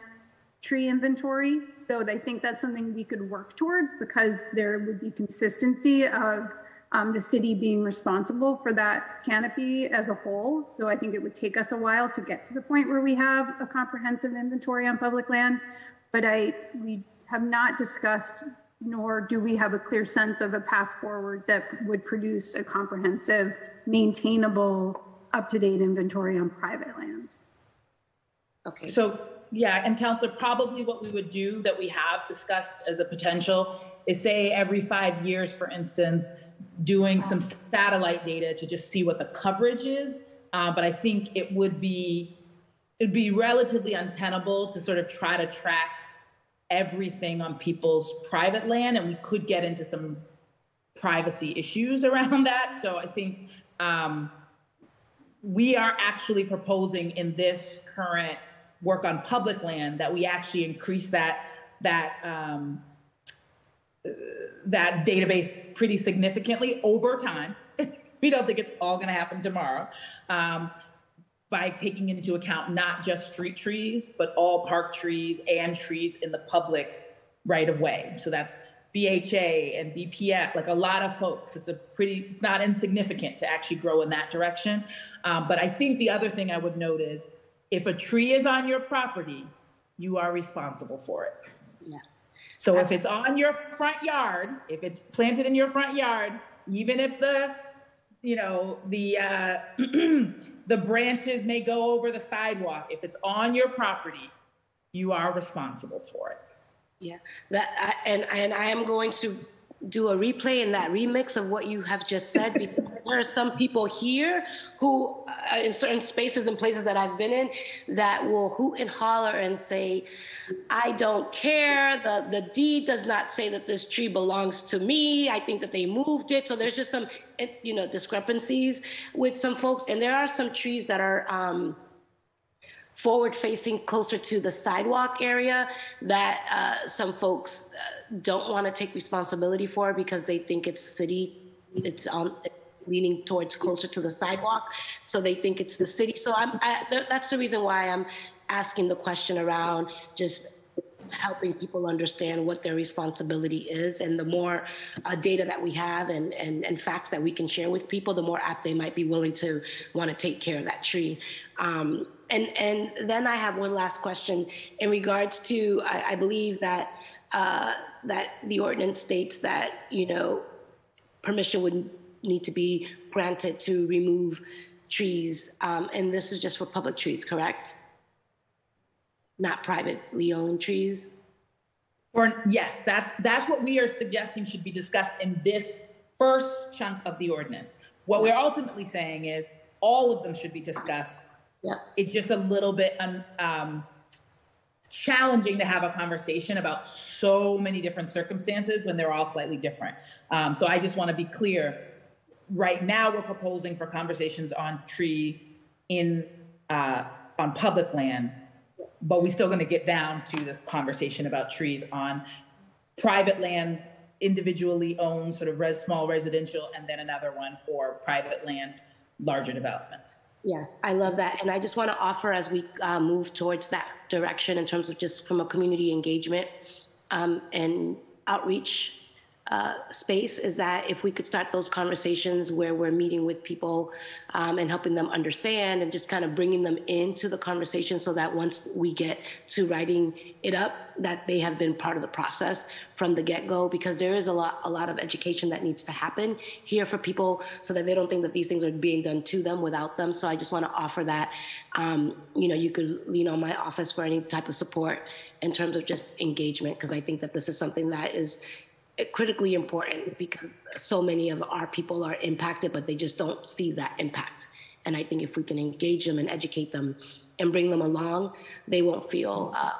tree inventory though I think that's something we could work towards because there would be consistency of um, the city being responsible for that canopy as a whole. Though I think it would take us a while to get to the point where we have a comprehensive inventory on public land. But I we have not discussed nor do we have a clear sense of a path forward that would produce a comprehensive maintainable, up-to-date inventory on private lands. Okay. So, yeah, and Counselor, probably what we would do that we have discussed as a potential is say every five years, for instance, doing some satellite data to just see what the coverage is. Uh, but I think it would be it'd be relatively untenable to sort of try to track everything on people's private land, and we could get into some privacy issues <laughs> around that. So I think um, we are actually proposing in this current work on public land that we actually increase that that um, that database pretty significantly over time. <laughs> we don't think it's all going to happen tomorrow. Um, by taking into account not just street trees, but all park trees and trees in the public right of way. So that's BHA and BPF, like a lot of folks. It's a pretty, it's not insignificant to actually grow in that direction. Um, but I think the other thing I would note is if a tree is on your property, you are responsible for it. Yes. So if it's on your front yard, if it's planted in your front yard, even if the, you know, the uh, <clears throat> the branches may go over the sidewalk, if it's on your property, you are responsible for it. Yeah, that I, and and I am going to do a replay and that remix of what you have just said because <laughs> there are some people here who uh, in certain spaces and places that I've been in that will hoot and holler and say I don't care. The the deed does not say that this tree belongs to me. I think that they moved it. So there's just some you know discrepancies with some folks. And there are some trees that are um, forward facing closer to the sidewalk area that uh, some folks uh, don't want to take responsibility for because they think it's city, it's on leaning towards closer to the sidewalk. So they think it's the city. So I'm, I, th- that's the reason why I'm asking the question around just helping people understand what their responsibility is. And the more uh, data that we have and, and, and facts that we can share with people, the more apt they might be willing to want to take care of that tree. Um, and, and then I have one last question in regards to, I, I believe that, uh, that the ordinance states that, you know, permission would need to be granted to remove trees. Um, and this is just for public trees, correct? Not privately owned trees? Or yes, that's that's what we are suggesting should be discussed in this first chunk of the ordinance. What we're ultimately saying is all of them should be discussed. Yeah. It's just a little bit um, challenging to have a conversation about so many different circumstances when they're all slightly different. Um, so I just want to be clear. Right now, we're proposing for conversations on trees in uh, on public land but we're still going to get down to this conversation about trees on private land, individually owned, sort of res, small residential, and then another one for private land, larger developments. Yeah, I love that. And I just want to offer as we uh, move towards that direction in terms of just from a community engagement um, and outreach uh, space is that if we could start those conversations where we're meeting with people um, and helping them understand and just kind of bringing them into the conversation so that once we get to writing it up that they have been part of the process from the get-go because there is a lot a lot of education that needs to happen here for people so that they don't think that these things are being done to them without them. So i just want to offer that um, you know you could lean on my office for any type of support in terms of just engagement because i think that this is something that is critically important because so many of our people are impacted, but they just don't see that impact. And I think if we can engage them and educate them and bring them along, they won't feel uh,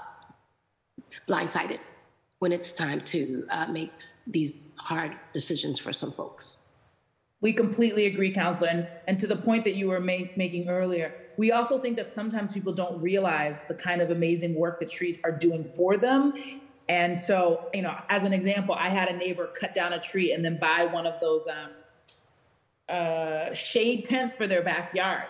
blindsided when it's time to uh, make these hard decisions for some folks. We completely agree, Councilor. And, and to the point that you were making earlier, we also think that sometimes people don't realize the kind of amazing work that trees are doing for them and so, you know, as an example, I had a neighbor cut down a tree and then buy one of those um, uh, shade tents for their backyard.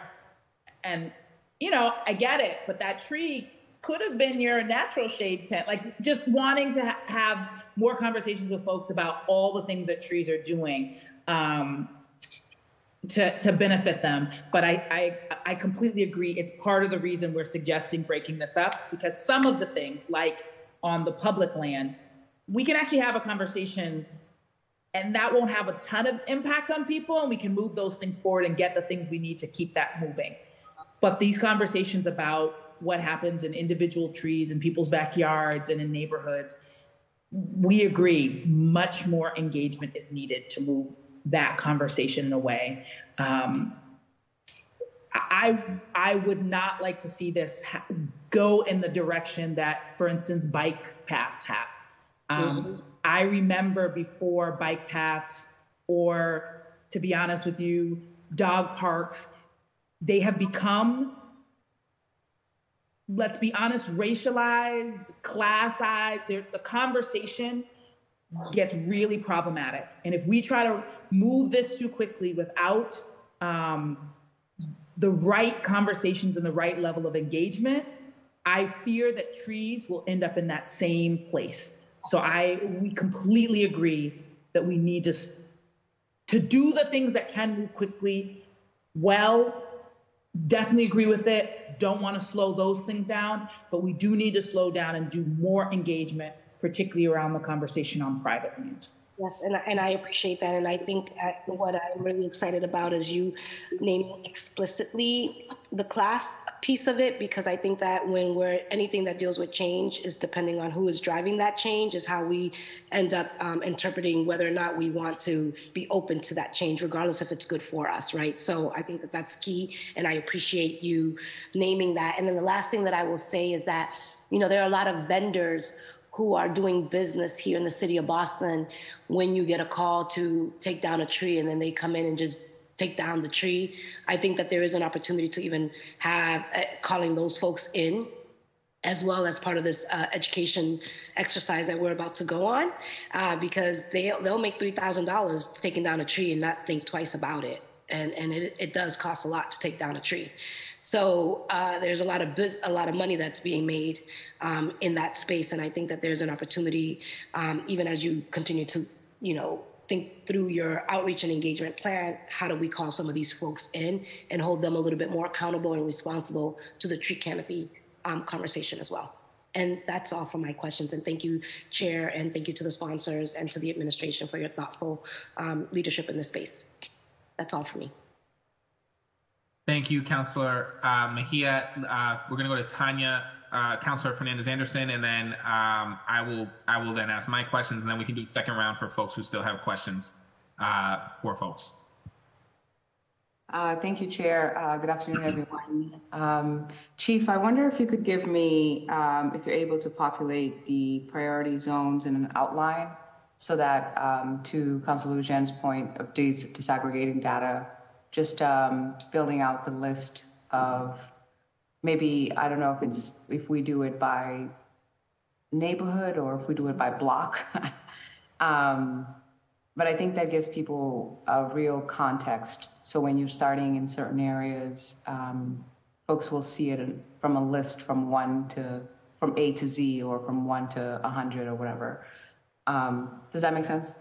And, you know, I get it, but that tree could have been your natural shade tent. Like just wanting to ha- have more conversations with folks about all the things that trees are doing. Um, to, to benefit them. But I, I, I completely agree. It's part of the reason we're suggesting breaking this up because some of the things like on the public land, we can actually have a conversation and that won't have a ton of impact on people and we can move those things forward and get the things we need to keep that moving. But these conversations about what happens in individual trees in people's backyards and in neighborhoods we agree much more engagement is needed to move that conversation away um, I I would not like to see this ha- go in the direction that, for instance, bike paths have. Um, mm-hmm. I remember before bike paths, or to be honest with you, dog parks, they have become, let's be honest, racialized, classized. The conversation gets really problematic. And if we try to move this too quickly without um, the right conversations and the right level of engagement, I fear that trees will end up in that same place. So I we completely agree that we need to to do the things that can move quickly well. Definitely agree with it. Don't want to slow those things down, but we do need to slow down and do more engagement, particularly around the conversation on private land. Yes, and, and I appreciate that. And I think uh, what I'm really excited about is you naming explicitly the class piece of it, because I think that when we're anything that deals with change is depending on who is driving that change, is how we end up um, interpreting whether or not we want to be open to that change, regardless if it's good for us, right? So I think that that's key. And I appreciate you naming that. And then the last thing that I will say is that, you know, there are a lot of vendors who are doing business here in the city of Boston when you get a call to take down a tree and then they come in and just take down the tree. I think that there is an opportunity to even have uh, calling those folks in as well as part of this uh, education exercise that we're about to go on, uh, because they they'll make three thousand dollars taking down a tree and not think twice about it, and and it, it does cost a lot to take down a tree. So uh, there's a lot of biz- a lot of money that's being made um, in that space, and I think that there's an opportunity, um, even as you continue to, you know, think through your outreach and engagement plan. How do we call some of these folks in and hold them a little bit more accountable and responsible to the tree canopy um, conversation as well? And that's all for my questions. And thank you, Chair, and thank you to the sponsors and to the administration for your thoughtful um, leadership in this space. That's all for me. Thank you, Councillor uh, Mejia. Uh, we're going to go to Tania, uh, Councillor Fernandes Anderson, and then um, I will I will then ask my questions, and then we can do a second round for folks who still have questions uh, for folks. Uh, thank you, Chair. Uh, good afternoon, everyone. Um, Chief, I wonder if you could give me, um, if you're able to populate the priority zones in an outline so that, um, to Councilor Louijeune's point of disaggregating data just um, building out the list of maybe I don't know if it's if we do it by neighborhood or if we do it by block. <laughs> um, but I think that gives people a real context. So when you're starting in certain areas, um, folks will see it from a list from one to from A to Z or from one to a hundred or whatever. Um, does that make sense?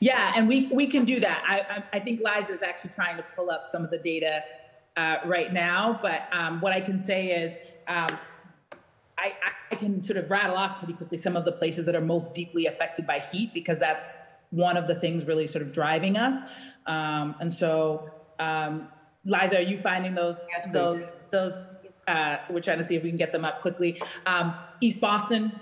Yeah, and we we can do that. I I, I think Liza is actually trying to pull up some of the data uh, right now, but um, what I can say is. Um, I, I can sort of rattle off pretty quickly some of the places that are most deeply affected by heat because that's one of the things really sort of driving us. Um, and so, um, Liza, are you finding those yes, those those? Uh, we're trying to see if we can get them up quickly. Um, East Boston,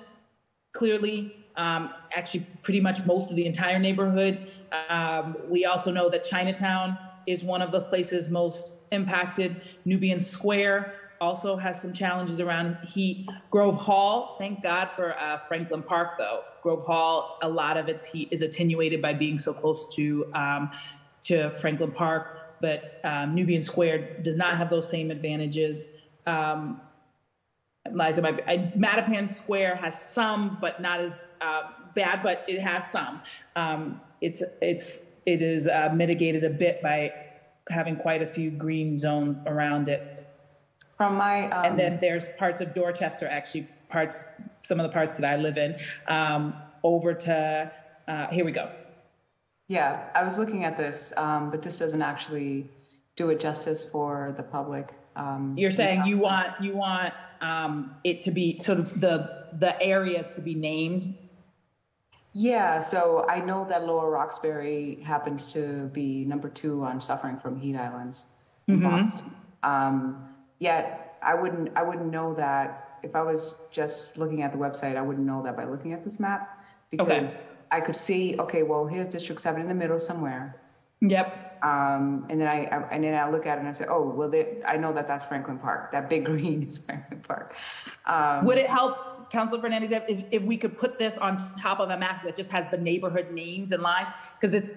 clearly um, actually pretty much most of the entire neighborhood. Um, we also know that Chinatown is one of the places most impacted. Nubian Square also has some challenges around heat. Grove Hall, thank God for uh, Franklin Park though. Grove Hall, a lot of its heat is attenuated by being so close to um, to Franklin Park, but um, Nubian Square does not have those same advantages. Um, Liza, my, I, Mattapan Square has some, but not as uh, bad, but it has some. Um, it's it's it is uh, mitigated a bit by having quite a few green zones around it. From my um, and then there's parts of Dorchester, actually parts some of the parts that I live in, um, over to uh, here we go. Yeah, I was looking at this, um, but this doesn't actually do it justice for the public. Um, You're saying you want you want um, it to be sort of the the areas to be named Yeah, so I know that Lower Roxbury happens to be number two on suffering from heat islands in Mhm. Boston. Um, yet I wouldn't I wouldn't know that if I was just looking at the website. I wouldn't know that by looking at this map because I could see okay, well here's District Seven in the middle somewhere. Yep. Um, and then I, I and then I look at it and I say, oh well, they, I know that that's Franklin Park. That big <laughs> green is Franklin Park. Um, Would it help, Councilor Fernandes, if, we could put this on top of a map that just has the neighborhood names and lines? Because it's,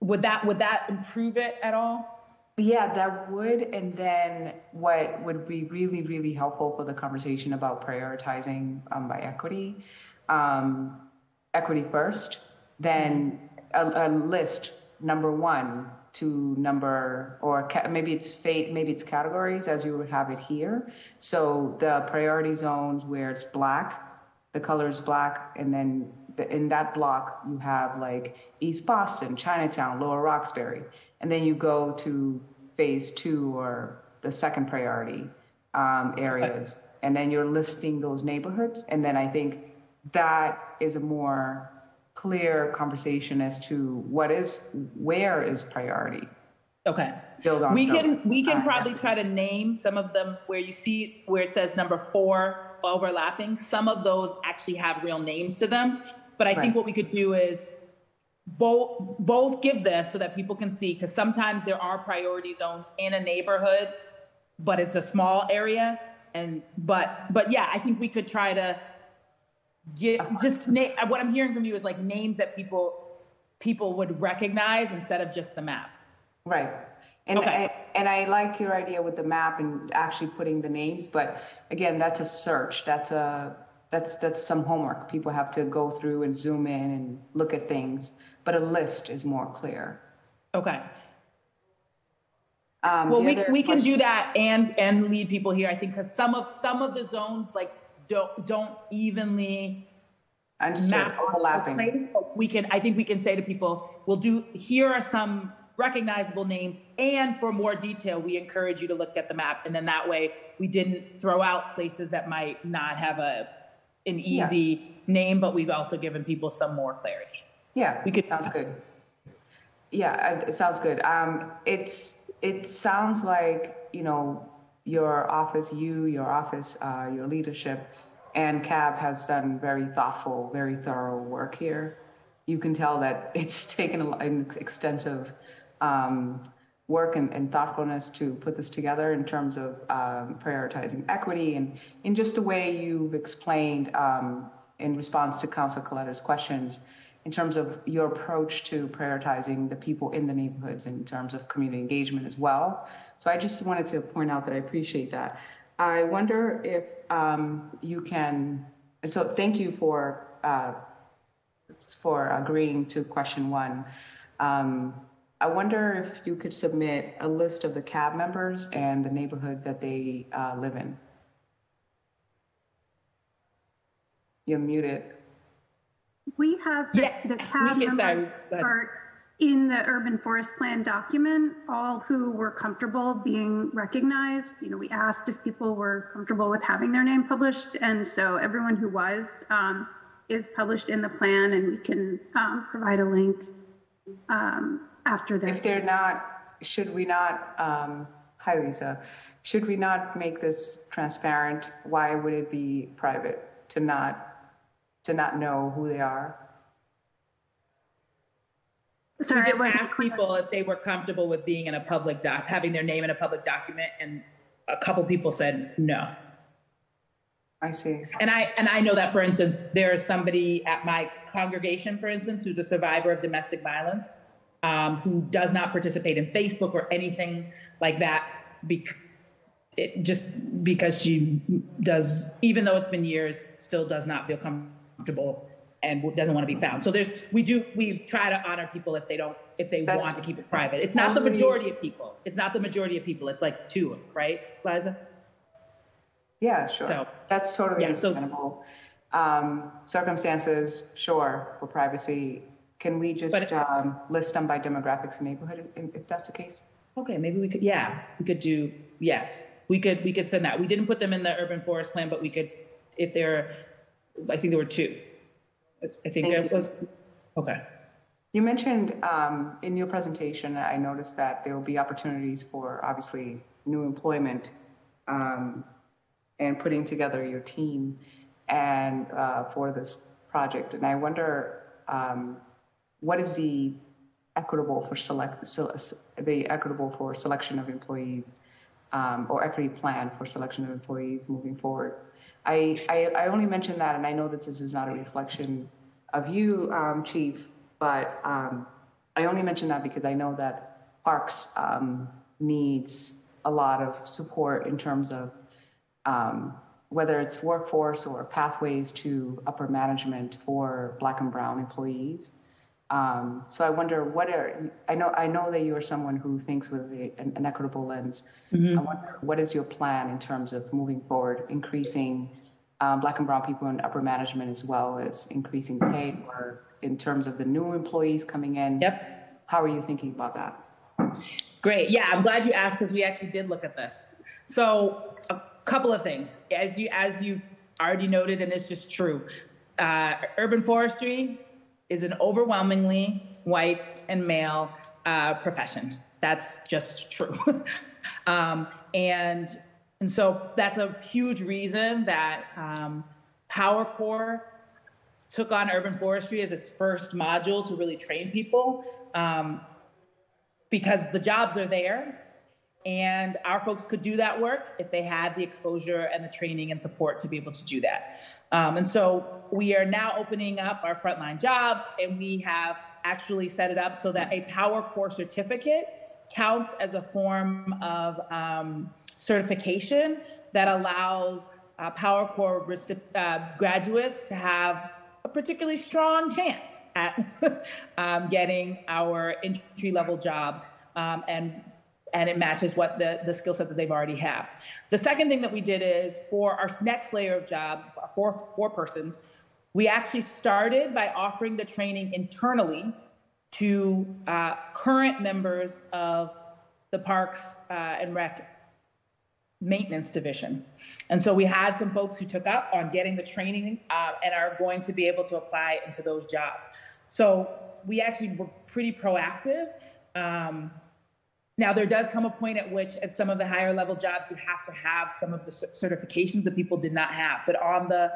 would that, would that improve it at all? Yeah, that would. And then what would be really, really helpful for the conversation about prioritizing um, by equity, um, equity first, then a, a list number one to number, or ca- maybe it's fa- maybe it's categories as you would have it here. So the priority zones where it's black, the color is black, and then the, in that block you have like East Boston, Chinatown, Lower Roxbury, and then you go to phase two or the second priority um, areas, and then you're listing those neighborhoods, and then I think that is a more clear conversation as to what is where is priority. Okay. Build on We can, those. we can probably try to name some of them where you see where it says number four overlapping. Some of those actually have real names to them. But I think what we could do is both, both give this so that people can see, because sometimes there are priority zones in a neighborhood, but it's a small area. And, but, but yeah, I think we could try to get, just what I'm hearing from you is like names that people, people would recognize instead of just the map. Right. And, Okay. and and I like your idea with the map and actually putting the names, but again, that's a search. That's a that's that's some homework. People have to go through and zoom in and look at things. But a list is more clear. Okay. Um, Well, we, we can do that and, and lead people here, I think, because some of, some of the zones like don't, don't evenly Understood. map Overlapping. place. But We can, I think we can say to people, we'll do, here are some recognizable names. And for more detail, we encourage you to look at the map. And then that way we didn't throw out places that might not have a, an Yeah. easy name, but we've also given people some more clarity. Yeah, We could- sounds good. Yeah, it sounds good. Um, it's it sounds like you know your office, you, your office, uh, your leadership, and CAB has done very thoughtful, very thorough work here. You can tell that <laughs> it's taken an extensive um, work and, and thoughtfulness to put this together in terms of um, prioritizing equity and in just the way you've explained um, in response to Council Coletta's questions in terms of your approach to prioritizing the people in the neighborhoods in terms of community engagement as well. So I just wanted to point out that I appreciate that. I wonder if um, you can, so thank you for uh, for agreeing to question one. Um, I wonder if you could submit a list of the cab members and the neighborhood that they uh, live in. You're muted. We have the, Yes, the cab can- members go ahead. are in the urban forest plan document, all who were comfortable being recognized. You know, we asked if people were comfortable with having their name published, and so everyone who was um, is published in the plan, and we can um, provide a link um, after this. If they're not, should we not, um, hi Liza, should we not make this transparent? Why would it be private to not, to not know who they are? So we I just wasn't asked people if they were comfortable with being in a public doc, having their name in a public document, and a couple people said no. I see. And I and I know that, for instance, there is somebody at my congregation, for instance, who's a survivor of domestic violence, um, who does not participate in Facebook or anything like that, bec- it, just because she does, even though it's been years, still does not feel comfortable and doesn't want to be found. So there's we do we try to honor people if they don't if they That's want to keep it private. It's not the majority of people. It's not the majority of people. It's like two, right, Liza? Yeah, sure. So- That's totally Yeah, so- understandable. Um, circumstances, sure, for privacy. Can we just um, list them by demographics and neighborhood if that's the case? Okay, maybe we could, yeah, we could do, yes, we could, we could send that. We didn't put them in the urban forest plan, but we could, if there, I think there were two. I think Thank it you. was, okay. You mentioned um, in your presentation, I noticed that there will be opportunities for obviously new employment um, and putting together your team and uh, for this project. And I wonder um, what is the equitable for select the equitable for selection of employees um, or equity plan for selection of employees moving forward. I, I, I only mention that, and I know that this is not a reflection of you, um, Chief, but um, I only mention that because I know that Parks um, needs a lot of support in terms of um, whether it's workforce or pathways to upper management for Black and Brown employees. Um, so I wonder what are I know I know that you are someone who thinks with a, an, an equitable lens. Mhm. I wonder what is your plan in terms of moving forward, increasing um, Black and Brown people in upper management as well as increasing pay, or in terms of the new employees coming in. Yep. How are you thinking about that? Great. Yeah, I'm glad you asked because we actually did look at this. So a couple of things, as you as you've already noted, and it's just true. Uh, urban forestry is an overwhelmingly white and male uh, profession. That's just true. <laughs> um, and and so that's a huge reason that um, Power Corps took on urban forestry as its first module to really train people. Um, because the jobs are there and our folks could do that work if they had the exposure and the training and support to be able to do that. Um, and so we are now opening up our frontline jobs and we have actually set it up so that a Power Corps certificate counts as a form of um, certification that allows uh, Power Corps uh, graduates to have a particularly strong chance at <laughs> um, getting our entry level jobs um, and and it matches what the, the skill set that they've already have. The second thing that we did is for our next layer of jobs, four, four persons, we actually started by offering the training internally to uh, current members of the Parks uh, and Rec maintenance division. And so we had some folks who took up on getting the training uh, and are going to be able to apply into those jobs. So we actually were pretty proactive. Um, now there does come a point at which at some of the higher level jobs you have to have some of the certifications that people did not have. But on the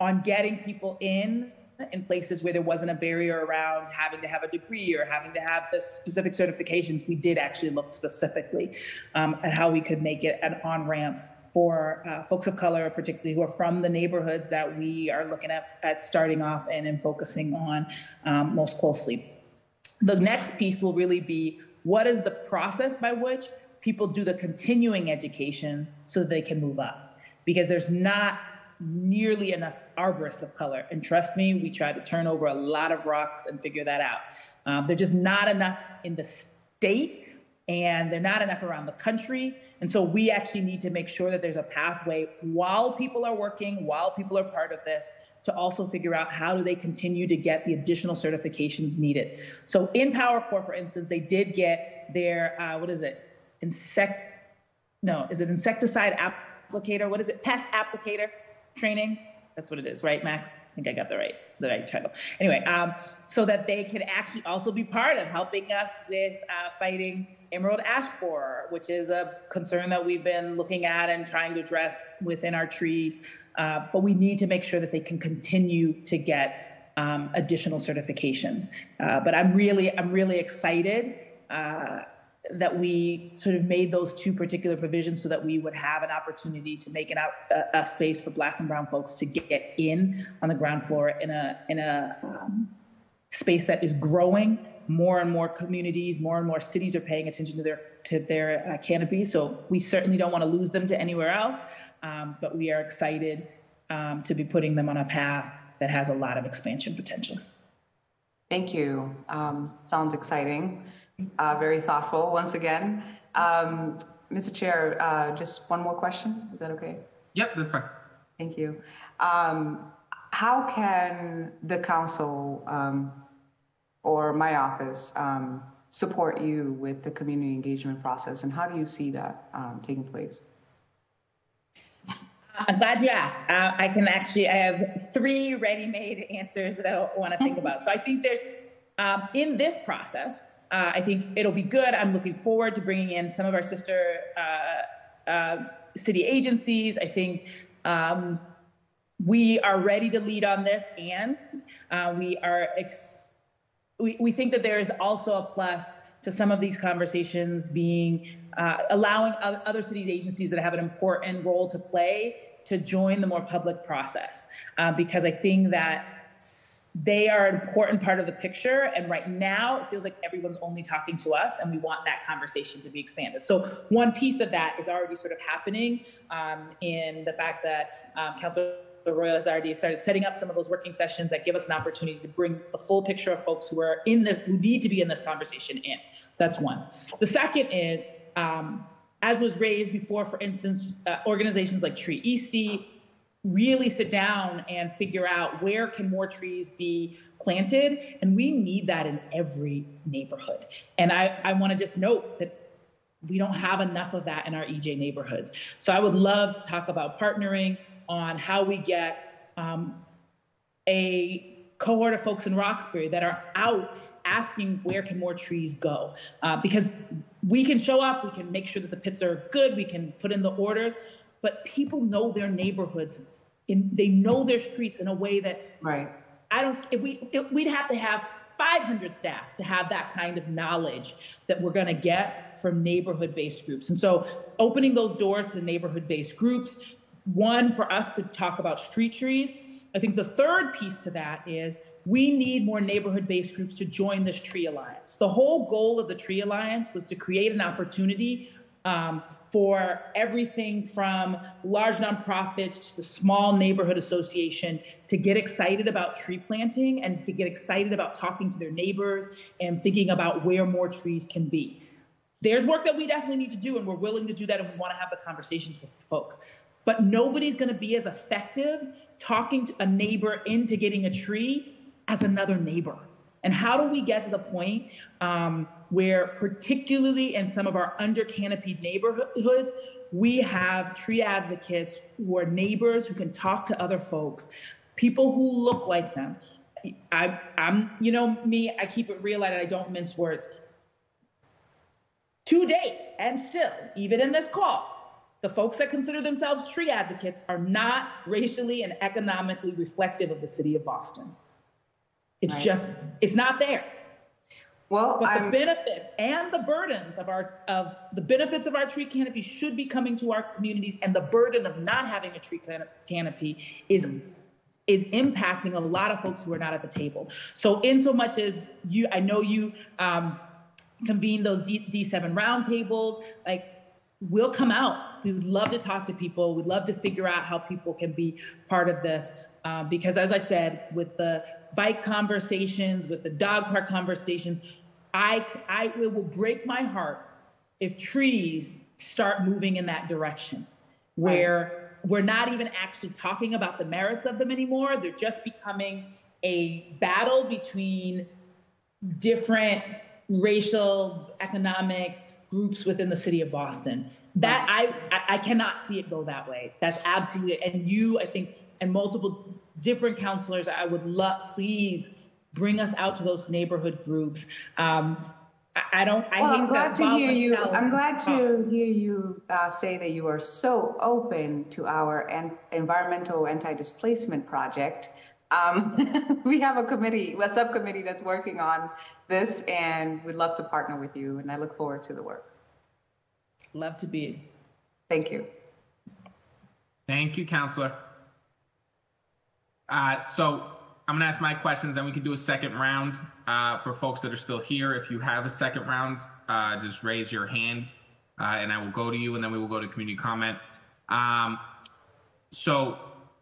on getting people in in places where there wasn't a barrier around having to have a degree or having to have the specific certifications, we did actually look specifically um, at how we could make it an on ramp for uh, folks of color, particularly who are from the neighborhoods that we are looking at, at starting off and, and focusing on um, most closely. The next piece will really be what is the process by which people do the continuing education so they can move up? Because there's not nearly enough arborists of color. And trust me, we tried to turn over a lot of rocks and figure that out. Um, there's just not enough in the state and they're not enough around the country. And so we actually need to make sure that there's a pathway while people are working, while people are part of this, to also figure out how do they continue to get the additional certifications needed. So in Power Corps, for instance, they did get their, uh, what is it? Insect, no, is it insecticide applicator? What is it? Pest applicator training. That's what it is, right, Max? I think I got the right the right title. Anyway, um, so that they can actually also be part of helping us with uh, fighting emerald ash borer, which is a concern that we've been looking at and trying to address within our trees. Uh, but we need to make sure that they can continue to get um, additional certifications. Uh, but I'm really I'm really excited uh, that we sort of made those two particular provisions so that we would have an opportunity to make an out, a, a space for black and brown folks to get in on the ground floor in a in a um, space that is growing. More and more communities more and more cities are paying attention to their to their uh, canopies so we certainly don't want to lose them to anywhere else um, but we are excited um, to be putting them on a path that has a lot of expansion potential. Thank you. Um, sounds exciting uh, very thoughtful once again. Um, Mr. Chair, uh, just one more question. Is that okay? Yep, that's fine. Thank you. Um, how can the council um, or my office um, support you with the community engagement process, and how do you see that um, taking place? I'm glad you asked. Uh, I can actually, I have three ready-made answers that I want to think about. So I think there's, um, in this process, uh, I think it'll be good. I'm looking forward to bringing in some of our sister uh, uh city agencies. I think um, we are ready to lead on this, and uh, we are. Ex- we, we think that there is also a plus to some of these conversations being uh, allowing other cities agencies that have an important role to play to join the more public process uh, because I think that they are an important part of the picture. And right now, it feels like everyone's only talking to us, and we want that conversation to be expanded. So, one piece of that is already sort of happening um, in the fact that um, Councilor Arroyo has already started setting up some of those working sessions that give us an opportunity to bring the full picture of folks who are in this, who need to be in this conversation in. So that's one. The second is, um, as was raised before, for instance, uh, organizations like Tree Eastie really sit down and figure out where can more trees be planted. And we need that in every neighborhood. And i, I want to just note that we don't have enough of that in our ej neighborhoods. So i would love to talk about partnering on how we get um, a cohort of folks in roxbury that are out asking where can more trees go. Uh, because we can show up we can make sure that the pits are good we can put in the orders but people know their neighborhoods in, they know their streets in a way that right. I don't. If we if we'd have to have 500 staff to have that kind of knowledge that we're going to get from neighborhood-based groups. And so, opening those doors to the neighborhood-based groups, one for us to talk about street trees. I think the third piece to that is we need more neighborhood based groups to join this tree alliance. The whole goal of the tree alliance was to create an opportunity um, for everything from large nonprofits to the small neighborhood association to get excited about tree planting and to get excited about talking to their neighbors and thinking about where more trees can be. There's work that we definitely need to do, and we're willing to do that, and we want to have the conversations with folks. But nobody's going to be as effective talking to a neighbor into getting a tree as another neighbor. And how do we get to the point um, where, particularly in some of our under canopied neighborhoods, we have tree advocates who are neighbors who can talk to other folks, people who look like them. I, am you know, me, I keep it real and I don't mince words. To date, and still, even in this call, the folks that consider themselves tree advocates are not racially and economically reflective of the city of Boston. It's right. just, it's not there. Well, but I'm... the benefits and the burdens of our of the benefits of our tree canopy should be coming to our communities, and the burden of not having a tree canopy is is impacting a lot of folks who are not at the table. So, in so much as you, I know you um, convene those D, D7 roundtables, like we'll come out. We would love to talk to people. We'd love to figure out how people can be part of this. Uh, because as I said, with the bike conversations, with the dog park conversations, I, I it will break my heart if trees start moving in that direction, where right. we're not even actually talking about the merits of them anymore. They're just becoming a battle between different racial, economic groups within the city of Boston. That I, I cannot see it go that way. That's absolutely, and you, I think, and multiple different councilors, I would love, please bring us out to those neighborhood groups. Um, I, I don't. I well, hate I'm glad to, to hear you. I'm glad to hear you uh, say that you are so open to our en- environmental anti-displacement project. Um, <laughs> we have a committee, a subcommittee that's working on this, and we'd love to partner with you. And I look forward to the work. Love to be. Thank you. Thank you, Councilor. Uh, so I'm gonna ask my questions, and we can do a second round uh, for folks that are still here. If you have a second round, uh, just raise your hand, uh, and I will go to you, and then we will go to community comment. Um, so,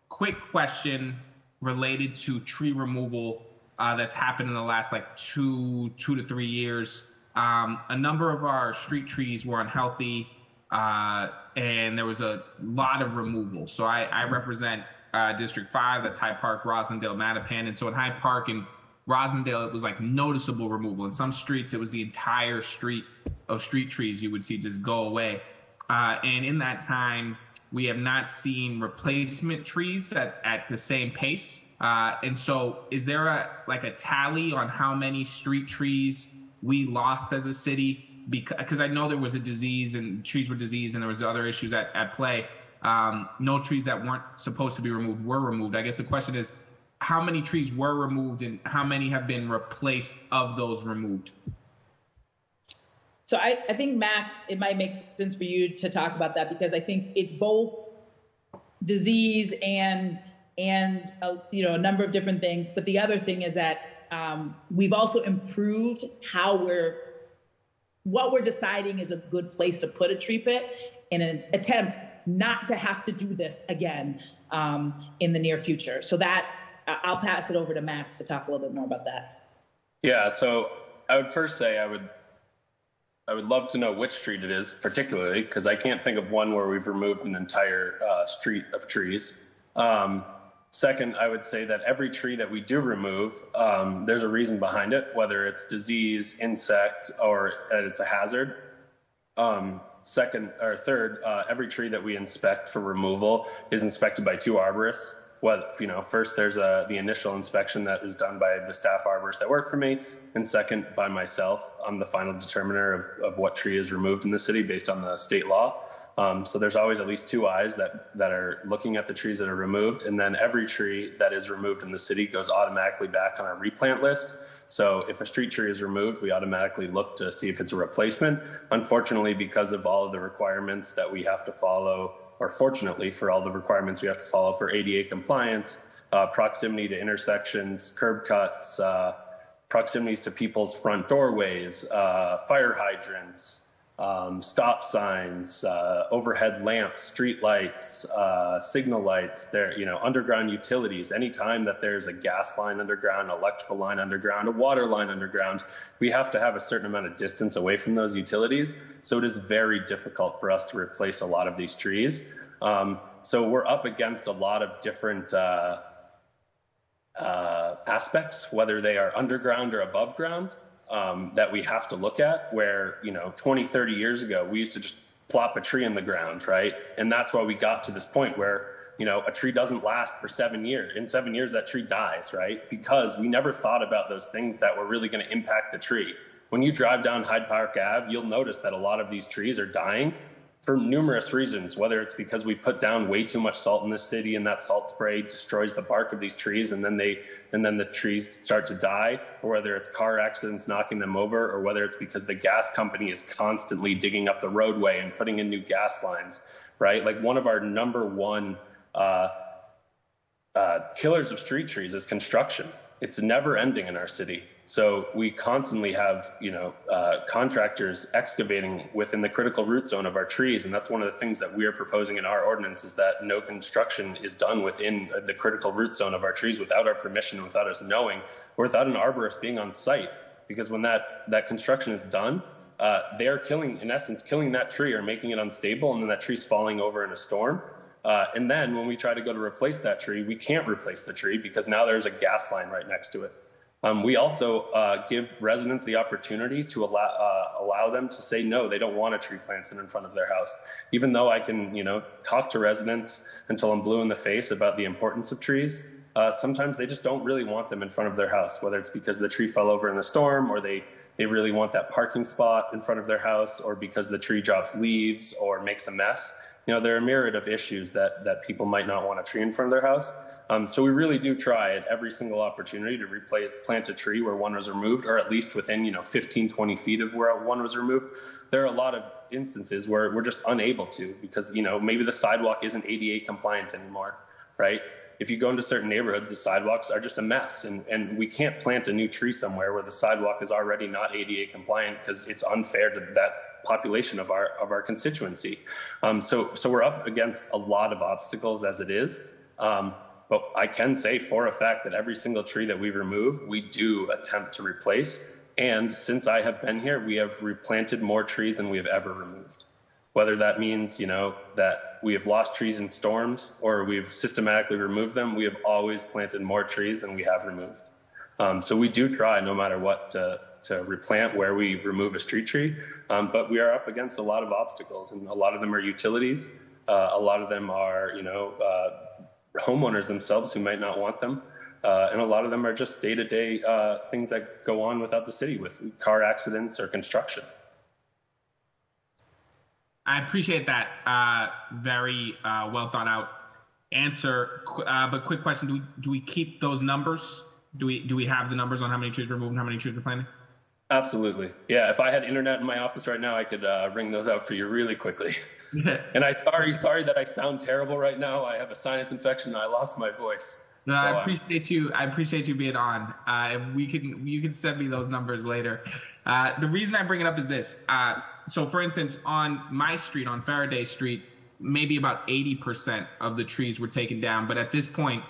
quick question related to tree removal uh, that's happened in the last like two two to three years. Um, a number of our street trees were unhealthy, uh, and there was a lot of removal. So I, I represent uh, District 5, that's Hyde Park, Roslindale, Mattapan. And so in Hyde Park and Roslindale, it was like noticeable removal. In some streets, it was the entire street of street trees you would see just go away. Uh, and in that time, we have not seen replacement trees at, at the same pace. Uh, and so, is there a like a tally on how many street trees we lost as a city? Because I know there was a disease and trees were diseased and there was other issues at, at play. Um, no trees that weren't supposed to be removed were removed. I guess the question is, how many trees were removed and how many have been replaced of those removed? So I, I think Max, it might make sense for you to talk about that because I think it's both disease and and you know a number of different things. But the other thing is that um, we've also improved how we're what we're deciding is a good place to put a tree pit in an attempt not to have to do this again um, in the near future. So that I'll pass it over to Max to talk a little bit more about that. Yeah, so I would first say I would I would love to know which street it is, particularly because I can't think of one where we've removed an entire uh, street of trees. Um, second, I would say that every tree that we do remove, um, there's a reason behind it, whether it's disease, insect, or it's a hazard. Um, second or third, uh, every tree that we inspect for removal is inspected by two arborists well, you know, first there's a, the initial inspection that is done by the staff arborists that work for me, and second by myself. I'm the final determiner of, of what tree is removed in the city based on the state law. Um, so there's always at least two eyes that, that are looking at the trees that are removed, and then every tree that is removed in the city goes automatically back on our replant list. So if a street tree is removed, we automatically look to see if it's a replacement. Unfortunately, because of all of the requirements that we have to follow or fortunately for all the requirements we have to follow for ADA compliance, uh, proximity to intersections, curb cuts, uh, proximities to people's front doorways, uh, fire hydrants, um, stop signs, uh, overhead lamps, street lights, uh, signal lights, there, you know, underground utilities. Anytime that there's a gas line underground, electrical line underground, a water line underground, we have to have a certain amount of distance away from those utilities. So it is very difficult for us to replace a lot of these trees. Um, so we're up against a lot of different uh, uh, aspects, whether they are underground or above ground um, that we have to look at where, you know, 20, 30 years ago, we used to just plop a tree in the ground, right? And that's why we got to this point where, you know, a tree doesn't last for seven years. In seven years, that tree dies, right? Because we never thought about those things that were really going to impact the tree. When you drive down Hyde Park Ave, you'll notice that a lot of these trees are dying for numerous reasons, whether it's because we put down way too much salt in the city and that salt spray destroys the bark of these trees and then they and then the trees start to die, or whether it's car accidents knocking them over, or whether it's because the gas company is constantly digging up the roadway and putting in new gas lines, right? Like one of our number one uh, uh, killers of street trees is construction. It's never ending in our city. So we constantly have, you know, uh, contractors excavating within the critical root zone of our trees, and that's one of the things that we are proposing in our ordinance is that no construction is done within the critical root zone of our trees without our permission, without us knowing, or without an arborist being on site. Because when that that construction is done, uh, they are killing, in essence, killing that tree or making it unstable, and then that tree's falling over in a storm. Uh, and then when we try to go to replace that tree, we can't replace the tree because now there's a gas line right next to it. Um, we also uh, give residents the opportunity to allow uh, allow them to say no, they don't want a tree planted in front of their house. Even though I can, you know, talk to residents until I'm blue in the face about the importance of trees, uh, sometimes they just don't really want them in front of their house. Whether it's because the tree fell over in the storm, or they they really want that parking spot in front of their house, or because the tree drops leaves or makes a mess you know, there are a myriad of issues that, that people might not want a tree in front of their house. Um, so we really do try at every single opportunity to replant plant a tree where one was removed, or at least within, you know, 15, 20 feet of where one was removed. There are a lot of instances where we're just unable to because, you know, maybe the sidewalk isn't ADA compliant anymore, right? If you go into certain neighborhoods, the sidewalks are just a mess, and, and we can't plant a new tree somewhere where the sidewalk is already not ADA compliant because it's unfair to that population of our of our constituency. Um, so so we're up against a lot of obstacles as it is. Um, but I can say for a fact that every single tree that we remove, we do attempt to replace. And since I have been here, we have replanted more trees than we have ever removed. Whether that means, you know, that we have lost trees in storms or we've systematically removed them, we have always planted more trees than we have removed. Um, so we do try, no matter what, to, to replant where we remove a street tree. Um, but we are up against a lot of obstacles, and a lot of them are utilities. Uh, a lot of them are, you know, uh, homeowners themselves who might not want them. Uh, and a lot of them are just day to day things that go on without the city with car accidents or construction. I appreciate that. Uh, very uh, well thought out answer. Uh, but quick question: Do we do we keep those numbers? Do we do we have the numbers on how many trees we're moving, how many trees we're planting? Absolutely. Yeah. If I had internet in my office right now, I could uh, ring those out for you really quickly. <laughs> and I sorry sorry that I sound terrible right now. I have a sinus infection. I lost my voice. No, so, I appreciate you. I appreciate you being on. Uh, we can you can send me those numbers later. Uh, the reason I bring it up is this. Uh, so, for instance, on my street, on Faraday Street, maybe about 80% of the trees were taken down. But at this point,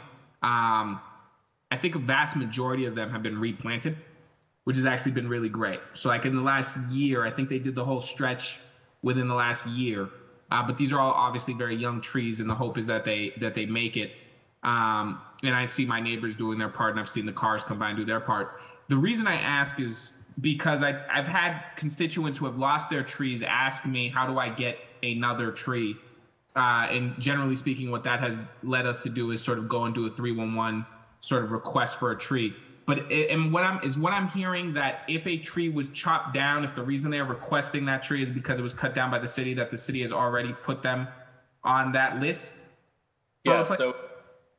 um, I think a vast majority of them have been replanted, which has actually been really great. So, like in the last year, I think they did the whole stretch within the last year. Uh, but these are all obviously very young trees, and the hope is that they that they make it. Um, and I see my neighbors doing their part, and I've seen the cars come by and do their part. The reason I ask is because I, I've had constituents who have lost their trees ask me, how do I get another tree? Uh, and generally speaking, what that has led us to do is sort of go and do a 311 sort of request for a tree. But it, and what I'm is what I'm hearing that if a tree was chopped down, if the reason they're requesting that tree is because it was cut down by the city, that the city has already put them on that list. Yeah. So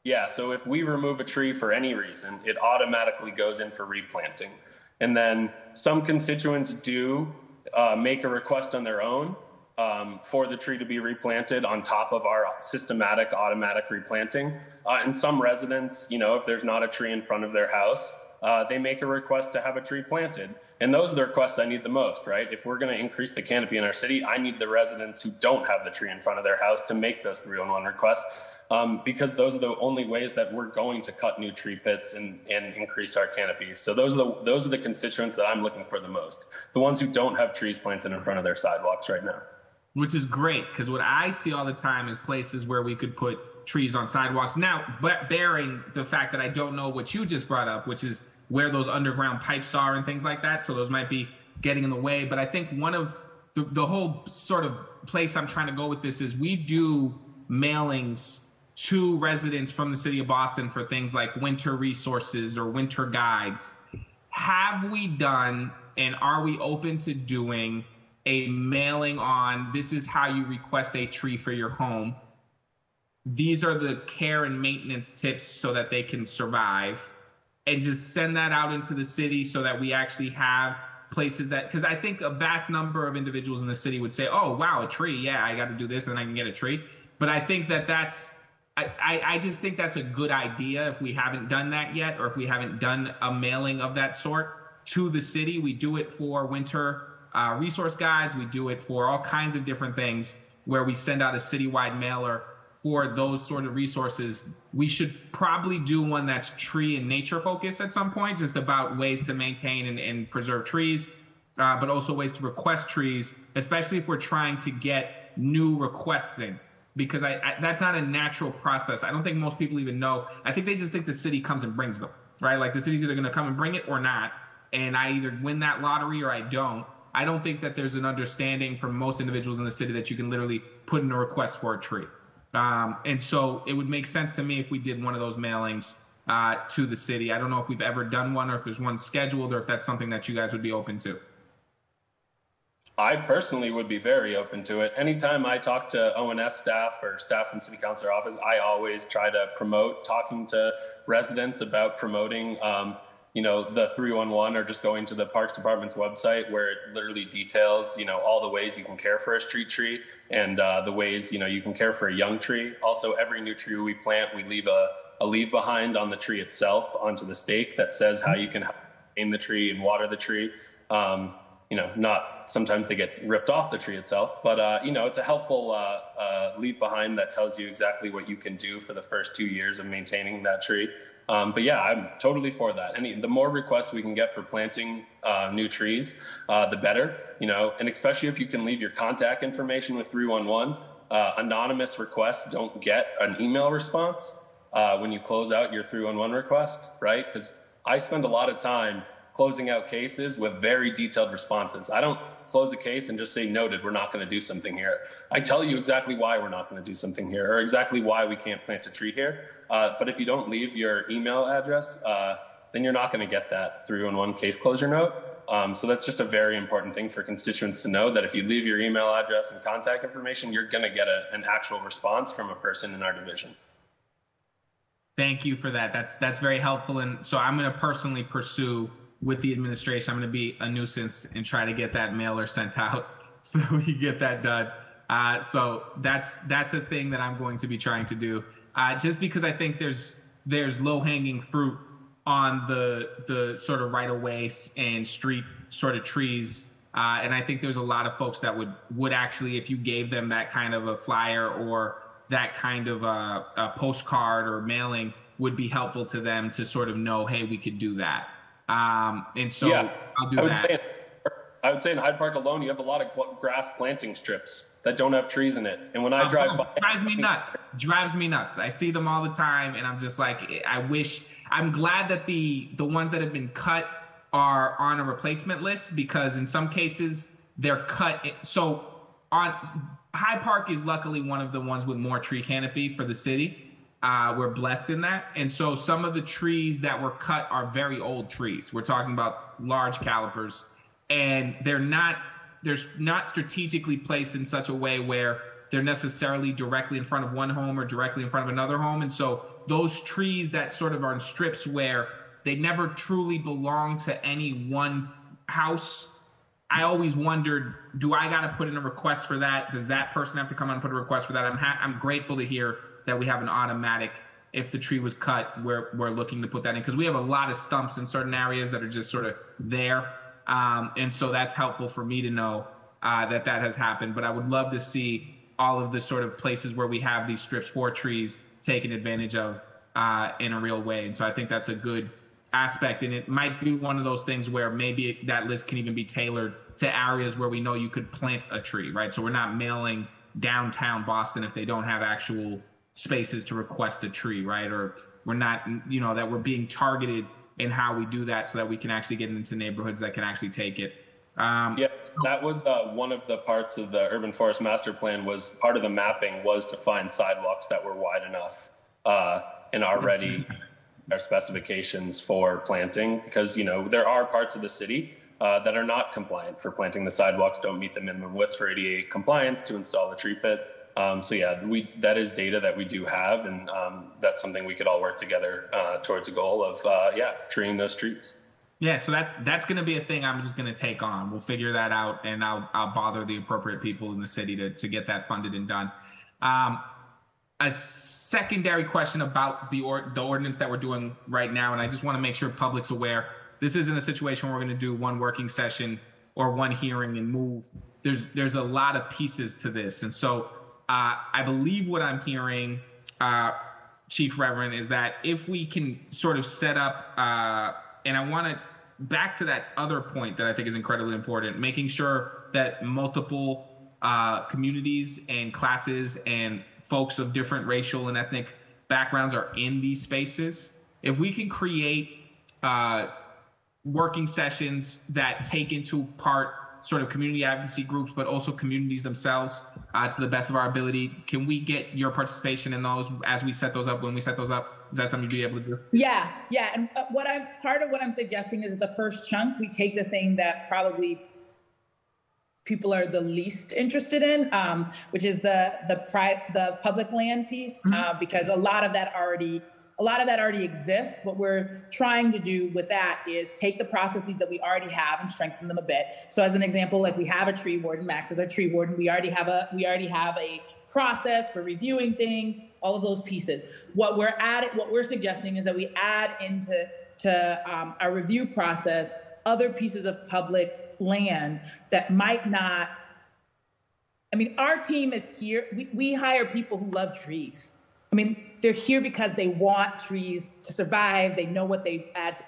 yeah. So if we remove a tree for any reason, it automatically goes in for replanting. And then some constituents do uh, make a request on their own um, for the tree to be replanted on top of our systematic automatic replanting. Uh, and some residents, you know, if there's not a tree in front of their house, uh, they make a request to have a tree planted. And those are the requests I need the most, right? If we're going to increase the canopy in our city, I need the residents who don't have the tree in front of their house to make those 311 requests um, because those are the only ways that we're going to cut new tree pits and, and increase our canopy. So those are the those are the constituents that I'm looking for the most. The ones who don't have trees planted in front of their sidewalks right now. Which is great because what I see all the time is places where we could put trees on sidewalks. Now, but bearing the fact that I don't know what you just brought up, which is where those underground pipes are and things like that. So those might be getting in the way. But I think one of the, the whole sort of place I'm trying to go with this is we do mailings to residents from the city of Boston for things like winter resources or winter guides. Have we done and are we open to doing a mailing on this is how you request a tree for your home? These are the care and maintenance tips so that they can survive and just send that out into the city so that we actually have places that because I think a vast number of individuals in the city would say, "Oh, wow, a tree! Yeah, I got to do this, and I can get a tree." But I think that that's I, I just think that's a good idea if we haven't done that yet, or if we haven't done a mailing of that sort to the city. We do it for winter uh, resource guides, we do it for all kinds of different things where we send out a citywide mailer for those sort of resources. We should probably do one that's tree and nature focused at some point, just about ways to maintain and, and preserve trees, uh, but also ways to request trees, especially if we're trying to get new requests in because I, I, that's not a natural process. I don't think most people even know. I think they just think the city comes and brings them, right? Like the city's either going to come and bring it or not, and I either win that lottery or I don't. I don't think that there's an understanding from most individuals in the city that you can literally put in a request for a tree. Um, and so it would make sense to me if we did one of those mailings uh, to the city. I don't know if we've ever done one or if there's one scheduled or if that's something that you guys would be open to. I personally would be very open to it. Anytime I talk to ONS staff or staff from City Council office, I always try to promote talking to residents about promoting, um, you know, the 311 or just going to the Parks Department's website where it literally details, you know, all the ways you can care for a street tree and uh, the ways, you know, you can care for a young tree. Also, every new tree we plant, we leave a, a leave behind on the tree itself onto the stake that says how you can aim the tree and water the tree. Um, you know, not sometimes they get ripped off the tree itself, but uh, you know, it's a helpful uh, uh, leave behind that tells you exactly what you can do for the first two years of maintaining that tree. Um, but yeah, I'm totally for that. Any the more requests we can get for planting uh, new trees, uh, the better. You know, and especially if you can leave your contact information with 311. Uh, anonymous requests don't get an email response when you close out your 311 request, right? Because I spend a lot of time closing out cases with very detailed responses. I don't close a case and just say noted, we're not going to do something here. I tell you exactly why we're not going to do something here or exactly why we can't plant a tree here. Uh, but if you don't leave your email address, uh, then you're not going to get that through in one case closure note. Um, so that's just a very important thing for constituents to know that if you leave your email address and contact information, you're going to get a, an actual response from a person in our division. Thank you for that. That's that's very helpful. And so I'm going to personally pursue with the administration. I'm going to be a nuisance and try to get that mailer sent out <laughs> so we get that done. Uh, so that's that's a thing that I'm going to be trying to do. Uh, just because I think there's there's low hanging fruit on the the sort of right of ways and street sort of trees. Uh, and I think there's a lot of folks that would would actually, if you gave them that kind of a flyer or that kind of a, a postcard or mailing, would be helpful to them to sort of know, hey, we could do that. Um, and so yeah, I'll do I would that. Say, I would say in Hyde Park alone, you have a lot of grass planting strips that don't have trees in it. And when I Oh, drive by, drives me nuts. Drives me nuts. I see them all the time, and I'm just like, I wish. I'm glad that the the ones that have been cut are on a replacement list because in some cases they're cut. So on Hyde Park is luckily one of the ones with more tree canopy for the city. Uh, we're blessed in that, and so some of the trees that were cut are very old trees. We're talking about large calipers, and they're not they're not strategically placed in such a way where they're necessarily directly in front of one home or directly in front of another home. And so those trees that sort of are in strips where they never truly belong to any one house. I always wondered, do I got to put in a request for that? Does that person have to come and put a request for that? I'm ha- I'm grateful to hear that we have an automatic. If the tree was cut, we're we're looking to put that in because we have a lot of stumps in certain areas that are just sort of there, um, and so that's helpful for me to know uh, that that has happened. But I would love to see all of the sort of places where we have these strips for trees taken advantage of uh, in a real way. And so I think that's a good aspect. And it might be one of those things where maybe that list can even be tailored to areas where we know you could plant a tree, right? So we're not mailing downtown Boston if they don't have actual spaces to request a tree, right? Or we're not, you know, that we're being targeted in how we do that so that we can actually get into neighborhoods that can actually take it. Um, yeah, that was uh, one of the parts of the urban forest master plan. Was part of the mapping was to find sidewalks that were wide enough uh, and already <laughs> our specifications for planting, because you know there are parts of the city uh, that are not compliant for planting the sidewalks, don't meet the minimum width for ADA compliance to install the tree pit. Um, so yeah, we that is data that we do have, and um, that's something we could all work together uh, towards a goal of uh, yeah, treeing those streets. Yeah, so that's that's going to be a thing I'm just going to take on. We'll figure that out, and I'll I'll bother the appropriate people in the city to to get that funded and done. Um, a secondary question about the or, the ordinance that we're doing right now, and I just want to make sure public's aware. This isn't a situation where we're going to do one working session or one hearing and move. There's there's a lot of pieces to this, and so uh, I believe what I'm hearing, uh, Chief Reverend, is that if we can sort of set up, uh, and I want to back to that other point that I think is incredibly important, making sure that multiple uh, communities and classes and folks of different racial and ethnic backgrounds are in these spaces. If we can create uh, working sessions that take into part sort of community advocacy groups, but also communities themselves uh, to the best of our ability. Can we get your participation in those as we set those up? When we set those up, is that something you'd be able to do? Yeah, yeah. And uh, what I'm part of what I'm suggesting is the first chunk we take the thing that probably people are the least interested in, um, which is the the pri- the public land piece, mm-hmm. uh, because a lot of that already a lot of that already exists. What we're trying to do with that is take the processes that we already have and strengthen them a bit. So as an example, like we have a tree warden, Max is our tree warden. We already have a we already have a process for reviewing things, all of those pieces. What we're at what we're suggesting is that we add into to um, our review process other pieces of public land that might not I mean, our team is here. We, we hire people who love trees. I mean, they're here because they want trees to survive. They know what they add. To.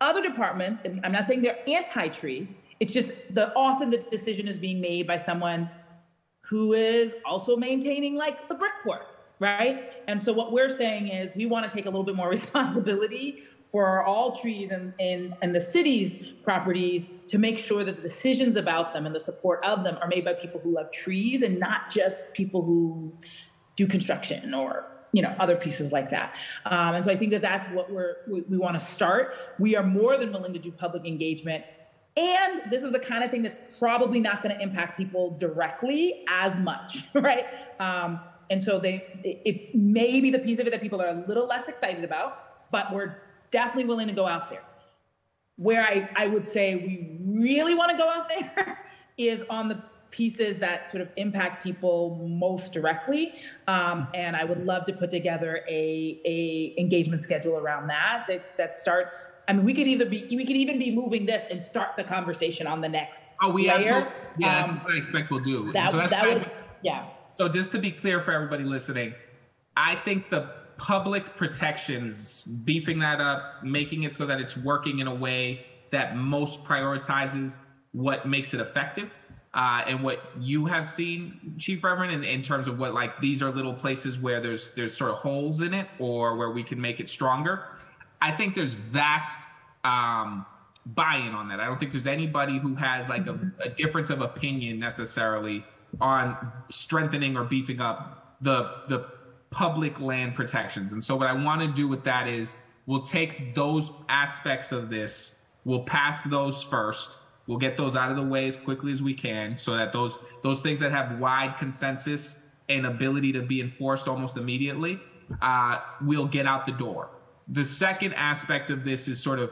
Other departments, and I'm not saying they're anti-tree. It's just the often the decision is being made by someone who is also maintaining like the brickwork. right? And so what we're saying is we want to take a little bit more <laughs> responsibility for all trees in, in, in the city's properties to make sure that the decisions about them and the support of them are made by people who love trees and not just people who do construction or you know other pieces like that. Um, and so i think that that's what we're we, we want to start. We are more than willing to do public engagement. And this is the kind of thing that's probably not going to impact people directly as much <laughs> right? Um, and so they it, it may be the piece of it that people are a little less excited about but we're definitely willing to go out there. Where i, I would say we really want to go out there <laughs> is on the pieces that sort of impact people most directly. Um, and I would love to put together a, a engagement schedule around that, that that starts. I mean, we could either be we could even be moving this and start the conversation on the next. Oh, we layer. Yeah, Um, that's what I expect we'll do. that so that would yeah. So just to be clear for everybody listening, I think the public protections, beefing that up, making it so that it's working in a way that most prioritizes what makes it effective. Uh, and what you have seen, Chief Reverend, in, in terms of what like these are little places where there's there's sort of holes in it or where we can make it stronger. I think there's vast um, buy-in on that. I don't think there's anybody who has like a, a difference of opinion necessarily on strengthening or beefing up the the public land protections. And so what I want to do with that is we'll take those aspects of this, we'll pass those first. We'll get those out of the way as quickly as we can so that those those things that have wide consensus and ability to be enforced almost immediately, uh, we'll get out the door. The second aspect of this is sort of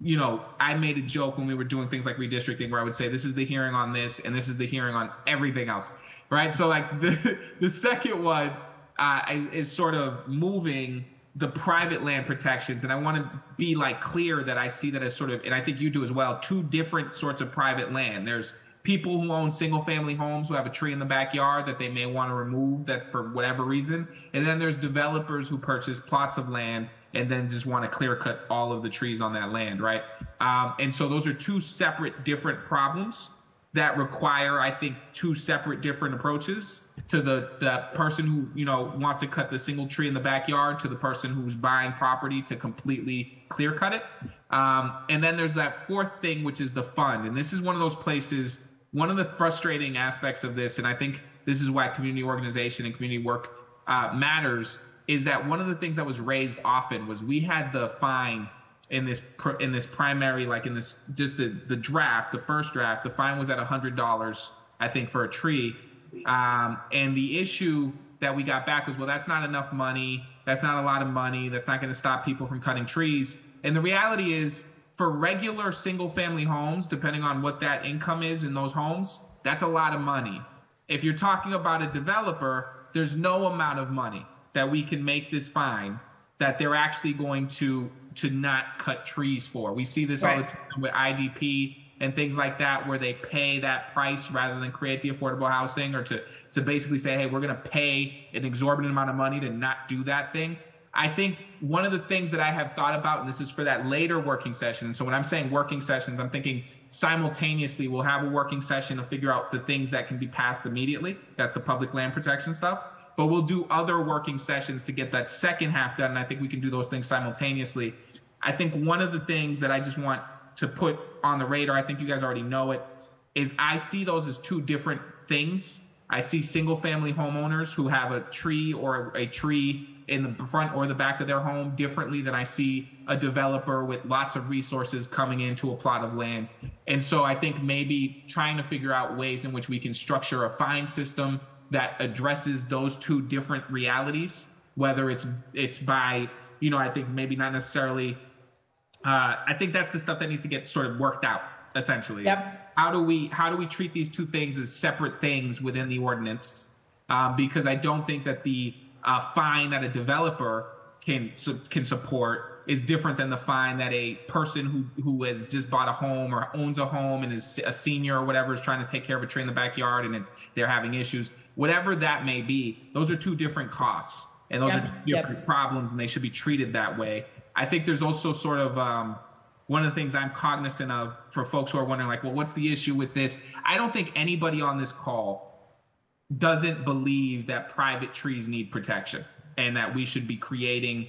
you know, I made a joke when we were doing things like redistricting where I would say this is the hearing on this and this is the hearing on everything else, right? So like <laughs> the the second one uh, is, is sort of moving the private land protections, and I want to be like clear that I see that as sort of, and I think you do as well, two different sorts of private land. There's people who own single family homes who have a tree in the backyard that they may want to remove that for whatever reason. And then there's developers who purchase plots of land and then just want to clear cut all of the trees on that land, right? Um, and so those are two separate, different problems that require, I think, two separate, different approaches to the the person who you know wants to cut the single tree in the backyard to the person who's buying property to completely clear cut it. Um, and then there's that fourth thing, which is the fund. And this is one of those places. One of the frustrating aspects of this, and I think this is why community organization and community work uh, matters, is that one of the things that was raised often was we had the fine in this pr- in this primary like in this just the the draft the first draft the fine was at a hundred dollars i think for a tree um, and the issue that we got back was well that's not enough money. That's not a lot of money. That's not going to stop people from cutting trees. And the reality is for regular single family homes depending on what that income is in those homes that's a lot of money. If you're talking about a developer there's no amount of money that we can make this fine that they're actually going to to not cut trees for. We see this all the time with IDP and things like that, where they pay that price rather than create the affordable housing, or to to basically say, hey, we're going to pay an exorbitant amount of money to not do that thing. I think one of the things that I have thought about, and this is for that later working session. So when I'm saying working sessions, I'm thinking simultaneously we'll have a working session to figure out the things that can be passed immediately. That's the public land protection stuff. But we'll do other working sessions to get that second half done. And I think we can do those things simultaneously. I think one of the things that I just want to put on the radar, I think you guys already know it, is I see those as two different things. I see single family homeowners who have a tree or a tree in the front or the back of their home differently than I see a developer with lots of resources coming into a plot of land. And so I think maybe trying to figure out ways in which we can structure a fine system that addresses those two different realities, whether it's it's by, you know, I think maybe not necessarily uh, I think that's the stuff that needs to get sort of worked out essentially. Yep. How do we how do we treat these two things as separate things within the ordinance? Um, because I don't think that the uh, fine that a developer can su- can support is different than the fine that a person who who has just bought a home or owns a home and is a senior or whatever is trying to take care of a tree in the backyard and it, they're having issues. Whatever that may be, those are two different costs and those Yep, are two yep. different problems and they should be treated that way. I think there's also sort of um, one of the things I'm cognizant of for folks who are wondering, like, well, what's the issue with this? I don't think anybody on this call doesn't believe that private trees need protection and that we should be creating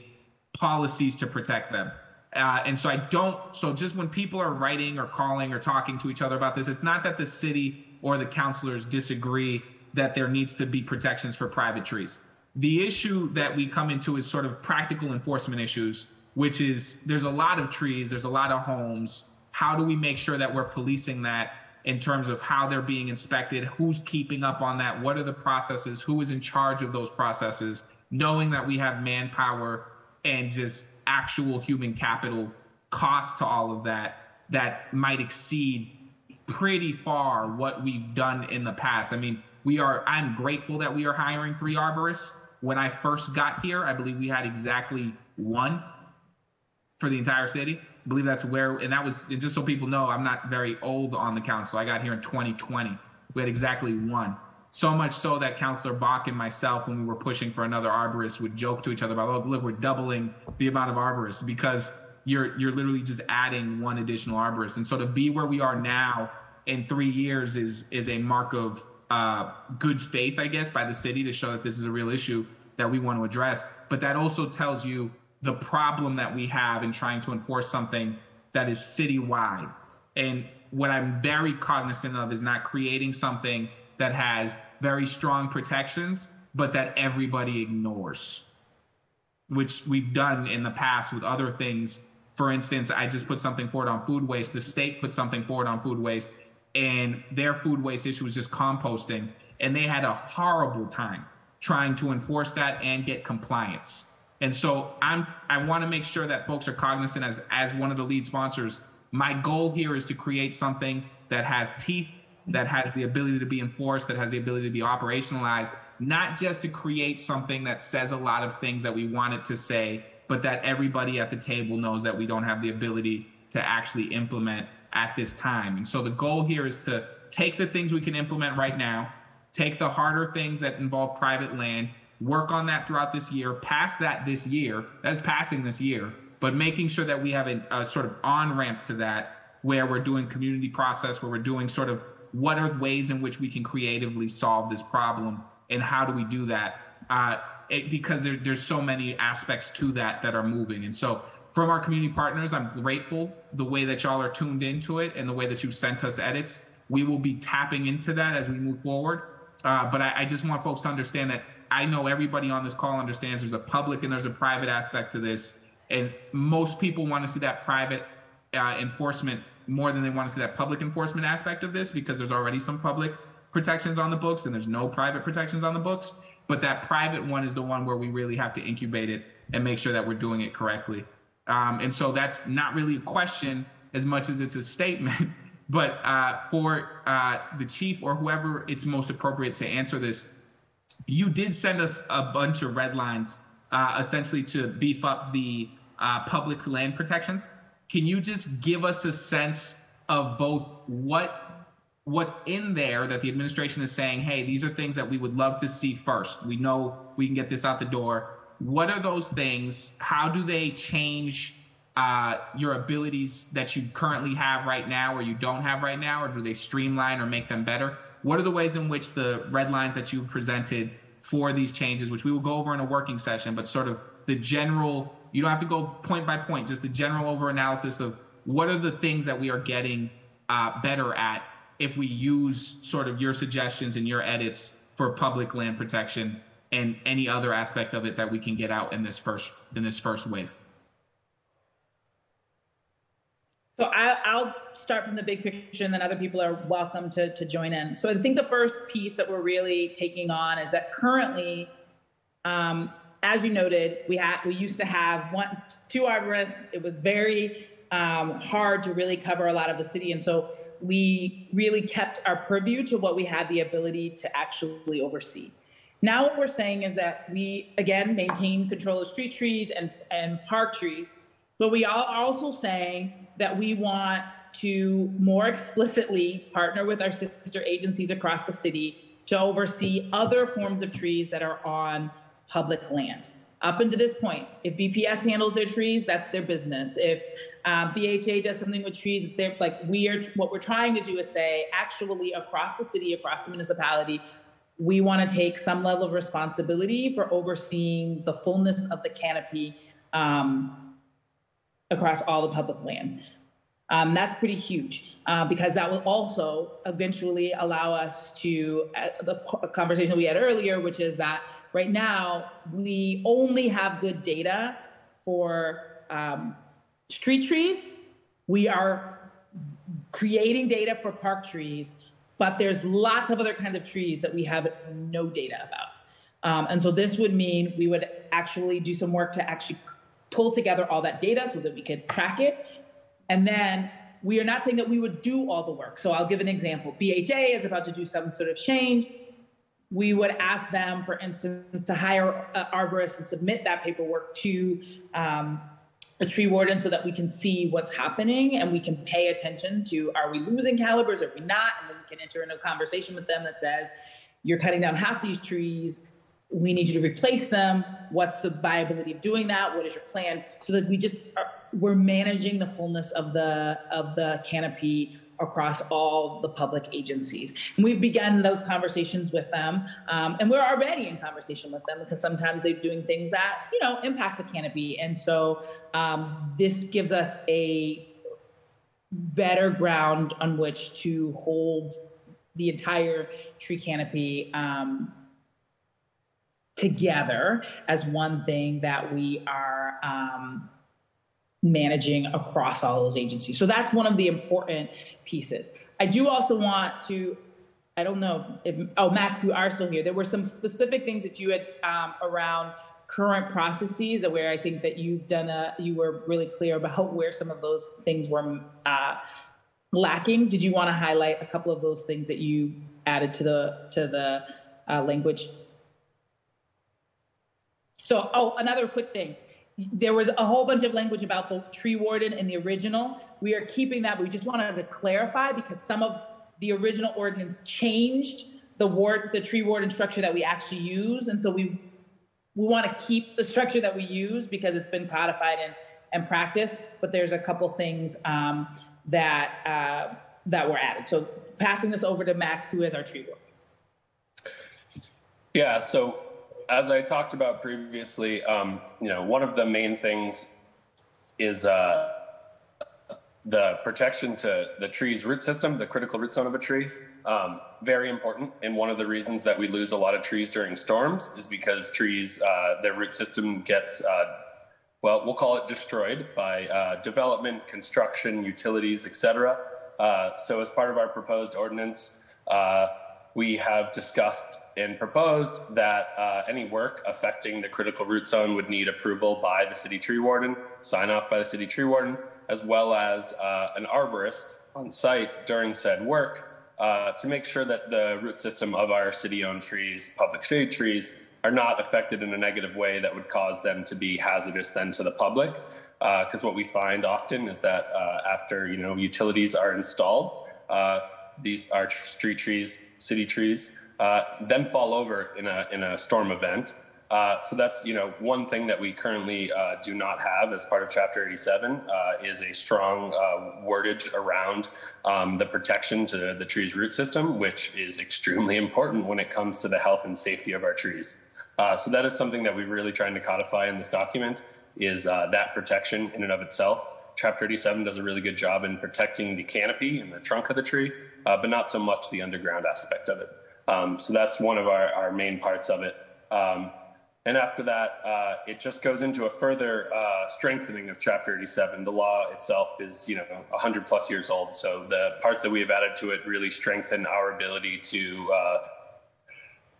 policies to protect them. Uh, and so I don't, so just when people are writing or calling or talking to each other about this, it's not that the city or the councilors disagree that there needs to be protections for private trees. The issue that we come into is sort of practical enforcement issues, which is there's a lot of trees, there's a lot of homes. How do we make sure that we're policing that in terms of how they're being inspected, who's keeping up on that, what are the processes, who is in charge of those processes, knowing that we have manpower and just actual human capital cost to all of that that might exceed pretty far what we've done in the past. I mean, we are I'm grateful that we are hiring three arborists. When I first got here, I believe we had exactly one for the entire city. I believe that's where, and that was and just so people know, I'm not very old on the council. I got here in 2020. We had exactly one. So much so that Councillor Bok and myself, when we were pushing for another arborist, would joke to each other about, "Look, look, we're doubling the amount of arborists because you're you're literally just adding one additional arborist." And so to be where we are now in three years is is a mark of uh, good faith, I guess, by the city to show that this is a real issue that we want to address. But that also tells you the problem that we have in trying to enforce something that is citywide. And what I'm very cognizant of is not creating something that has very strong protections, but that everybody ignores, which we've done in the past with other things. For instance, I just put something forward on food waste. The state put something forward on food waste, and their food waste issue was just composting. And they had a horrible time trying to enforce that and get compliance. And so I'm I want to make sure that folks are cognizant as as one of the lead sponsors. My goal here is to create something that has teeth that has the ability to be enforced, that has the ability to be operationalized, not just to create something that says a lot of things that we want it to say, but that everybody at the table knows that we don't have the ability to actually implement at this time. And so the goal here is to take the things we can implement right now, take the harder things that involve private land, work on that throughout this year, pass that this year, that's passing this year, but making sure that we have a, a sort of on ramp to that where we're doing community process, where we're doing sort of what are ways in which we can creatively solve this problem and how do we do that uh, it, because there, there's so many aspects to that that are moving. And so from our community partners i'm grateful the way that y'all are tuned into it and the way that you've sent us edits. We will be tapping into that as we move forward. Uh, but I, I just want folks to understand that i know everybody on this call understands there's a public and there's a private aspect to this and most people want to see that private uh, enforcement more than they want to see that public enforcement aspect of this because there's already some public protections on the books and there's no private protections on the books. But that private one is the one where we really have to incubate it and make sure that we're doing it correctly. Um, and so that's not really a question as much as it's a statement. <laughs> But uh, for uh, the chief or whoever it's most appropriate to answer this, you did send us a bunch of red lines uh, essentially to beef up the uh, public land protections. Can you just give us a sense of both what what's in there that the administration is saying, hey, these are things that we would love to see first. We know we can get this out the door. What are those things? How do they change uh, your abilities that you currently have right now or you don't have right now, or do they streamline or make them better? What are the ways in which the red lines that you presented for these changes, which we will go over in a working session, but sort of the general you don't have to go point by point, just the general over analysis of what are the things that we are getting uh, better at if we use sort of your suggestions and your edits for public land protection and any other aspect of it that we can get out in this first in this first wave. So I, will start from the big picture, and then other people are welcome to, to join in. So I think the first piece that we're really taking on is that currently um, as you noted, we had we used to have one two arborists. It was very um, hard to really cover a lot of the city, and so we really kept our purview to what we had the ability to actually oversee. Now what we're saying is that we again maintain control of street trees and and park trees, but we are also saying that we want to more explicitly partner with our sister agencies across the city to oversee other forms of trees that are on public land. Up until this point, if BPS handles their trees, that's their business. If um, BHA does something with trees, it's their like we are. What we're trying to do is say, actually, across the city, across the municipality, we want to take some level of responsibility for overseeing the fullness of the canopy um, across all the public land. Um, that's pretty huge uh, because that will also eventually allow us to, uh, the conversation we had earlier, which is that right now we only have good data for um, street trees. We are creating data for park trees, but there's lots of other kinds of trees that we have no data about. Um, and so this would mean we would actually do some work to actually pull together all that data so that we could track it. And then we are not saying that we would do all the work. So I'll give an example. BHA is about to do some sort of change. We would ask them, for instance, to hire an arborist and submit that paperwork to um, a tree warden so that we can see what's happening and we can pay attention to are we losing calipers, are we not? And then we can enter into a conversation with them that says, you're cutting down half these trees, we need you to replace them. What's the viability of doing that? What is your plan? So that we just are, we're managing the fullness of the of the canopy across all the public agencies. And we've begun those conversations with them, um, and we're already in conversation with them because sometimes they're doing things that you know impact the canopy, and so um, this gives us a better ground on which to hold the entire tree canopy um, together as one thing that we are um, managing across all those agencies. So that's one of the important pieces. I do also want to, I don't know if, oh, Max, you are still here. There were some specific things that you had um, around current processes where I think that you've done a, you were really clear about where some of those things were uh, lacking. Did you want to highlight a couple of those things that you added to the, to the uh, language? So, oh, another quick thing there was a whole bunch of language about the tree warden in the original. We are keeping that, but we just wanted to clarify because some of the original ordinance changed the ward, the tree warden structure that we actually use, and so we we want to keep the structure that we use because it's been codified and and practiced. But there's a couple things um, that uh, that were added. So passing this over to Max, who is our tree warden. Yeah. So as I talked about previously, um, you know, one of the main things is uh, the protection to the tree's root system, the critical root zone of a tree. Um, very important. And one of the reasons that we lose a lot of trees during storms is because trees, uh, their root system gets, uh, well, we'll call it destroyed by uh, development, construction, utilities, etc. Uh, so as part of our proposed ordinance, uh, we have discussed and proposed that uh, any work affecting the critical root zone would need approval by the city tree warden, sign off by the city tree warden, as well as uh, an arborist on site during said work uh, to make sure that the root system of our city owned trees, public shade trees, are not affected in a negative way that would cause them to be hazardous then to the public. Because uh, what we find often is that uh, after you know utilities are installed, uh, these are street trees, city trees, uh, then fall over in a in a storm event. Uh, so that's you know one thing that we currently uh, do not have as part of Chapter 87 uh, is a strong uh, wordage around um, the protection to the tree's root system, which is extremely <laughs> important when it comes to the health and safety of our trees. Uh, so that is something that we're really trying to codify in this document is that protection in and of itself. Chapter 87 does a really good job in protecting the canopy and the trunk of the tree, uh, but not so much the underground aspect of it. Um, so that's one of our, our main parts of it. Um, and after that, uh, it just goes into a further uh, strengthening of Chapter 87. The law itself is, you know, 100 plus years old. So the parts that we have added to it really strengthen our ability to uh,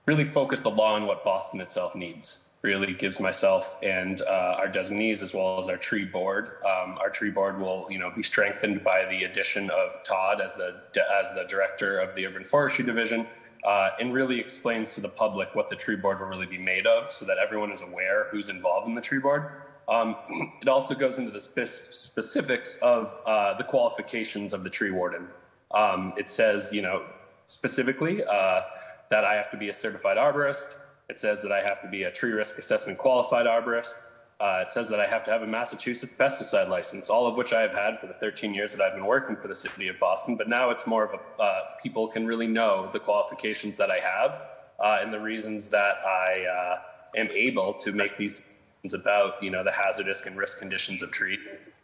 really focus the law on what Boston itself needs really gives myself and uh, our designees as well as our tree board. Um, our tree board will, you know, be strengthened by the addition of Todd as the as the director of the urban forestry division, uh, and really explains to the public what the tree board will really be made of, so that everyone is aware who's involved in the tree board. Um, <clears throat> it also goes into the spe- specifics of uh, the qualifications of the tree warden. Um, it says, you know, specifically uh, that I have to be a certified arborist. It says that I have to be a tree risk assessment qualified arborist. Uh, it says that I have to have a Massachusetts pesticide license, all of which I have had for the 13 years that I've been working for the city of Boston. But now it's more of a uh, people can really know the qualifications that I have uh, and the reasons that I uh, am able to make these decisions about, you know, the hazardous and risk conditions of trees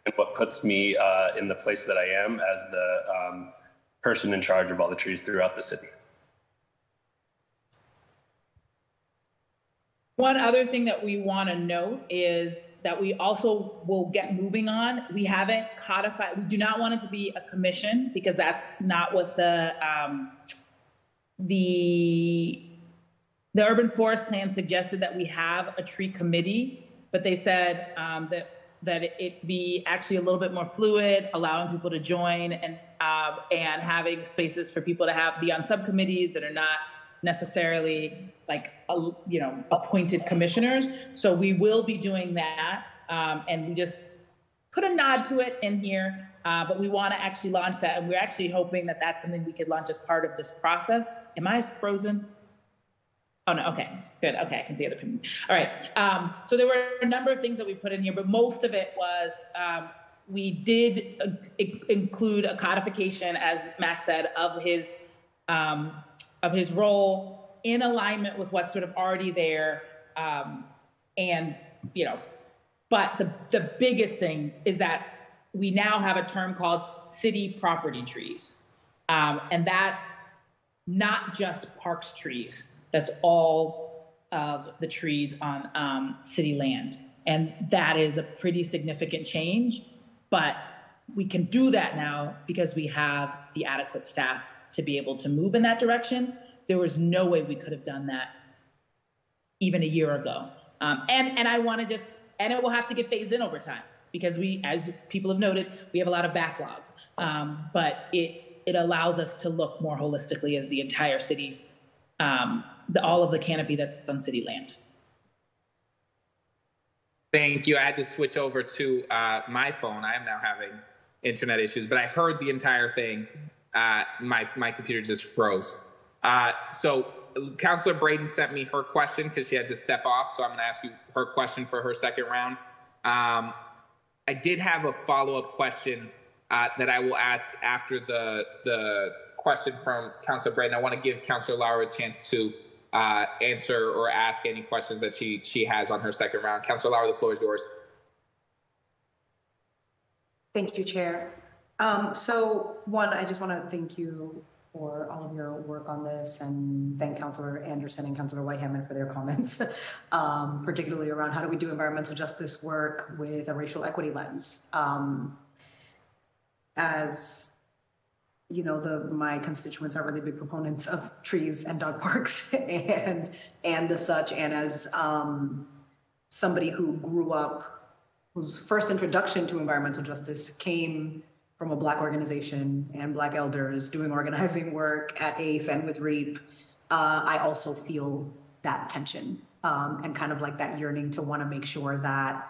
and what puts me uh, in the place that I am as the um, person in charge of all the trees throughout the city. One other thing that we want to note is that we also will get moving on. We haven't codified, we do not want it to be a commission because that's not what the, um, the, the urban forest plan suggested that we have a tree committee, but they said um, that that it be actually a little bit more fluid, allowing people to join and uh, and having spaces for people to have be on subcommittees that are not necessarily like a, you know appointed commissioners. So we will be doing that, um, and we just put a nod to it in here. Uh, but we want to actually launch that, and we're actually hoping that that's something we could launch as part of this process. Am I frozen? Oh no, okay, good. Okay, I can see other people. All right. Um, so there were a number of things that we put in here, but most of it was um, we did uh, include a codification, as Max said, of his um, of his role in alignment with what's sort of already there, um, and you know. But the the biggest thing is that we now have a term called city property trees, um, and that's not just parks trees that's all of the trees on um, city land. And that is a pretty significant change, but we can do that now because we have the adequate staff to be able to move in that direction. There was no way we could have done that even a year ago. Um, and and I want to just and it will have to get phased in over time because we, as people have noted, we have a lot of backlogs. Um, but it it allows us to look more holistically as the entire city's um, the, all of the canopy that's on city land. Thank you. I had to switch over to uh, my phone. I am now having internet issues, but I heard the entire thing. Uh, my my computer just froze. Uh, so Councillor Breadon sent me her question because she had to step off. So I'm going to ask you her question for her second round. Um, I did have a follow up question uh, that I will ask after the the question from Councillor Breadon. I want to give Councillor Lara a chance to uh, answer or ask any questions that she she has on her second round. Councilor Lara, the floor is yours. Thank you, Chair. Um, so one, I just want to thank you for all of your work on this and thank Councillor Anderson and Councillor White-Hammond for their comments, <laughs> um, particularly around how do we do environmental justice work with a racial equity lens. Um, as you know, the my constituents are really big proponents of trees and dog parks <laughs> and and the such. And as um, somebody who grew up, whose first introduction to environmental justice came from a black organization and black elders doing organizing work at ACE and with REAP, uh, I also feel that tension um, and kind of like that yearning to want to make sure that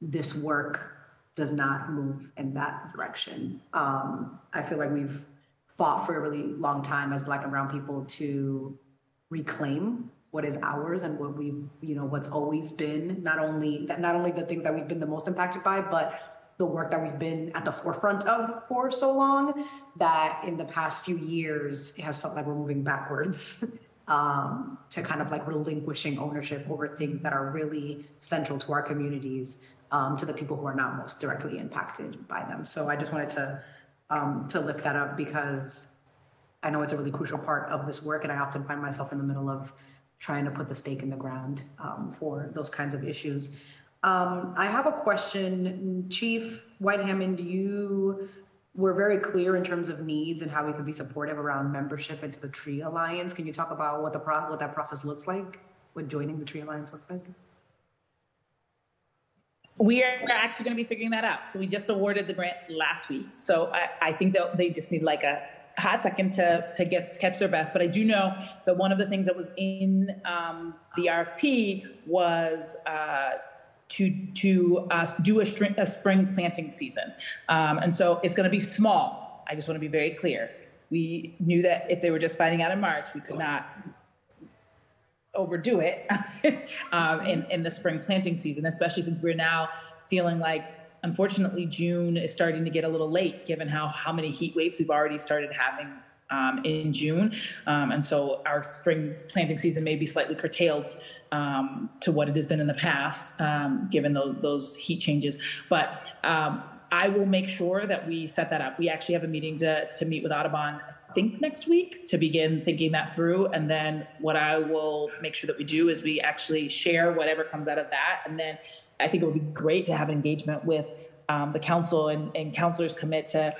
this work does not move in that direction. Um, I feel like we've fought for a really long time as Black and Brown people to reclaim what is ours and what we've, you know, what's always been not only that, not only the things that we've been the most impacted by, but the work that we've been at the forefront of for so long that in the past few years it has felt like we're moving backwards <laughs> um, to kind of like relinquishing ownership over things that are really central to our communities um, to the people who are not most directly impacted by them. So I just wanted to um, to lift that up because I know it's a really crucial part of this work, and I often find myself in the middle of trying to put the stake in the ground um, for those kinds of issues. Um, I have a question, Chief White-Hammond. You were very clear in terms of needs and how we could be supportive around membership into the Tree Alliance. Can you talk about what the pro- what that process looks like? What joining the Tree Alliance looks like? we are actually going to be figuring that out. So we just awarded the grant last week. So I, I think they just need like a hot second to to get to catch their breath. But I do know that one of the things that was in um, the RFP was. Uh, to to uh, do a, string, a, spring planting season, um, and so it's going to be small. I just want to be very clear. We knew that if they were just finding out in March, we could not overdo it <laughs> um, in, in the spring planting season, especially since we're now feeling like, unfortunately, June is starting to get a little late given how, how many heat waves we've already started having um, in June. Um, and so our spring planting season may be slightly curtailed um, to what it has been in the past, um, given those, those, heat changes. But um, I will make sure that we set that up. We actually have a meeting to, to meet with Audubon think next week to begin thinking that through. And then what I will make sure that we do is we actually share whatever comes out of that. And then I think it would be great to have engagement with um, the council and, and counselors commit to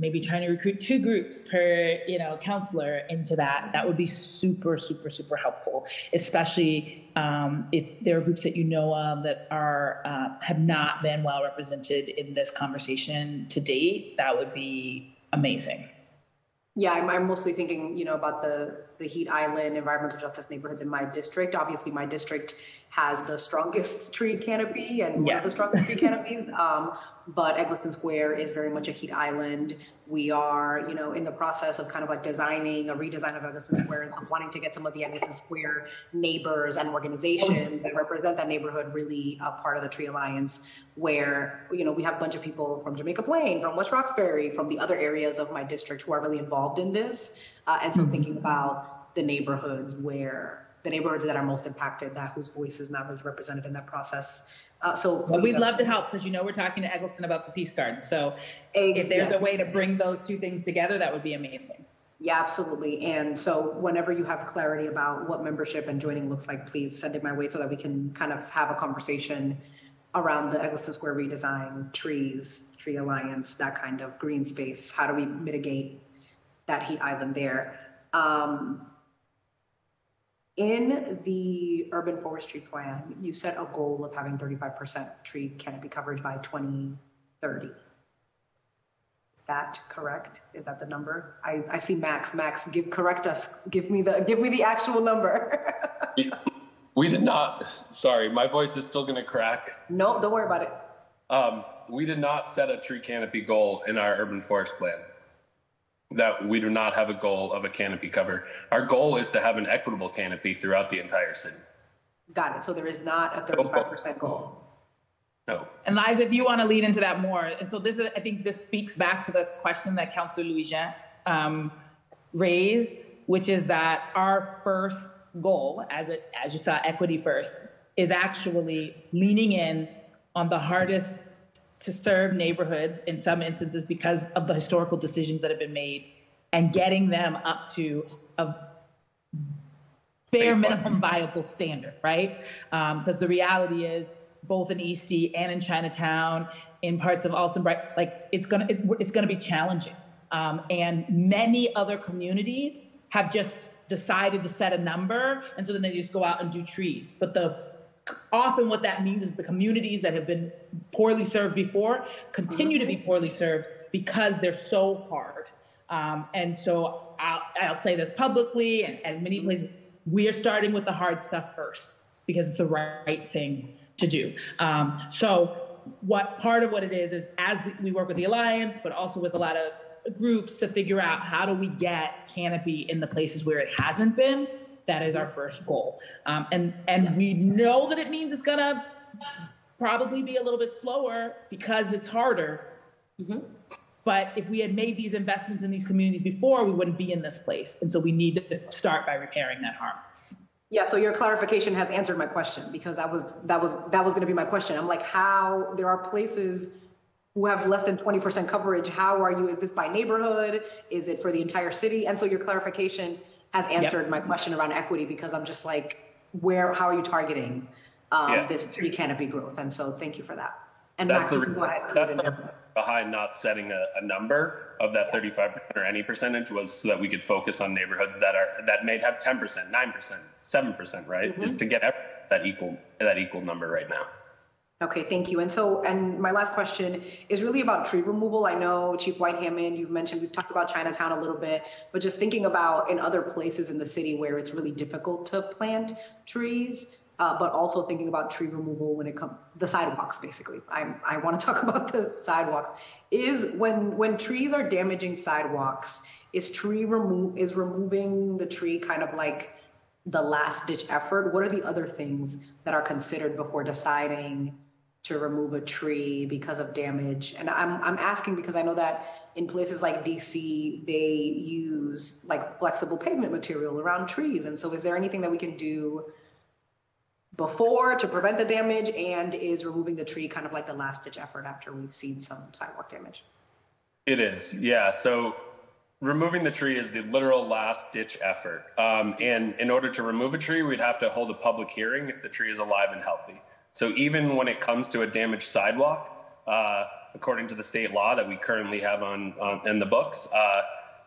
maybe trying to recruit two groups per you know counselor into that that would be super super super helpful especially um, if there are groups that you know of that are uh, have not been well represented in this conversation to date that would be amazing. Yeah I'm, I'm mostly thinking you know about the the heat island environmental justice neighborhoods in my district. Obviously my district has the strongest <laughs> tree canopy and yes. one of the strongest tree canopies. Um, but Egleston Square is very much a heat island. We are, you know, in the process of kind of like designing a redesign of Egleston Square and wanting to get some of the Egleston Square neighbors and organizations that represent that neighborhood really a part of the Tree Alliance, where, you know, we have a bunch of people from Jamaica Plain, from West Roxbury, from the other areas of my district who are really involved in this. Uh, and so mm-hmm. thinking about the neighborhoods where the neighborhoods that are most impacted, that whose voice is not really represented in that process. Uh, so well, we'd love to help because you know we're talking to Eggleston about the peace garden. So if there's a way to bring those two things together, that would be amazing. Yeah, absolutely. And so whenever you have clarity about what membership and joining looks like, please send it my way so that we can kind of have a conversation around the Eggleston Square redesign, trees, tree alliance, that kind of green space. How do we mitigate that heat island there? Um, in the urban forestry plan, you set a goal of having 35% tree canopy coverage by 2030. Is that correct? Is that the number? I, I see Max. Max, give correct us. Give me the give me the actual number. we did not. Sorry, my voice is still going to crack. No, don't worry about it. Um, we did not set a tree canopy goal in our urban forest plan that we do not have a goal of a canopy cover. Our goal is to have an equitable canopy throughout the entire city. Got it. So there is not a 35% goal. No. And Liza, if you want to lead into that more, and so this is, I think this speaks back to the question that Councillor Louijeune um, raised, which is that our first goal, as it, as you saw, equity first, is actually leaning in on the hardest to serve neighborhoods in some instances because of the historical decisions that have been made and getting them up to a bare minimum viable standard, right? Because um, the reality is, both in Eastie and in Chinatown, in parts of Allston Bright, like it's gonna it, it's gonna be challenging. Um, and many other communities have just decided to set a number, and so then they just go out and do trees. But the often what that means is the communities that have been poorly served before continue to be poorly served because they're so hard. Um, and so I'll, I'll, say this publicly and as many places, we are starting with the hard stuff first because it's the right thing to do. Um, so what part of what it is is as we work with the alliance, but also with a lot of groups to figure out how do we get canopy in the places where it hasn't been that is our first goal. Um, and and we know that it means it's gonna probably be a little bit slower because it's harder. Mm-hmm. But if we had made these investments in these communities before, we wouldn't be in this place. And so we need to start by repairing that harm. Yeah, so your clarification has answered my question because that was that was that was going to be my question. I'm like, how there are places who have less than 20% coverage. How are you? Is this by neighborhood? Is it for the entire city? And so your clarification has answered yep. my question around equity because I'm just like, where, how are you targeting um, yeah. this tree canopy growth? And so thank you for that. And that's Max, the, go ahead. That's the behind not setting a, a, number of that 35% or any percentage was so that we could focus on neighborhoods that are that may have 10%, 9%, 7%, right? Mm-hmm. Is to get that equal that equal number right now. Okay, thank you. And so, and my last question is really about tree removal. I know Chief White-Hammond, you've mentioned, we've talked about Chinatown a little bit, but just thinking about in other places in the city where it's really difficult to plant trees, uh, but also thinking about tree removal when it comes, the sidewalks basically. I, I want to talk about the sidewalks. Is when, when trees are damaging sidewalks, is tree remove, is removing the tree kind of like the last ditch effort? What are the other things that are considered before deciding to remove a tree because of damage. And I'm, I'm asking because I know that in places like DC, they use like flexible pavement material around trees. And so is there anything that we can do before to prevent the damage and is removing the tree kind of like the last ditch effort after we've seen some sidewalk damage? It is, yeah. So removing the tree is the literal last ditch effort. Um, and in order to remove a tree, we'd have to hold a public hearing if the tree is alive and healthy. So even when it comes to a damaged sidewalk, uh, according to the state law that we currently have on, on in the books, uh,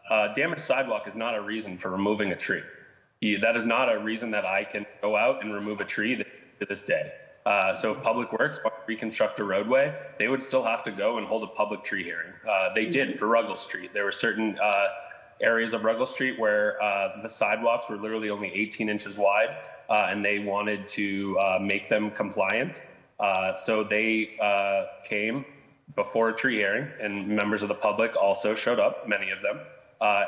uh, damaged sidewalk is not a reason for removing a tree. You, that is not a reason that I can go out and remove a tree to this day. Uh, so if Public Works reconstruct a roadway, they would still have to go and hold a public tree hearing. Uh, they did for Ruggles Street. There were certain uh, areas of Ruggles Street where uh, the sidewalks were literally only 18 inches wide, uh, and they wanted to uh, make them compliant. so they came before a tree hearing, and members of the public also showed up, many of them,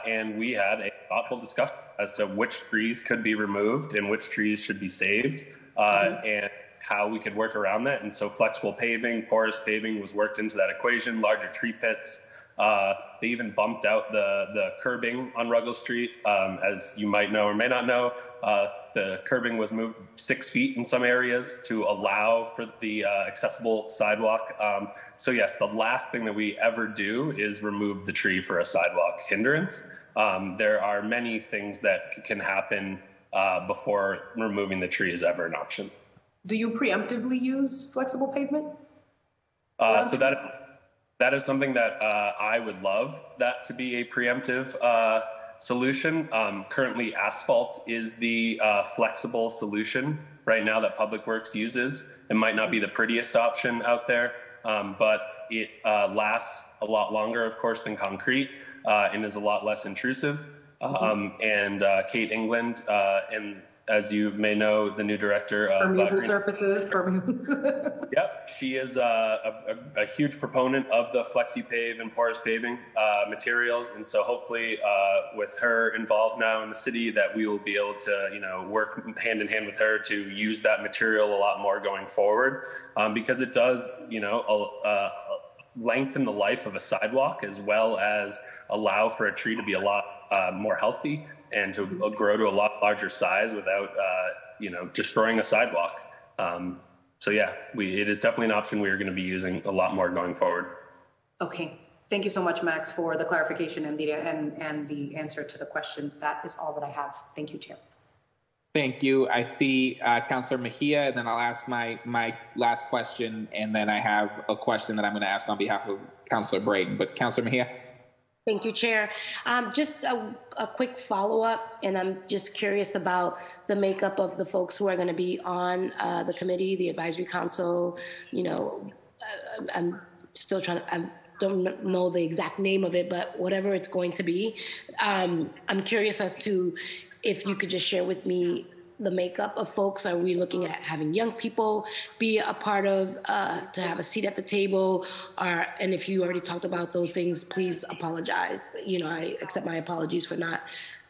and we had a thoughtful discussion as to which trees could be removed and which trees should be saved, mm-hmm. and how we could work around that. And so flexible paving, porous paving was worked into that equation, larger tree pits. Uh, they even bumped out the, the curbing on Ruggles Street. Um, as you might know or may not know, uh, the curbing was moved six feet in some areas to allow for the uh, accessible sidewalk. Um, so yes, the last thing that we ever do is remove the tree for a sidewalk hindrance. Um, there are many things that can happen uh, before removing the tree is ever an option. Do you preemptively use flexible pavement? Uh, so that that is something that uh, I would love that to be a preemptive uh, solution. Um, currently, asphalt is the uh, flexible solution right now that Public Works uses. It might not be the prettiest option out there, um, but it uh, lasts a lot longer, of course, than concrete uh, and is a lot less intrusive. Mm-hmm. Um, and Kate England and as you may know, the new director of uh, surfaces. <laughs> Yep, she is uh, a, a, a, huge proponent of the flexi pave and porous paving uh, materials, and so hopefully, uh, with her involved now in the city, that we will be able to, you know, work hand in hand with her to use that material a lot more going forward, um, because it does, you know, uh, lengthen the life of a sidewalk as well as allow for a tree to be a lot uh, more healthy and to grow to a lot larger size without, uh, you know, destroying a sidewalk. Um, so yeah, we, it is definitely an option we are going to be using a lot more going forward. Okay. Thank you so much, Max, for the clarification and the, and, and the answer to the questions. That is all that I have. Thank you, Chair. Thank you. I see uh, Councillor Mejia, and then I'll ask my, my last question, and then I have a question that I'm going to ask on behalf of Councillor Breadon. But Councillor Mejia? Thank you, Chair. Um, just a, a quick follow-up, and I'm just curious about the makeup of the folks who are going to be on uh, the committee, the advisory council. You know, uh, I'm still trying to. I don't know the exact name of it, but whatever it's going to be, um, I'm curious as to if you could just share with me the makeup of folks? Are we looking at having young people be a part of uh, to have a seat at the table? Or, and if you already talked about those things, please apologize. You know, I accept my apologies for not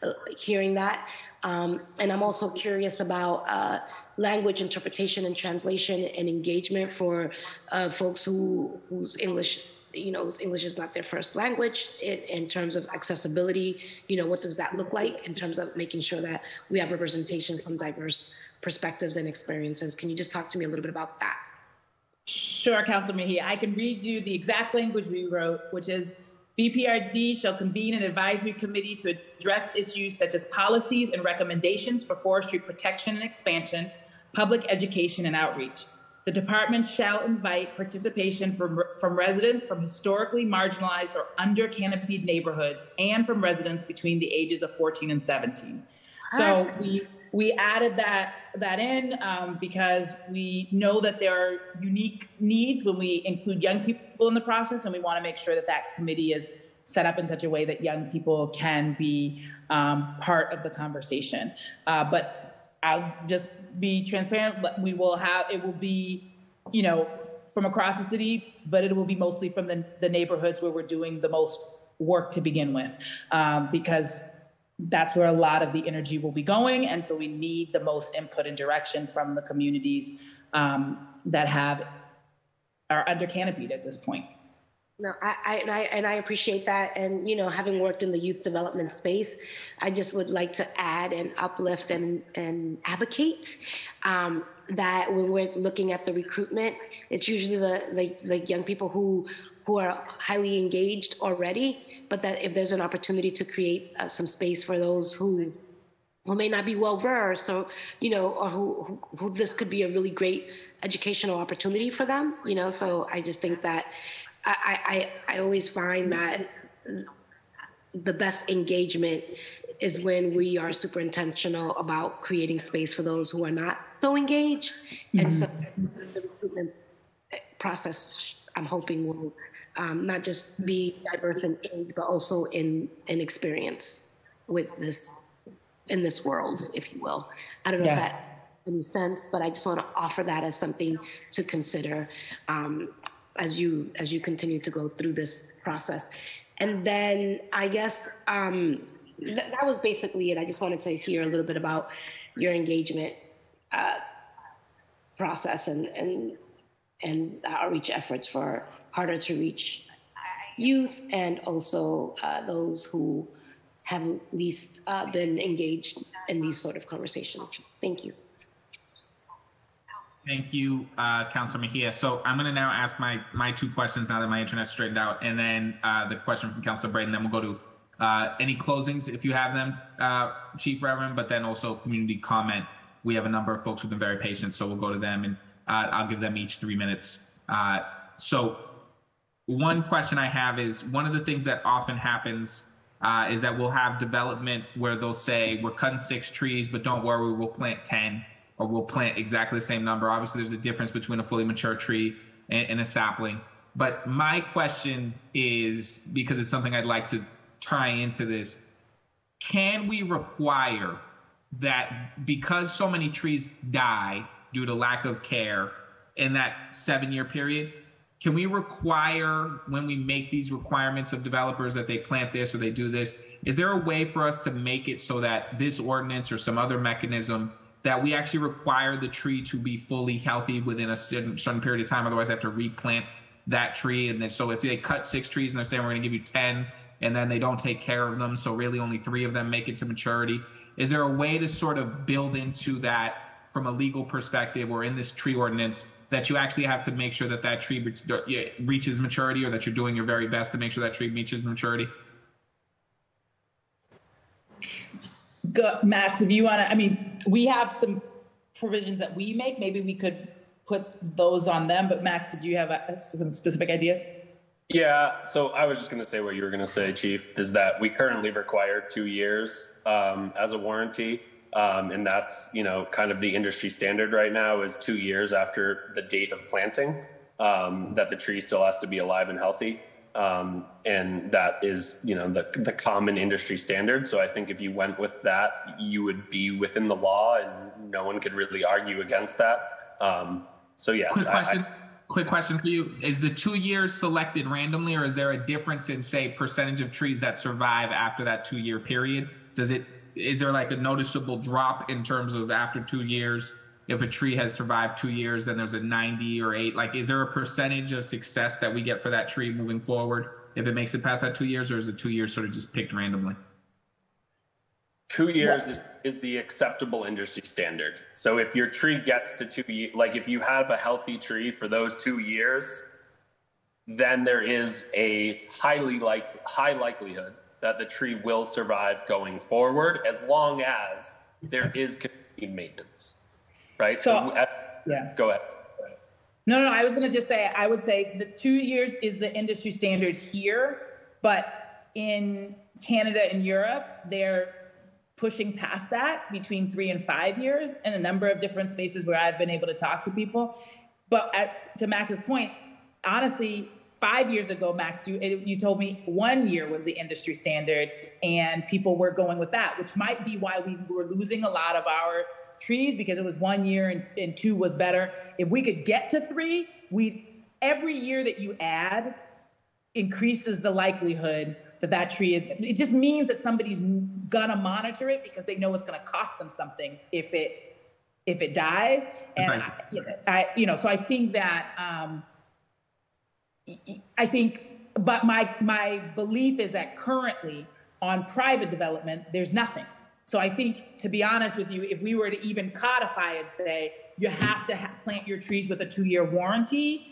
uh, hearing that. Um, and I'm also curious about uh, language interpretation and translation and engagement for uh, folks who whose English you know, English is not their first language in, in, terms of accessibility. You know, what does that look like in terms of making sure that we have representation from diverse perspectives and experiences? Can you just talk to me a little bit about that? Sure, Councilor Mejia. I can read you the exact language we wrote, which is BPRD shall convene an advisory committee to address issues such as policies and recommendations for forestry protection and expansion, public education and outreach. The department shall invite participation from, from residents from historically marginalized or under canopied neighborhoods and from residents between the ages of 14 and 17. So we we added that that in um, because we know that there are unique needs when we include young people in the process, and we want to make sure that that committee is set up in such a way that young people can be um, part of the conversation. Uh, but I'll just be transparent. We will have it will be, you know, from across the city, but it will be mostly from the, the neighborhoods where we're doing the most work to begin with, um, because that's where a lot of the energy will be going, and so we need the most input and direction from the communities um, that have are under canopied at this point. No, I, I, and I and I appreciate that. And you know, having worked in the youth development space, I just would like to add and uplift and and advocate um, that when we're looking at the recruitment, it's usually the the, the young people who who are highly engaged already, but that if there's an opportunity to create uh, some space for those who who may not be well versed or you know or who, who, who this could be a really great educational opportunity for them you know so i just think that I, I, I always find that the best engagement is when we are super intentional about creating space for those who are not so engaged. Mm-hmm. And so the recruitment process, I'm hoping, will um, not just be diverse in age, but also in, in experience with this in this world, if you will. I don't know yeah. if that makes any sense, but I just want to offer that as something to consider. Um, as you as you continue to go through this process. And then I guess um, th- that was basically it. I just wanted to hear a little bit about your engagement uh, process and and and outreach efforts for harder to reach youth and also uh, those who have least uh, been engaged in these sort of conversations. Thank you. Thank you, uh, Councilor Mejia. So I'm going to now ask my my two questions now that my internet's straightened out, and then uh, the question from Councilor Breadon. Then we'll go to uh, any closings if you have them, uh, Chief Reverend, but then also community comment. We have a number of folks who've been very patient, so we'll go to them, and uh, I'll give them each three minutes. Uh, so one question I have is one of the things that often happens uh, is that we'll have development where they'll say we're cutting six trees, but don't worry, we'll plant ten or we'll plant exactly the same number. Obviously, there's a difference between a fully mature tree and, and a sapling. But my question is because it's something I'd like to tie into this can we require that because so many trees die due to lack of care in that seven year period, can we require when we make these requirements of developers that they plant this or they do this? Is there a way for us to make it so that this ordinance or some other mechanism that we actually require the tree to be fully healthy within a certain, certain period of time. Otherwise, they have to replant that tree. And then, so if they cut six trees and they're saying we're going to give you 10, and then they don't take care of them, so really only three of them make it to maturity. Is there a way to sort of build into that from a legal perspective or in this tree ordinance that you actually have to make sure that that tree reaches maturity or that you're doing your very best to make sure that tree reaches maturity? Go, Max, if you want to, I mean, we have some provisions that we make. Maybe we could put those on them. But Max, did you have a, some specific ideas? Yeah, so I was just going to say what you were going to say, Chief, is that we currently require two years um, as a warranty. Um, and that's, you know, kind of the industry standard right now is two years after the date of planting um, that the tree still has to be alive and healthy. Um, and that is, you know, the, the common industry standard. So I think if you went with that, you would be within the law, and no one could really argue against that. Um, so yes. Quick question. I, quick question for you: Is the two years selected randomly, or is there a difference in, say, percentage of trees that survive after that two-year period? Does it? Is there like a noticeable drop in terms of after two years? If a tree has survived two years, then there's a 90 or eight. Like, is there a percentage of success that we get for that tree moving forward if it makes it past that two years, or is it two years sort of just picked randomly? Two years yeah. is, is the acceptable industry standard. So if your tree gets to two, years, like if you have a healthy tree for those two years, then there is a highly like high likelihood that the tree will survive going forward as long as there is continued maintenance right? So, so at, yeah. Go ahead. No, no, I was going to just say, I would say the two years is the industry standard here, but in Canada and Europe, they're pushing past that between three and five years in a number of different spaces where I've been able to talk to people. But at, to Max's point, honestly, five years ago, Max, you, you told me one year was the industry standard, and people were going with that, which might be why we were losing a lot of our trees because it was one year and, and two was better. If we could get to three, we every year that you add increases the likelihood that that tree is. It just means that somebody's gonna monitor it because they know it's gonna cost them something if it if it dies. And I, you know, I, you know, so I think that um, I think, but my my belief is that currently on private development, there's nothing. So I think, to be honest with you, if we were to even codify and say you have to ha- plant your trees with a two-year warranty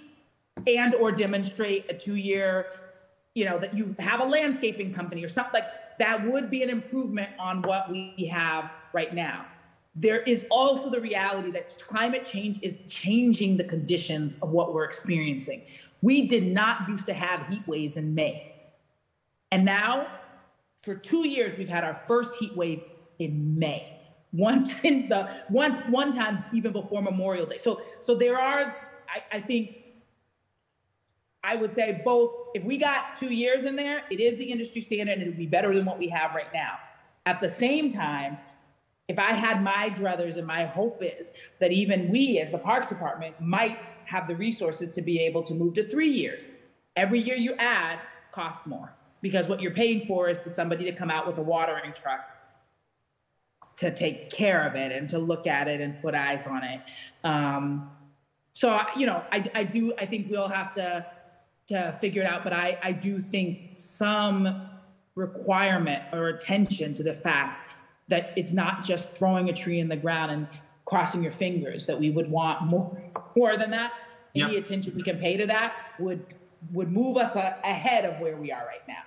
and or demonstrate a two-year, you know, that you have a landscaping company or something like that would be an improvement on what we have right now. There is also the reality that climate change is changing the conditions of what we're experiencing. We did not used to have heat waves in May. And now, for two years, we've had our first heat wave in May. Once <laughs> in the once one time even before Memorial Day. So so there are I, I think I would say both if we got two years in there, it is the industry standard and it would be better than what we have right now. At the same time, if I had my druthers and my hope is that even we as the Parks Department might have the resources to be able to move to three years. Every year you add costs more because what you're paying for is to somebody to come out with a watering truck to take care of it and to look at it and put eyes on it. Um, so you know, I, I do I think we'll have to to figure it out, but I, I do think some requirement or attention to the fact that it's not just throwing a tree in the ground and crossing your fingers that we would want <laughs> more more than that. Any yep. attention we can pay to that would would move us a, ahead of where we are right now.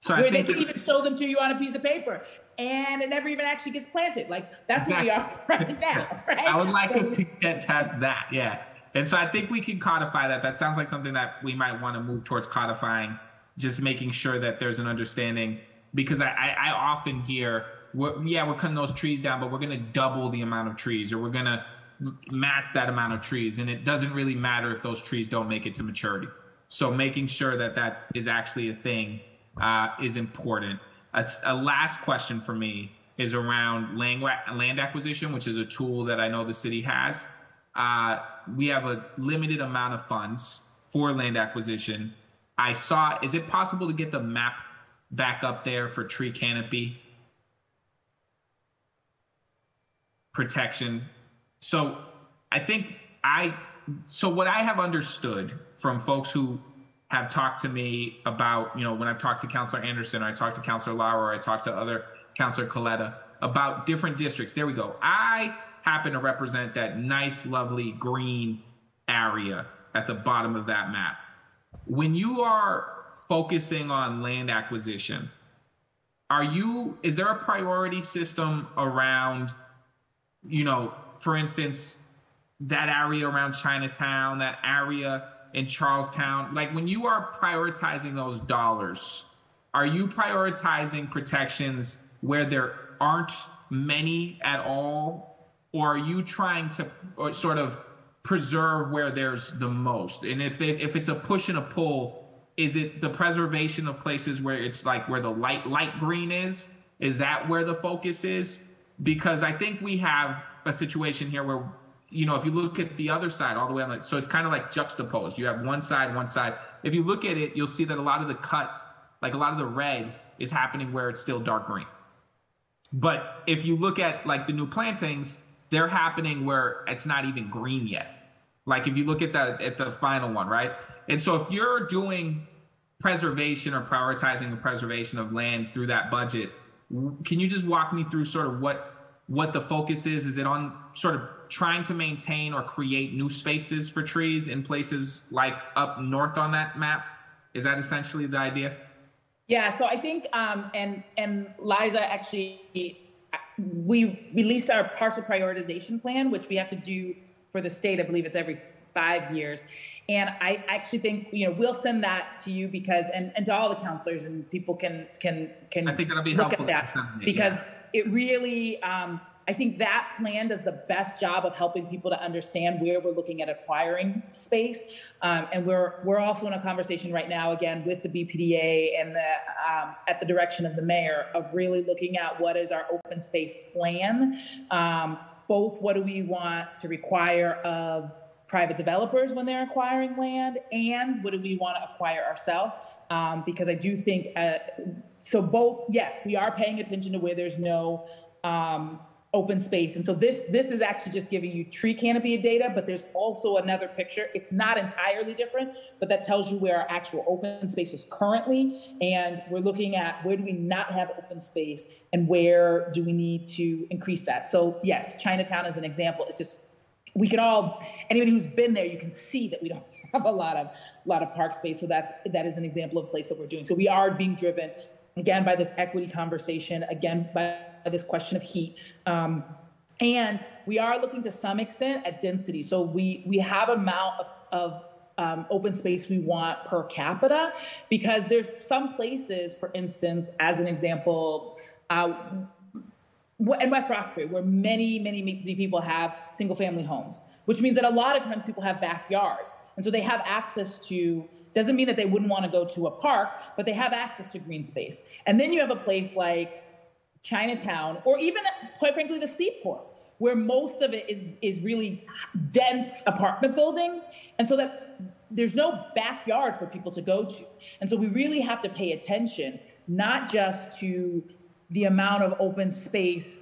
So where they can even show them to you on a piece of paper and it never even actually gets planted. Like that's where we are right now, right? I would like so, us to get past that, yeah. And so I think we can codify that. That sounds like something that we might want to move towards codifying, just making sure that there's an understanding. Because I, I, I often hear, we're, yeah, we're cutting those trees down, but we're going to double the amount of trees, or we're going to match that amount of trees, and it doesn't really matter if those trees don't make it to maturity. So making sure that that is actually a thing uh, is important. A, a, last question for me is around land, land acquisition, which is a tool that I know the city has. Uh, we have a limited amount of funds for land acquisition. I saw, is it possible to get the map back up there for tree canopy protection? So I think I, so what I have understood from folks who have talked to me about, you know, when I've talked to Councillor Anderson, or I talked to Councillor Lauer, I talked to other Councillor Coletta about different districts. There we go. I happen to represent that nice, lovely green area at the bottom of that map. When you are focusing on land acquisition, are you is there a priority system around, you know, for instance, that area around Chinatown, that area in Charlestown? Like when you are prioritizing those dollars, are you prioritizing protections where there aren't many at all? Or are you trying to uh, sort of preserve where there's the most? And if they, if it's a push and a pull, is it the preservation of places where it's like where the light light green is? Is that where the focus is? Because I think we have a situation here where you know, if you look at the other side all the way on the, so it's kind of like juxtaposed. You have one side, one side. If you look at it, you'll see that a lot of the cut, like a lot of the red is happening where it's still dark green. But if you look at like the new plantings, they're happening where it's not even green yet. Like if you look at the at the final one, right? And so if you're doing preservation or prioritizing the preservation of land through that budget, can you just walk me through sort of what what the focus is? Is it on sort of trying to maintain or create new spaces for trees in places like up north on that map? Is that essentially the idea? Yeah, so I think, um, and and Liza actually, we released our parcel prioritization plan, which we have to do for the state. I believe it's every five years, and I actually think you know we'll send that to you because and, and to all the counselors and people can can can. I think that'll be helpful at that because yeah. it really. Um, I think that plan does the best job of helping people to understand where we're looking at acquiring space. Um, and we're we're also in a conversation right now again with the BPDA and the um, at the direction of the mayor of really looking at what is our open space plan. Um, both what do we want to require of private developers when they're acquiring land, and what do we want to acquire ourselves? Um, because I do think uh, so. Both yes, we are paying attention to where there's no um, open space. And so this this is actually just giving you tree canopy data, but there's also another picture. It's not entirely different, but that tells you where our actual open space is currently. And we're looking at where do we not have open space and where do we need to increase that. So yes, Chinatown is an example. It's just we can all anybody who's been there, you can see that we don't <laughs> have a lot of lot of park space. So that's that is an example of place that we're doing. So we are being driven again by this equity conversation, again by this question of heat. Um, and we are looking to some extent at density. So we we have amount of, of um, open space we want per capita because there's some places, for instance, as an example, uh, in West Roxbury, where many, many, many people have single family homes, which means that a lot of times people have backyards. And so they have access to, doesn't mean that they wouldn't want to go to a park, but they have access to green space. And then you have a place like Chinatown, or even, quite frankly, the seaport, where most of it is, is really dense apartment buildings. And so that there's no backyard for people to go to. And so we really have to pay attention, not just to the amount of open space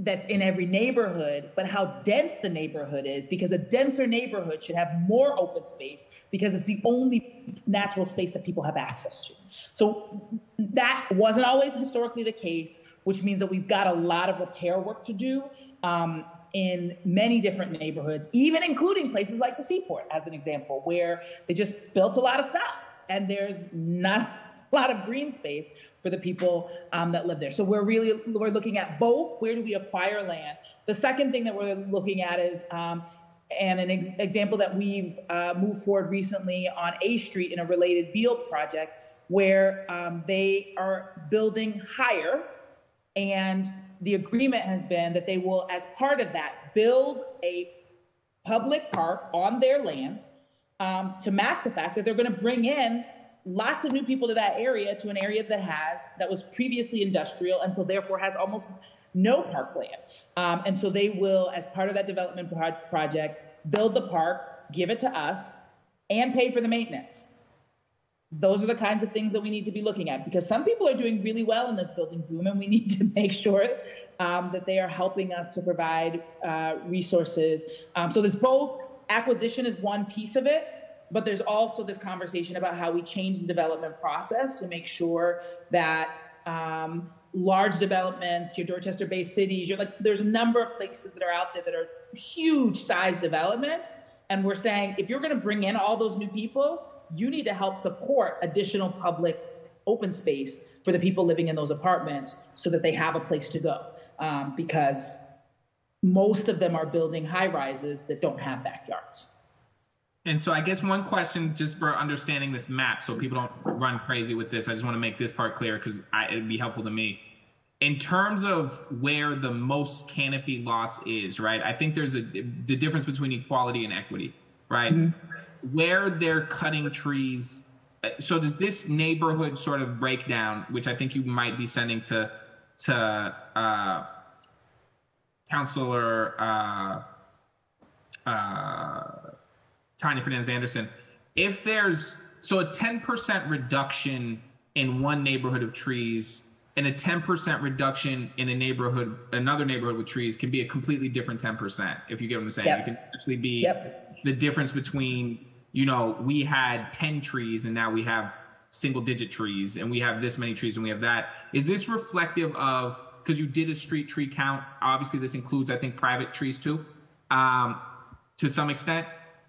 that's in every neighborhood, but how dense the neighborhood is, because a denser neighborhood should have more open space because it's the only natural space that people have access to. So that wasn't always historically the case, which means that we've got a lot of repair work to do um, in many different neighborhoods, even including places like the Seaport, as an example, where they just built a lot of stuff and there's not a lot of green space for the people um, that live there. So we're really we're looking at both. Where do we acquire land? The second thing that we're looking at is um, and an ex- example that we've uh, moved forward recently on A Street in a related Beal project, where um, they are building higher, and the agreement has been that they will, as part of that, build a public park on their land um, to match the fact that they're going to bring in lots of new people to that area to an area that has that was previously industrial and so therefore has almost no parkland. Um, and so they will as part of that development pro- project build the park give it to us and pay for the maintenance those are the kinds of things that we need to be looking at because some people are doing really well in this building boom and we <laughs> need to make sure um, that they are helping us to provide uh, resources um, so there's both acquisition is one piece of it but there's also this conversation about how we change the development process to make sure that um, large developments, your Dorchester Bay Cities, you're like, there's a number of places that are out there that are huge size developments. And we're saying, if you're going to bring in all those new people, you need to help support additional public open space for the people living in those apartments so that they have a place to go. Um, because most of them are building high rises that don't have backyards. And so I guess one question just for understanding this map so people don't run crazy with this, I just want to make this part clear because it'd be helpful to me. In terms of where the most canopy loss is, right? I think there's a the difference between equality and equity, right? Mm-hmm. Where they're cutting trees. So does this neighborhood sort of breakdown, which I think you might be sending to to uh, Councilor uh, uh, Tania Fernandes Anderson, if there's so a 10% reduction in one neighborhood of trees and a 10% reduction in a neighborhood, another neighborhood with trees can be a completely different 10%. If you get what I'm saying, yep. it can actually be yep. the difference between, you know, we had 10 trees and now we have single digit trees and we have this many trees and we have that. Is this reflective of, because you did a street tree count, obviously this includes, I think, private trees too, um, to some extent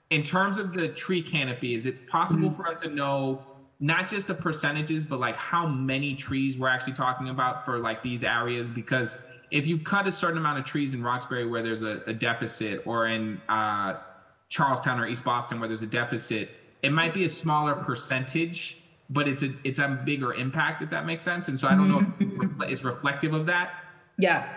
in terms of the tree canopy, is it possible mm-hmm. for us to know not just the percentages, but like how many trees we're actually talking about for like these areas? Because if you cut a certain amount of trees in Roxbury where there's a, a deficit, or in uh, Charlestown or East Boston where there's a deficit, it might be a smaller percentage, but it's a it's a bigger impact if that makes sense. And so I don't mm-hmm. know if it's reflective of that. Yeah.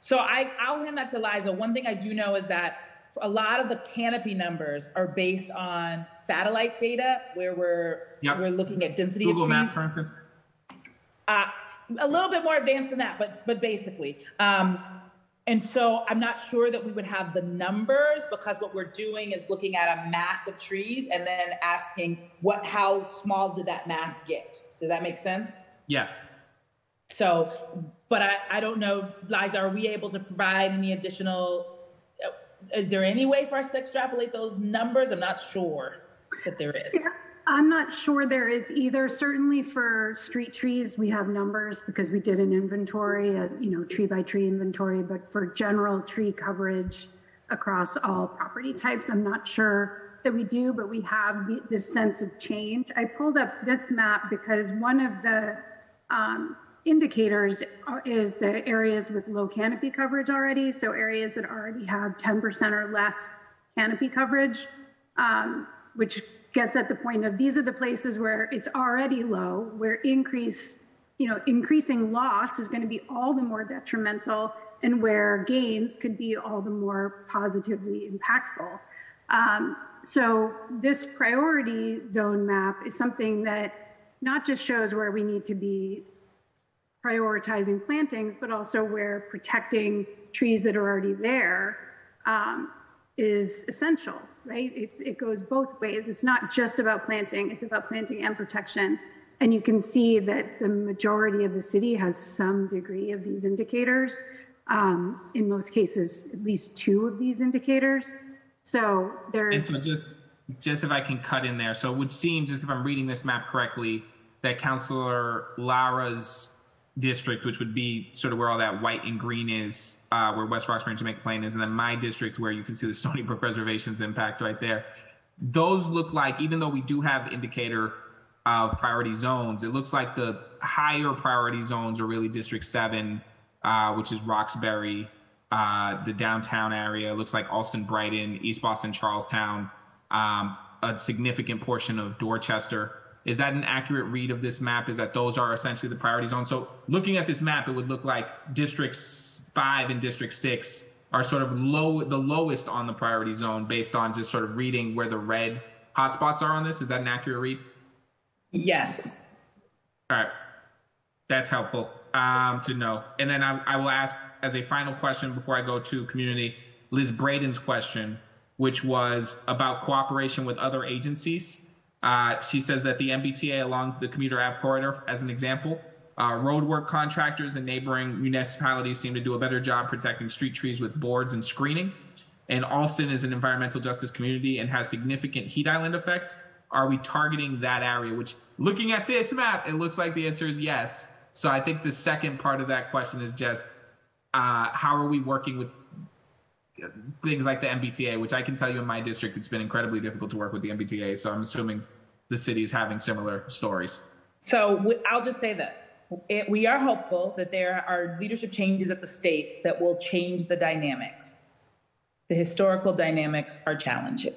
So I I'll hand that to Liza. One thing I do know is that a lot of the canopy numbers are based on satellite data where we're yep. we're looking at density Google of trees. Maps, for instance. Uh, a little bit more advanced than that, but but basically. Um, and so I'm not sure that we would have the numbers because what we're doing is looking at a mass of trees and then asking what how small did that mass get? Does that make sense? Yes. So, but I, I don't know, Liza, are we able to provide any additional? Uh, is there any way for us to extrapolate those numbers? I'm not sure that there is. Yeah, I'm not sure there is either. Certainly for street trees, we have numbers because we did an inventory, a you know tree by tree inventory. But for general tree coverage across all property types, I'm not sure that we do, but we have the, this sense of change. I pulled up this map because one of the um, indicators is the areas with low canopy coverage already. So areas that already have 10% or less canopy coverage, um, which gets at the point of these are the places where it's already low, where increase, you know, increasing loss is going to be all the more detrimental and where gains could be all the more positively impactful. Um, so this priority zone map is something that not just shows where we need to be prioritizing plantings, but also where protecting trees that are already there um, is essential, right? It, it goes both ways. It's not just about planting, it's about planting and protection. And you can see that the majority of the city has some degree of these indicators. Um, in most cases, at least two of these indicators. So there's. And so just, just if I can cut in there. So it would seem, just if I'm reading this map correctly, that Councillor Lara's district, which would be sort of where all that white and green is, uh, where West Roxbury and Jamaica Plain is, and then my district where you can see the <laughs> Stony Brook Reservation's impact right there. Those look like, even though we do have indicator of priority zones, it looks like the higher priority zones are really District 7, uh, which is Roxbury, uh, the downtown area. It looks like Allston, Brighton, East Boston, Charlestown, um, a significant portion of Dorchester. Is that an accurate read of this map? Is that those are essentially the priority zones? So looking at this map, it would look like District 5 and District 6 are sort of low, the lowest on the priority zone based on just sort of reading where the red hotspots are on this. Is that an accurate read? Yes. All right. That's helpful um, to know. And then I, I will ask as a final question before I go to community, Liz Breadon's question, which was about cooperation with other agencies. Uh, she says that the MBTA along the commuter app corridor, as an example, uh, roadwork contractors and neighboring municipalities seem to do a better job protecting street trees with boards and screening. And Allston is an environmental justice community and has significant heat island effect. Are we targeting that area? Which, looking at this map, it looks like the answer is yes. So I think the second part of that question is just uh, how are we working with things like the MBTA, which I can tell you in my district, it's been incredibly difficult to work with the MBTA. So I'm assuming the city is having similar stories. So I'll just say this. It, we are hopeful that there are leadership changes at the state that will change the dynamics. The historical dynamics are challenging.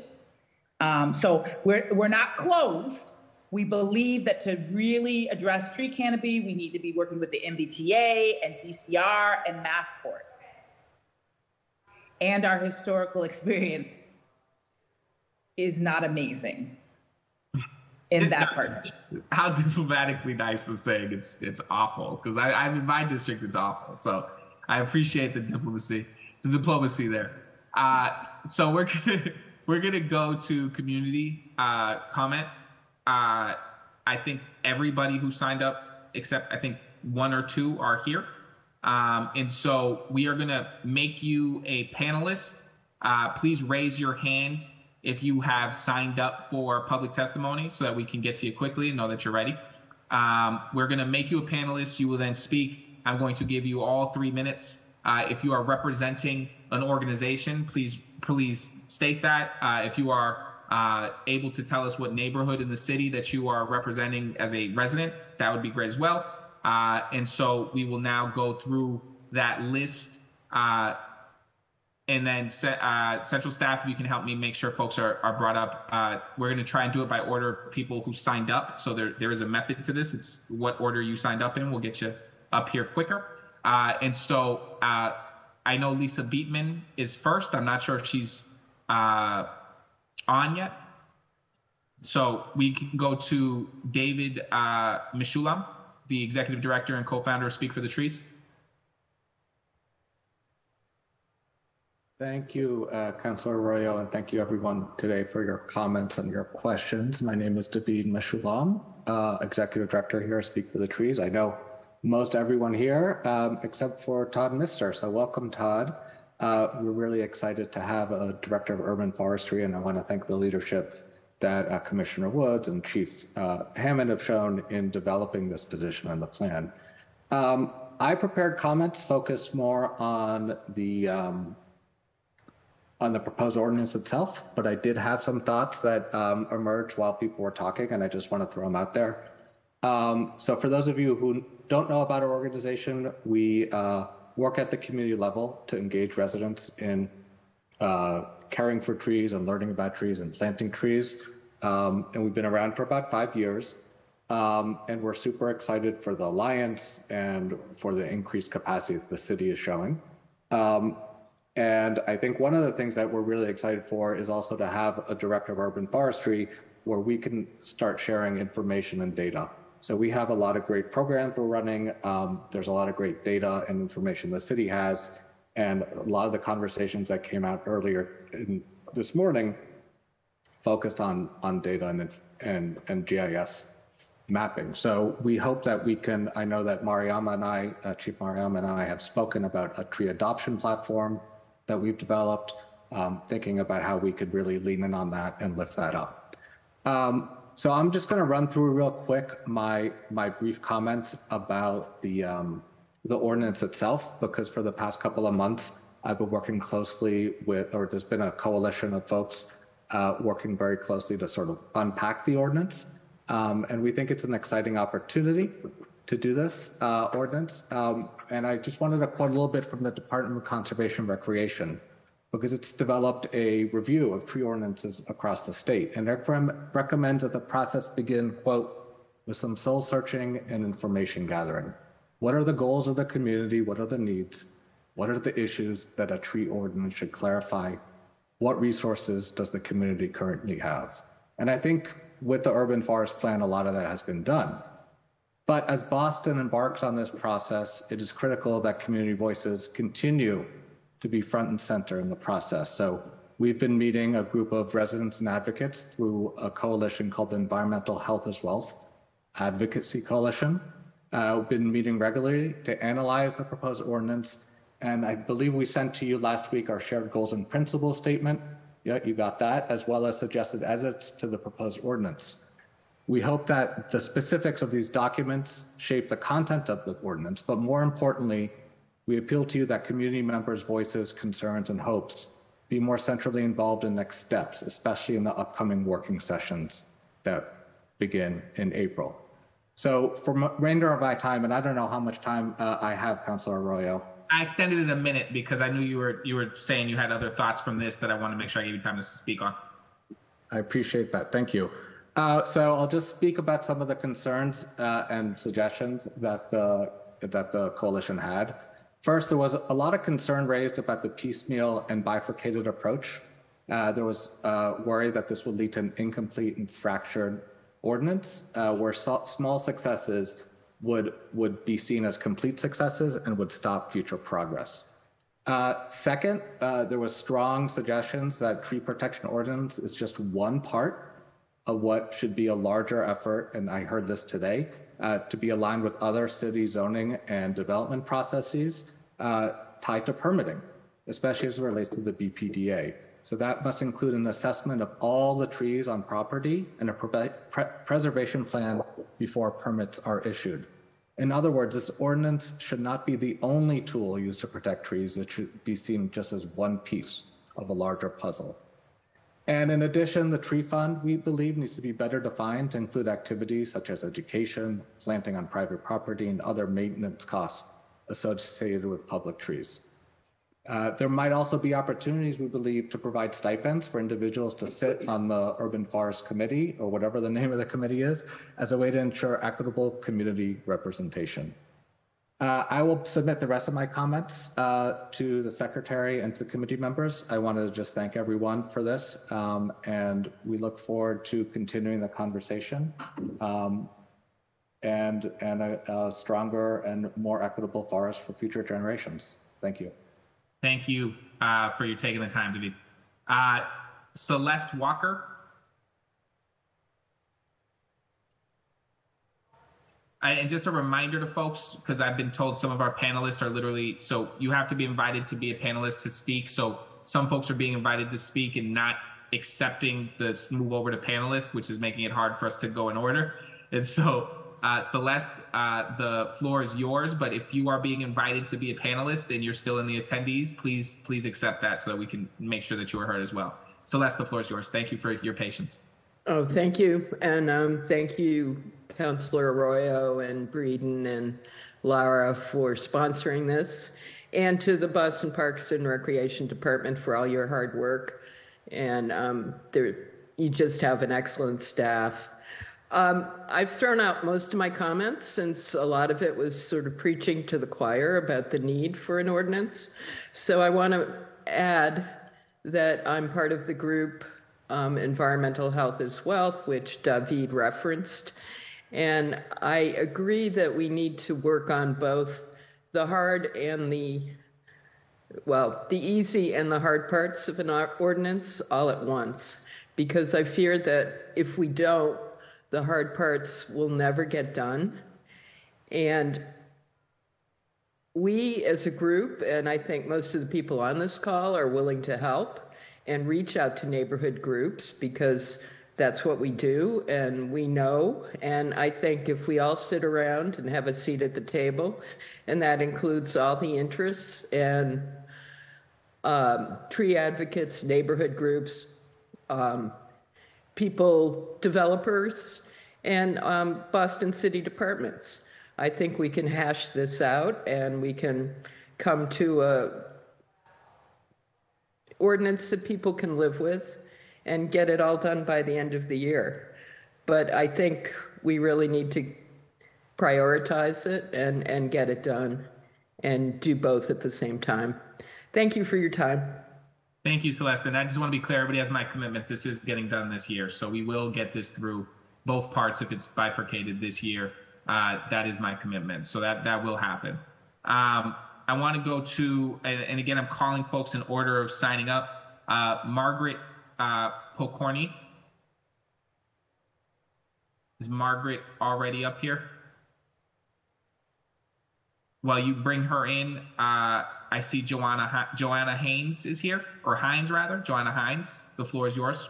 Um, so we're, we're not closed. We believe that to really address tree canopy, we need to be working with the MBTA and DCR and Massport and our historical experience is not amazing in that part. How diplomatically nice of saying it's it's awful because I I'm in my district it's awful. So I appreciate the diplomacy, the diplomacy there. Uh, so we're <laughs> gonna we're gonna go to community uh, comment. Uh, I think everybody who signed up except I think one or two are here. Um, and so we are going to make you a panelist. Uh, please raise your hand if you have signed up for public testimony so that we can get to you quickly and know that you're ready. Um, we're going to make you a panelist. You will then speak. I'm going to give you all three minutes. Uh, if you are representing an organization, please please state that. Uh, if you are uh, able to tell us what neighborhood in the city that you are representing as a resident, that would be great as well. Uh, and so we will now go through that list. Uh, and then uh, central staff, if you can help me make sure folks are, are brought up. Uh, we're going to try and do it by order of people who signed up. So there, there is a method to this. It's what order you signed up in. We'll get you up here quicker. Uh, and so uh, I know Lisa Beatman is first. I'm not sure if she's on yet. So we can go to David Meshoulam the executive director and co-founder of Speak for the Trees. Thank you, uh, Councilor Arroyo, and thank you everyone today for your comments and your questions. My name is David Meshoulam, uh, Executive Director here at Speak for the Trees. I know most everyone here, um, except for Todd Mistor. So welcome, Todd. Uh, we're really excited to have a director of urban forestry, and I want to thank the leadership that uh, Commissioner Woods and Chief uh, Hammond have shown in developing this position on the plan. Um, I prepared comments focused more on the um, on the proposed ordinance itself, but I did have some thoughts that um, emerged while people were talking, and I just want to throw them out there. Um, so, for those of you who don't know about our organization, we uh, work at the community level to engage residents in uh, caring for trees and learning about trees and planting trees. Um, and we've been around for about five years. Um, and we're super excited for the alliance and for the increased capacity that the city is showing. Um, and I think one of the things that we're really excited for is also to have a director of urban forestry where we can start sharing information and data. So we have a lot of great programs we're running. Um, there's a lot of great data and information the city has. And a lot of the conversations that came out earlier in, this morning focused on, on data and, and, and GIS mapping. So we hope that we can, I know that Mariama and I, uh, Chief Mariama and I have spoken about a tree adoption platform that we've developed, um, thinking about how we could really lean in on that and lift that up. Um, so I'm just going to run through real quick my my brief comments about the um, the ordinance itself, because for the past couple of months I've been working closely with, or there's been a coalition of folks uh, working very closely to sort of unpack the ordinance. Um, and we think it's an exciting opportunity to do this uh, ordinance. Um, and I just wanted to quote a little bit from the Department of Conservation Recreation because it's developed a review of tree ordinances across the state and it recommends that the process begin, quote, with some soul searching and information gathering. What are the goals of the community? What are the needs? What are the issues that a tree ordinance should clarify? What resources does the community currently have? And I think with the urban forest plan, a lot of that has been done. But as Boston embarks on this process, it is critical that community voices continue to be front and center in the process. So we've been meeting a group of residents and advocates through a coalition called the Environmental Health as Wealth Advocacy Coalition. Uh, been meeting regularly to analyze the proposed ordinance. And I believe we sent to you last week our shared goals and principles statement. Yeah, you got that, as well as suggested edits to the proposed ordinance. We hope that the specifics of these documents shape the content of the ordinance, but more importantly, we appeal to you that community members' voices, concerns, and hopes be more centrally involved in next steps, especially in the upcoming working sessions that begin in April. So for remainder of my time, and I don't know how much time uh, I have, Councilor Arroyo. I extended it a minute because I knew you were you were saying you had other thoughts from this that I want to make sure I give you time to speak on. I appreciate that. Thank you. Uh, so I'll just speak about some of the concerns uh, and suggestions that the that the coalition had. First, there was a lot of concern raised about the piecemeal and bifurcated approach. Uh, there was uh, worry that this would lead to an incomplete and fractured ordinance, uh, where so small successes would would be seen as complete successes and would stop future progress. Uh, second, uh, there was strong suggestions that tree protection ordinance is just one part of what should be a larger effort, and I heard this today, uh, to be aligned with other city zoning and development processes uh, tied to permitting, especially as it relates to the BPDA. So that must include an assessment of all the trees on property and a pre preservation plan before permits are issued. In other words, this ordinance should not be the only tool used to protect trees. It should be seen just as one piece of a larger puzzle. And in addition, the tree fund, we believe, needs to be better defined to include activities such as education, planting on private property, and other maintenance costs associated with public trees. Uh, there might also be opportunities, we believe, to provide stipends for individuals to sit on the Urban Forest Committee, or whatever the name of the committee is, as a way to ensure equitable community representation. Uh, I will submit the rest of my comments uh, to the secretary and to the committee members. I wanted to just thank everyone for this, um, and we look forward to continuing the conversation um, and and a, a, stronger and more equitable forest for future generations. Thank you. Thank you uh, for your taking the time to be. Uh, Celeste Walker. and just a reminder to folks, because I've been told some of our panelists are literally, so you have to be invited to be a panelist to speak. So some folks are being invited to speak and not accepting the move over to panelists, which is making it hard for us to go in order. And so, uh, Celeste, uh, the floor is yours. But if you are being invited to be a panelist and you're still in the attendees, please, please accept that so that we can make sure that you are heard as well. Celeste, the floor is yours. Thank you for your patience. Oh, thank you. And um, thank you, Councillor Arroyo and Breadon and Lara for sponsoring this, and to the Boston Parks and Recreation Department for all your hard work. And um, there, you just have an excellent staff. Um, I've thrown out most of my comments since a lot of it was sort of preaching to the choir about the need for an ordinance. So I want to add that I'm part of the group um, Environmental Health is Wealth, which David referenced. And I agree that we need to work on both the hard and the, well, the easy and the hard parts of an ordinance all at once. Because I fear that if we don't, the hard parts will never get done. And we as a group, and I think most of the people on this call are willing to help and reach out to neighborhood groups because that's what we do and we know. And I think if we all sit around and have a seat at the table, and that includes all the interests and um, tree advocates, neighborhood groups, um, people, developers, and um, Boston City departments. I think we can hash this out and we can come to a ordinance that people can live with and get it all done by the end of the year. But I think we really need to prioritize it and, and get it done and do both at the same time. Thank you for your time. Thank you, Celeste. And I just want to be clear, everybody has my commitment. This is getting done this year. So we will get this through both parts if it's bifurcated this year. Uh, that is my commitment. So that, that will happen. Um, I want to go to, and, and, again, I'm calling folks in order of signing up. Uh, Margaret uh. Is Margaret already up here? While you bring her in, uh, I see Joanna Joanna Haynes is here, or Hines rather. Joanna Hines, the floor is yours.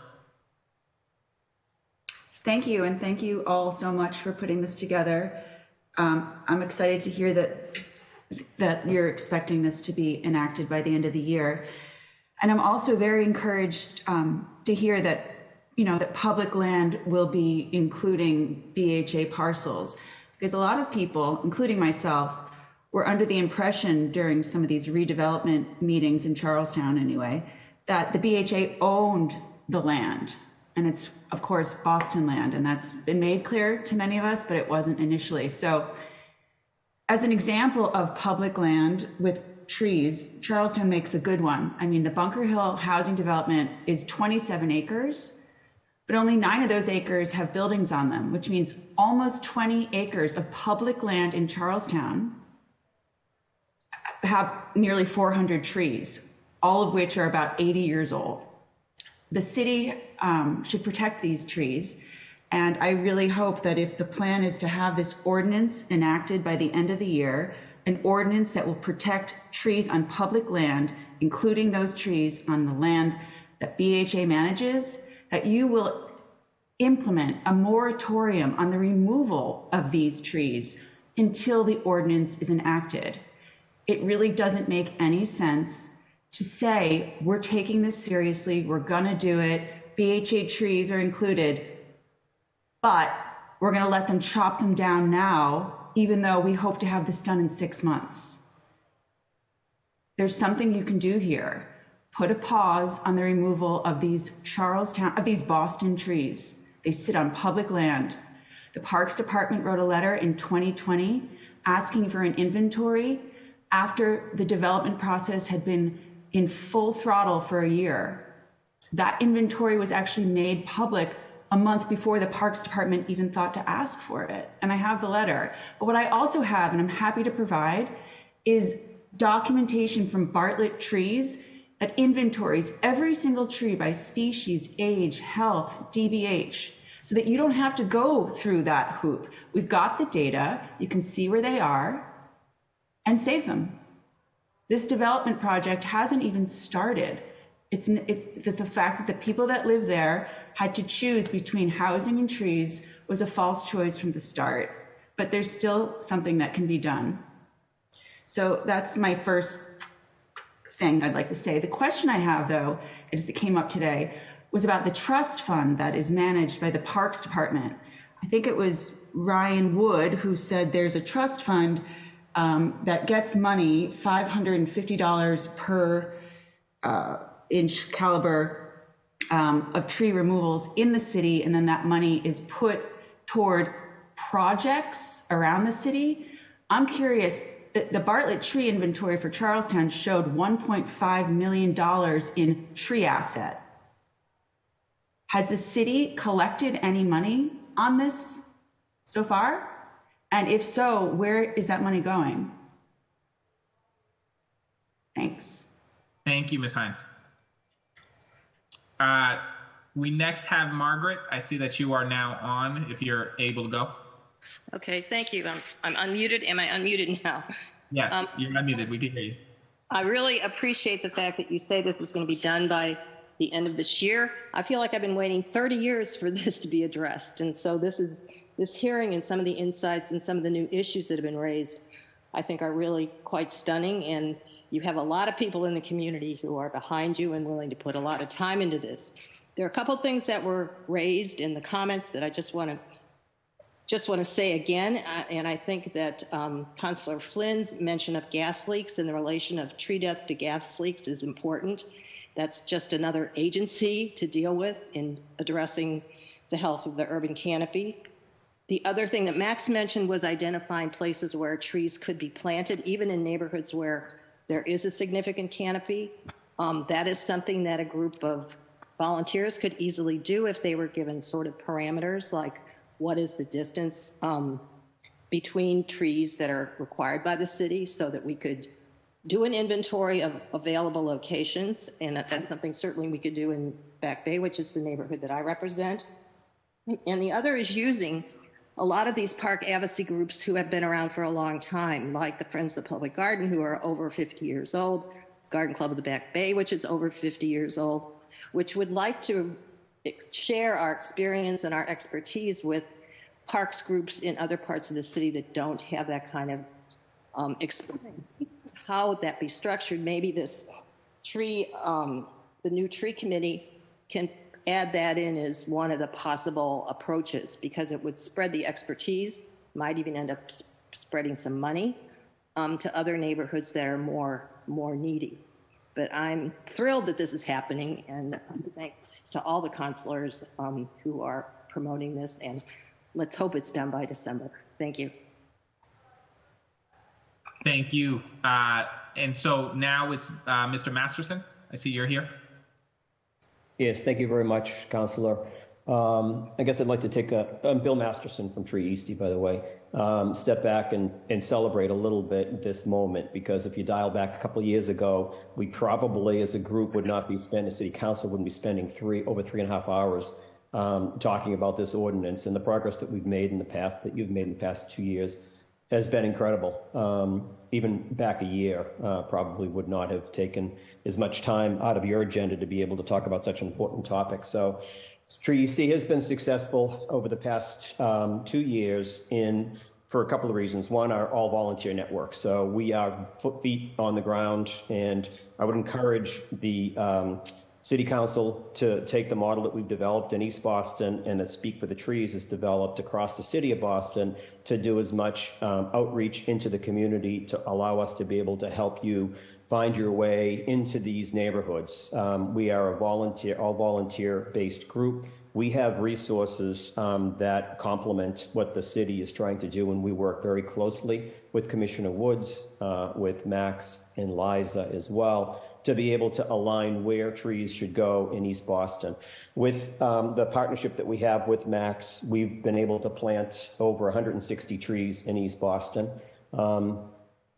Thank you, and thank you all so much for putting this together. Um, I'm excited to hear that that you're expecting this to be enacted by the end of the year. And I'm also very encouraged um, to hear that, you know, that public land will be including BHA parcels, because a lot of people, including myself, were under the impression during some of these redevelopment meetings in Charlestown anyway, that the BHA owned the land. And it's, of course, Boston land. And that's been made clear to many of us, but it wasn't initially. So, as an example of public land with trees, Charlestown makes a good one. I mean, the Bunker Hill housing development is 27 acres, but only nine of those acres have buildings on them, which means almost 20 acres of public land in Charlestown have nearly 400 trees, all of which are about 80 years old. The city um, should protect these trees. And I really hope that if the plan is to have this ordinance enacted by the end of the year, an ordinance that will protect trees on public land, including those trees on the land that BHA manages, that you will implement a moratorium on the removal of these trees until the ordinance is enacted. It really doesn't make any sense to say, we're taking this seriously, we're going to do it, BHA trees are included, but we're going to let them chop them down now even though we hope to have this done in six months. There's something you can do here. Put a pause on the removal of these Charlestown, of these Boston trees. They sit on public land. The Parks Department wrote a letter in 2020 asking for an inventory after the development process had been in full throttle for a year. That inventory was actually made public a month before the Parks Department even thought to ask for it. And I have the letter. But what I also have, and I'm happy to provide, is documentation from Bartlett Trees that inventories every single tree by species, age, health, DBH. so that you don't have to go through that hoop. We've got the data, you can see where they are, and save them. This development project hasn't even started. It's, it's the, the fact that the people that live there had to choose between housing and trees was a false choice from the start. But there's still something that can be done. So that's my first thing I'd like to say. The question I have, though, as it came up today, was about the trust fund that is managed by the Parks Department. I think it was Ryan Wood who said there's a trust fund um, that gets money, $550 per uh, inch caliber um, of tree removals in the city, and then that money is put toward projects around the city. I'm curious, the, the Bartlett tree inventory for Charlestown showed $1.5 million in tree asset. Has the city collected any money on this so far? And if so, where is that money going? Thanks. Thank you, Ms. Hines. Uh, we next have Margaret. I see that you are now on, if you're able to go. Okay, thank you. I'm, I'm unmuted. Am I unmuted now? Yes, um, you're unmuted. We can hear you. I really appreciate the fact that you say this is going to be done by the end of this year. I feel like I've been waiting 30 years for this to be addressed. And so this is this hearing and some of the insights and some of the new issues that have been raised, I think are really quite stunning. And you have a lot of people in the community who are behind you and willing to put a lot of time into this. There are a couple things that were raised in the comments that I just want to just want to say again, uh, and I think that um, Councillor Flynn's mention of gas leaks and the relation of tree death to gas leaks is important. That's just another agency to deal with in addressing the health of the urban canopy. The other thing that Max mentioned was identifying places where trees could be planted, even in neighborhoods where there is a significant canopy. Um, that is something that a group of volunteers could easily do if they were given sort of parameters like what is the distance um, between trees that are required by the city so that we could do an inventory of available locations. And that's something certainly we could do in Back Bay, which is the neighborhood that I represent. And the other is using a lot of these park advocacy groups who have been around for a long time, like the Friends of the Public Garden, who are over 50 years old, Garden Club of the Back Bay, which is over 50 years old, which would like to share our experience and our expertise with parks groups in other parts of the city that don't have that kind of um, experience. How would that be structured? Maybe this tree, um, the new tree committee can add that in as one of the possible approaches because it would spread the expertise, might even end up spreading some money um, to other neighborhoods that are more more needy. But I'm thrilled that this is happening, and thanks to all the counselors um, who are promoting this. And let's hope it's done by December. Thank you. Thank you. Uh, and so now it's uh, Mr. Masterson. I see you're here. Yes, thank you very much, Councillor. Um, I guess I'd like to take a, I'm Bill Masterson from Tree Eastie, by the way, um, step back and, and celebrate a little bit this moment, because if you dial back a couple years ago, we probably as a group would not be spending, city council wouldn't be spending three, over three and a half hours um, talking about this ordinance and the progress that we've made in the past, that you've made in the past two years has been incredible. Um, even back a year, uh, probably would not have taken as much time out of your agenda to be able to talk about such an important topic. So, Tree has been successful over the past um, two years in for a couple of reasons. One, our all volunteer network. So we are foot feet on the ground, and I would encourage the um, City Council to take the model that we've developed in East Boston and that Speak for the Trees has developed across the city of Boston to do as much um, outreach into the community to allow us to be able to help you find your way into these neighborhoods. Um, we are a volunteer, all volunteer based group. We have resources um, that complement what the city is trying to do, and we work very closely with Commissioner Woods, uh, with Max and Liza as well to be able to align where trees should go in East Boston. With um, the partnership that we have with Max, we've been able to plant over 160 trees in East Boston. Um,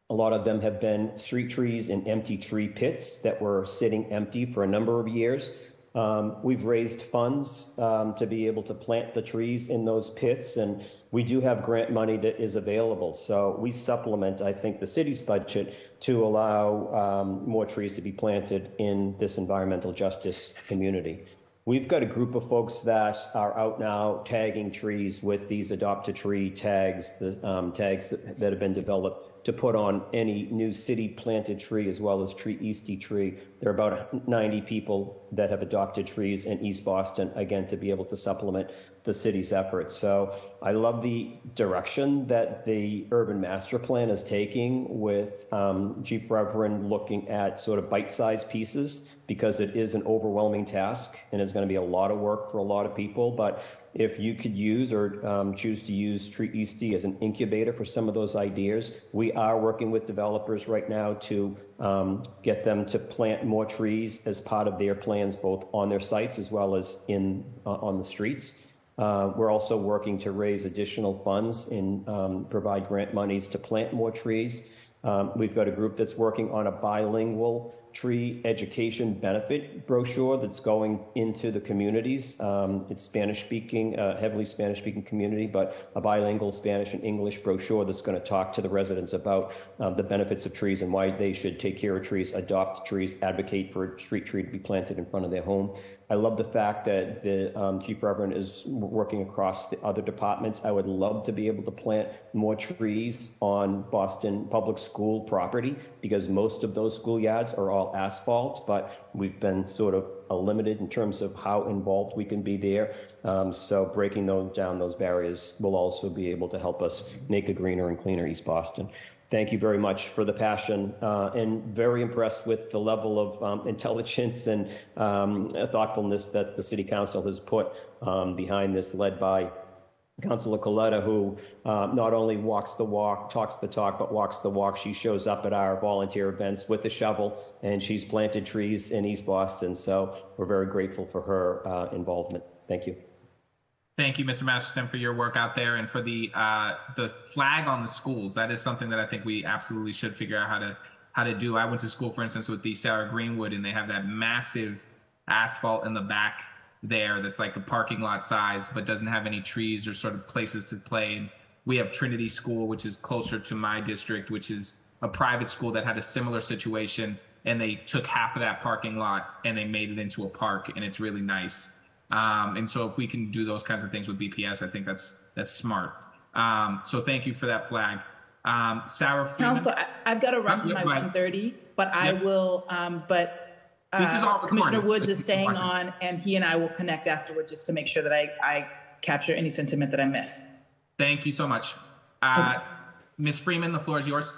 a lot of them have been street trees in empty tree pits that were sitting empty for a number of years. Um, we've raised funds um, to be able to plant the trees in those pits, and we do have grant money that is available. So we supplement, I think, the city's budget to allow um, more trees to be planted in this environmental justice community. We've got a group of folks that are out now tagging trees with these adopt a tree tags, the um, tags that, that have been developed to put on any new city planted tree as well as Tree Eastie tree. There are about 90 people that have adopted trees in East Boston, again, to be able to supplement the city's efforts. So I love the direction that the urban master plan is taking with um, Chief Reverend looking at sort of bite-sized pieces because it is an overwhelming task and is going to be a lot of work for a lot of people. But if you could use or um, choose to use Tree Eastie as an incubator for some of those ideas, we are working with developers right now to um, get them to plant more trees as part of their plans, both on their sites as well as in uh, on the streets. Uh, we're also working to raise additional funds and um, provide grant monies to plant more trees. Um, we've got a group that's working on a bilingual tree education benefit brochure that's going into the communities. Um, it's Spanish speaking, uh, heavily Spanish speaking community, but a bilingual Spanish and English brochure that's going to talk to the residents about um, the benefits of trees and why they should take care of trees, adopt trees, advocate for a street tree to be planted in front of their home. I love the fact that the um, chief reverend is working across the other departments. I would love to be able to plant more trees on Boston public school property because most of those schoolyards are all asphalt, but we've been sort of limited in terms of how involved we can be there. Um, so breaking those down those barriers will also be able to help us make a greener and cleaner East Boston thank you very much for the passion uh, and very impressed with the level of um, <laughs> intelligence and um, thoughtfulness that the city council has put um, behind this led by Councilor Coletta, who uh, not only walks the walk, talks the talk, but walks the walk. She shows up at our volunteer events with a shovel, and she's planted trees in East Boston. So we're very grateful for her uh, involvement. Thank you. Thank you, Mr. Masterson, for your work out there and for the uh, the flag on the schools. That is something that I think we absolutely should figure out how to how to do. I went to school, for instance, with the Sarah Greenwood, and they have that massive asphalt in the back there that's like a parking lot size, but doesn't have any trees or sort of places to play. And we have Trinity School, which is closer to my district, which is a private school that had a similar situation, and they took half of that parking lot and they made it into a park, and it's really nice. Um, and so if we can do those kinds of things with BPS, I think that's that's smart. Um, so thank you for that flag. Um, Sarah Freeman. Council, I, have got to run to my 1:30, but I will. Um, but uh, this is all Commissioner Woods is staying on, and he and I will connect afterward just to make sure that I, I capture any sentiment that I missed. Thank you so much. Uh, okay. Ms. Freeman, the floor is yours.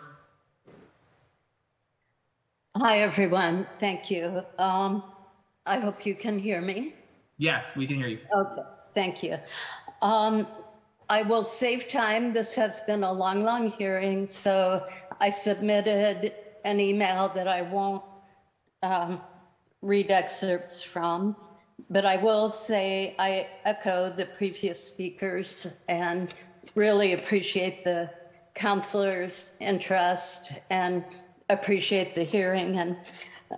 Hi, everyone. Thank you. Um, I hope you can hear me. Yes, we can hear you. Okay, thank you. Um, I will save time. This has been a long, long hearing, so I submitted an email that I won't um, read excerpts from, but I will say I echo the previous speakers and really appreciate the counselors' interest and appreciate the hearing and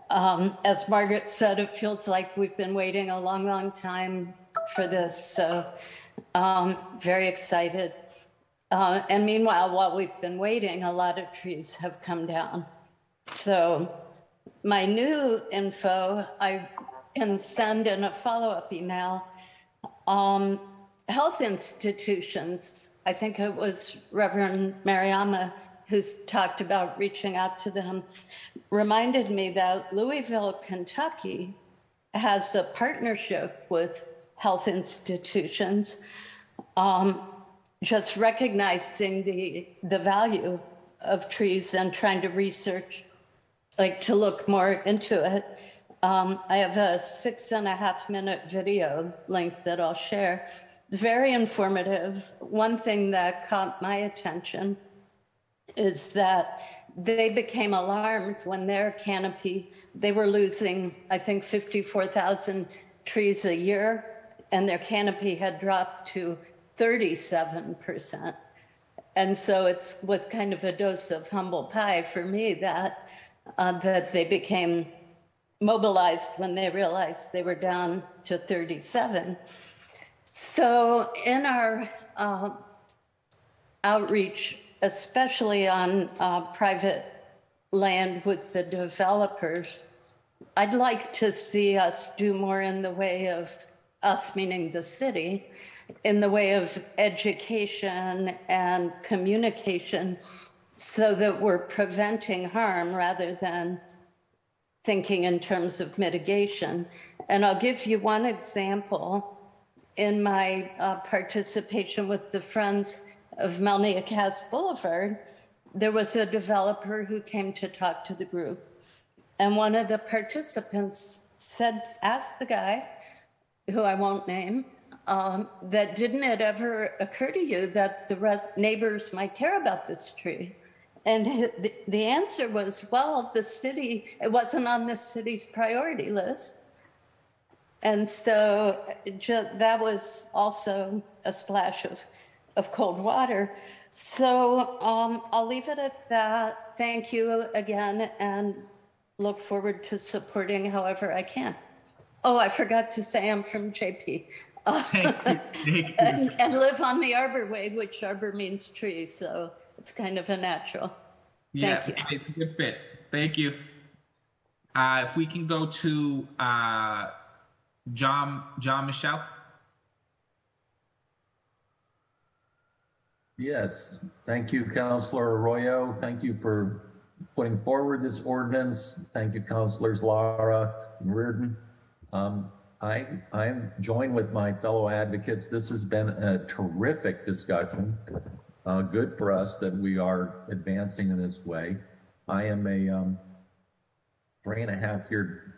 um, as Margaret said, it feels like we've been waiting a long, long time for this. So, um, very excited. Uh, and meanwhile, while we've been waiting, a lot of trees have come down. So, my new info, I can send in a follow up email. Um, health institutions, I think it was Reverend Mariama who's talked about reaching out to them, reminded me that Louisville, Kentucky has a partnership with health institutions, um, just recognizing the, the value of trees and trying to research, like to look more into it. Um, I have a six and a half minute video link that I'll share. It's very informative. One thing that caught my attention is that they became alarmed when their canopy, they were losing, I think, 54,000 trees a year, and their canopy had dropped to 37%. And so it was kind of a dose of humble pie for me that, uh, that they became mobilized when they realized they were down to 37. So, in our uh, outreach, especially on uh, private land with the developers, I'd like to see us do more in the way of us, meaning the city, in the way of education and communication so that we're preventing harm rather than thinking in terms of mitigation. And I'll give you one example. In my uh, participation with the Friends of Melnea Cass Boulevard, there was a developer who came to talk to the group. And one of the participants said, Ask the guy, who I won't name, um, that didn't it ever occur to you that the res- neighbors might care about this tree? And the, the answer was, well, the city, it wasn't on the city's priority list. And so that was also a splash of, of cold water. So um, I'll leave it at that. Thank you again and look forward to supporting however I can. Oh, I forgot to say I'm from JP. and, <laughs> and live on the Arbor Way, which Arbor means tree, so it's kind of a natural. Yeah, Thank you. it's a good fit. Thank you. Uh, if we can go to uh, John John Michelle. Yes, thank you, Councilor Arroyo. Thank you for putting forward this ordinance. Thank you, Councilors Lara and Breadon. Um, I I join with my fellow advocates. This has been a terrific discussion. Uh, good for us that we are advancing in this way. I am a um, three and a half year,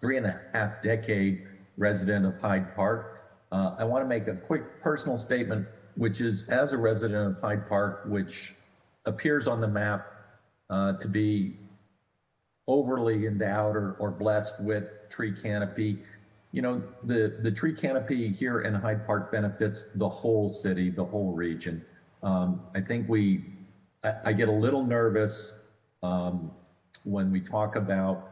three and a half decade resident of Hyde Park. Uh, I want to make a quick personal statement, which is as a resident of Hyde Park, which appears on the map uh, to be overly endowed or, or blessed with tree canopy. You know, the, the tree canopy here in Hyde Park benefits the whole city, the whole region. Um, I think we, I, I, get a little nervous um, when we talk about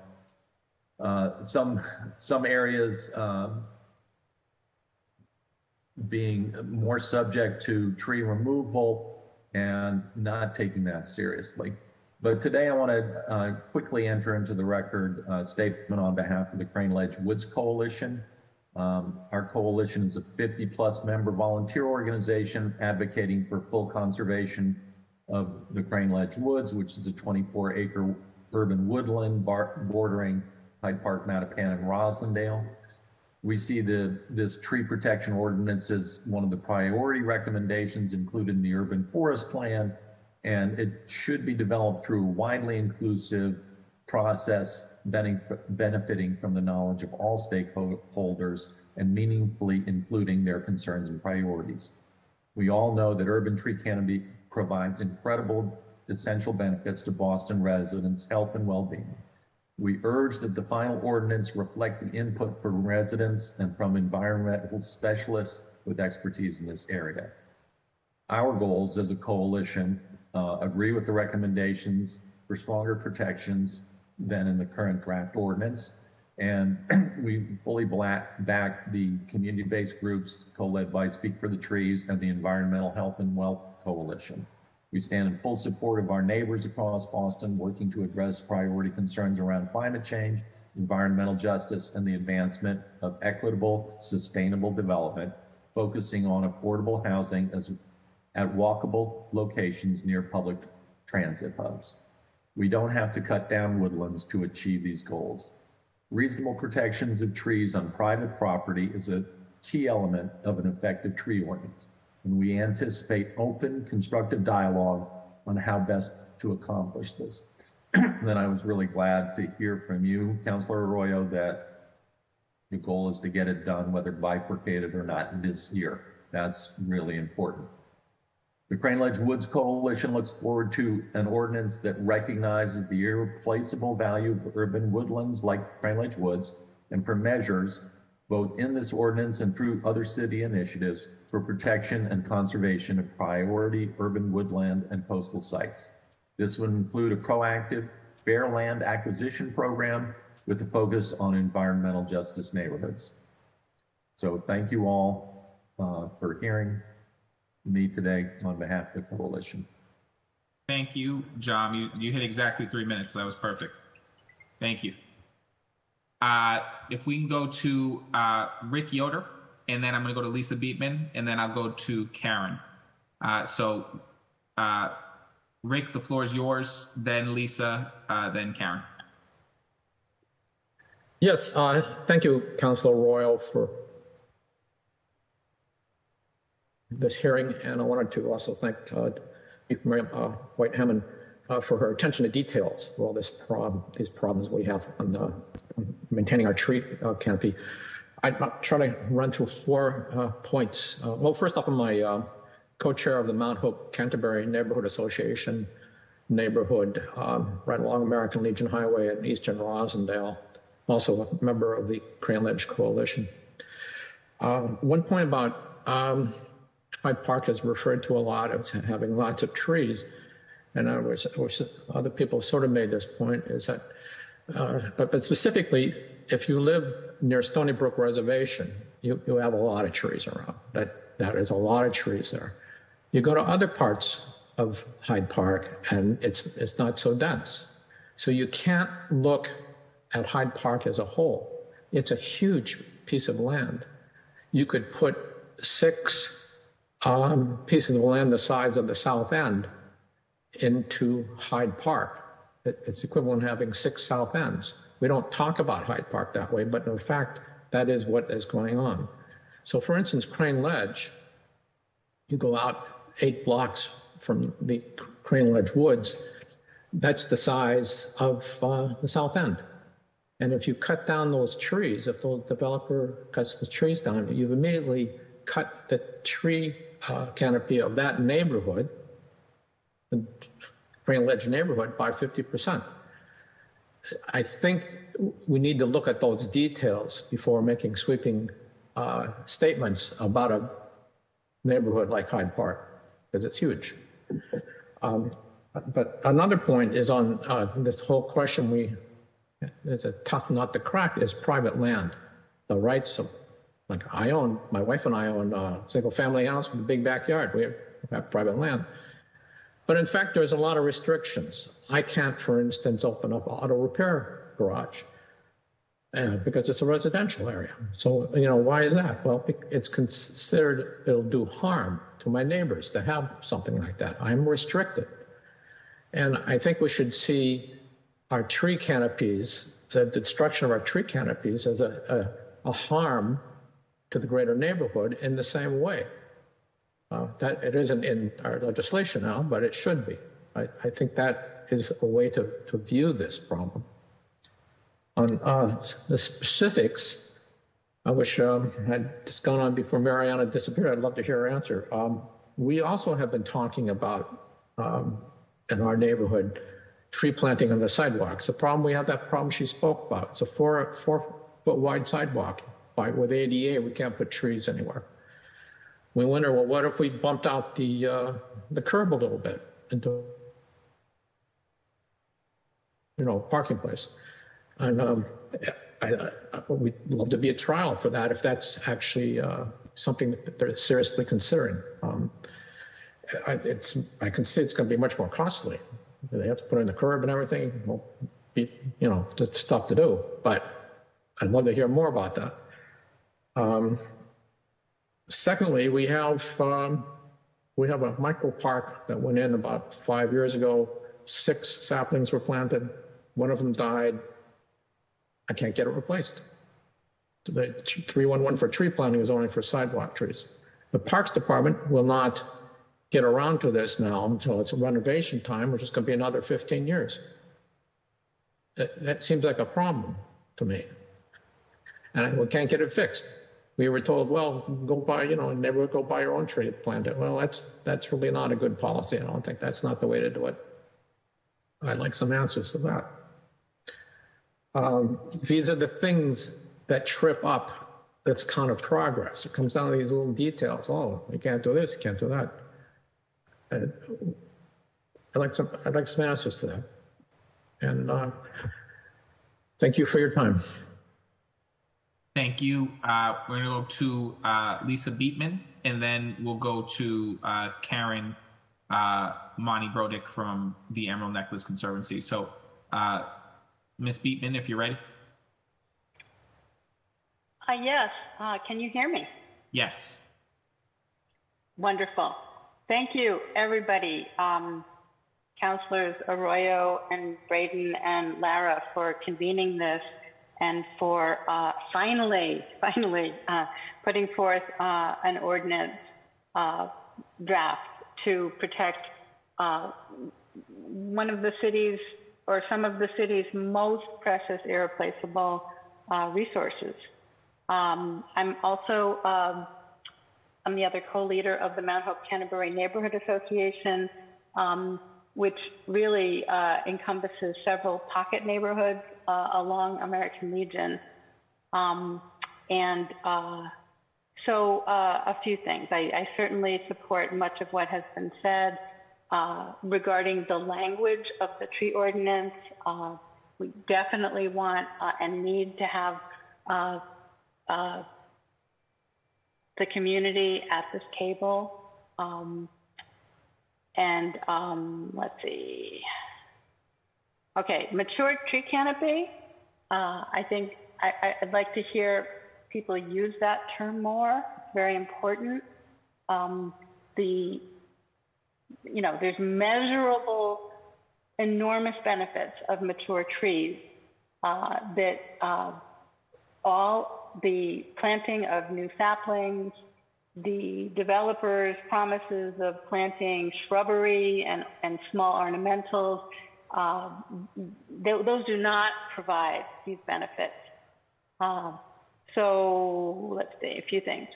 uh, some some areas um, being more subject to tree removal and not taking that seriously. But today I want to uh, quickly enter into the record uh, statement on behalf of the Crane Ledge Woods Coalition. Um, our coalition is a 50 plus member volunteer organization advocating for full conservation of the Crane Ledge Woods, which is a 24 acre urban woodland bordering Hyde Park, Mattapan, and Roslindale. We see the, this tree protection ordinance as one of the priority recommendations included in the urban forest plan, and it should be developed through a widely inclusive process benefiting from the knowledge of all stakeholders and meaningfully including their concerns and priorities. We all know that urban tree canopy provides incredible essential benefits to Boston residents' health and well-being. We urge that the final ordinance reflect the input from residents and from environmental specialists with expertise in this area. Our goals as a coalition uh, agree with the recommendations for stronger protections than in the current draft ordinance. And <clears throat> we fully back the community-based groups co-led by Speak for the Trees and the Environmental Health and Wealth Coalition. We stand in full support of our neighbors across Boston working to address priority concerns around climate change, environmental justice, and the advancement of equitable, sustainable development, focusing on affordable housing as, at walkable locations near public transit hubs. We don't have to cut down woodlands to achieve these goals. Reasonable protections of trees on private property is a key element of an effective tree ordinance, and we anticipate open, constructive dialogue on how best to accomplish this. <clears throat> then I was really glad to hear from you, Councilor Arroyo, that the goal is to get it done, whether bifurcated or not, this year. That's really important. The Crane Ledge Woods Coalition looks forward to an ordinance that recognizes the irreplaceable value of urban woodlands like Crane Ledge Woods and for measures both in this ordinance and through other city initiatives for protection and conservation of priority urban woodland and coastal sites. This would include a proactive fair land acquisition program with a focus on environmental justice neighborhoods. So thank you all uh, for hearing me today on behalf of the coalition. Thank you, John. You, you hit exactly three minutes. So that was perfect. Thank you. Uh, if we can go to uh, Rick Yoder, and then I'm going to go to Lisa Beatman, and then I'll go to Karen. Uh, so, uh, Rick, the floor is yours, then Lisa, uh, then Karen. Yes, uh, thank you, Councilor Arroyo, for this hearing, and I wanted to also thank Chief White-Hammond uh, for her attention to details for all this problem, these problems we have on, the, maintaining our tree uh, canopy. I'm trying to run through four uh, points. Uh, well, first off, I'm my co-chair of the Mount Hope Canterbury Neighborhood Association neighborhood um, right along American Legion Highway in eastern Roslindale. Also a member of the Crane Ledge Coalition. Um, one point about um, Hyde Park is referred to a lot as having lots of trees. And I was, other people sort of made this point is that, uh, but, but specifically, if you live near Stony Brook Reservation, you, you have a lot of trees around. That, that is a lot of trees there. You go to other parts of Hyde Park and it's, it's not so dense. So you can't look at Hyde Park as a whole. It's a huge piece of land. You could put six um, pieces of land the size of the south end into Hyde Park. It's equivalent to having six south ends. We don't talk about Hyde Park that way, but in fact, that is what is going on. So, for instance, Crane Ledge, you go out eight blocks from the Crane Ledge Woods, that's the size of uh, the south end. And if you cut down those trees, if the developer cuts the trees down, you've immediately cut the tree uh, canopy of that neighborhood, Crane Ledge neighborhood, by 50%. I think we need to look at those details before making sweeping uh, statements about a neighborhood like Hyde Park, because it's huge. Um, but another point is on uh, this whole question we, it's a tough nut to crack, is private land. The rights of like I own, my wife and I own a single family house with a big backyard. We have, have private land. But in fact, there's a lot of restrictions. I can't, for instance, open up an auto repair garage uh, because it's a residential area. So, you know, why is that? Well, it's considered it'll do harm to my neighbors to have something like that. I'm restricted. And I think we should see our tree canopies, the destruction of our tree canopies, as a, a, a harm to the greater neighborhood in the same way. That it isn't in our legislation now, but it should be. I, I think that is a way to, to view this problem. On uh, the specifics, I wish um, had just gone on before Mariama disappeared. I'd love to hear her answer. Um, we also have been talking about um, in our neighborhood tree planting on the sidewalks. The problem we have that problem she spoke about. It's a four four foot wide sidewalk by, with ADA, we can't put trees anywhere. We wonder, well, what if we bumped out the uh, the curb a little bit into, you know, parking place? And um, I, I, we'd love to be a trial for that if that's actually uh, something that they're seriously considering. Um, I, it's I can see it's going to be much more costly. They have to put in the curb and everything. Well, be, you know, just tough to do. But I'd love to hear more about that. Um, secondly, we have um, we have a micro park that went in about five years ago. Six saplings were planted. One of them died. I can't get it replaced. The 311 for tree planting is only for sidewalk trees. The Parks Department will not get around to this now until it's renovation time, which is going to be another 15 years. That, that seems like a problem to me. And we can't get it fixed we were told, well, go buy, you know, never go buy your own tree plant. Well, that's that's really not a good policy. I don't think that's not the way to do it. I'd like some answers to that. Um, these are the things that trip up this kind of progress. It comes down to these little details. Oh, you can't do this, you can't do that. And I'd like some, I'd like some answers to that. And uh, Thank you for your time. Thank you. Uh, we're gonna go to uh, Lisa Beatman, and then we'll go to uh, Karen uh, Mauney-Brodek from the Emerald Necklace Conservancy. So, uh, Miss Beatman, if you're ready. Uh, yes. Uh, can you hear me? Yes. Wonderful. Thank you, everybody. Um, Councilors Arroyo and Breadon and Lara for convening this and for uh, finally, <laughs> finally uh, putting forth uh, an ordinance uh, draft to protect uh, one of the city's or some of the city's most precious irreplaceable uh, resources. Um, I'm also um, I'm the other co-leader of the Mount Hope Canterbury Neighborhood Association, um, which really encompasses several pocket neighborhoods uh, along American Legion. Um, and uh, so uh, a few things. I, I, certainly support much of what has been said uh, regarding the language of the tree ordinance. Uh, we definitely want and need to have the community at this table. Um, and um, let's see. Okay, mature tree canopy. Uh, I think I, would like to hear people use that term more. Very important. Um, the, you know, there's measurable, enormous benefits of mature trees uh, that uh, all the planting of new saplings, the developers' promises of planting shrubbery and, and small ornamentals, uh, th- those do not provide these benefits. Uh, so let's see, a few things.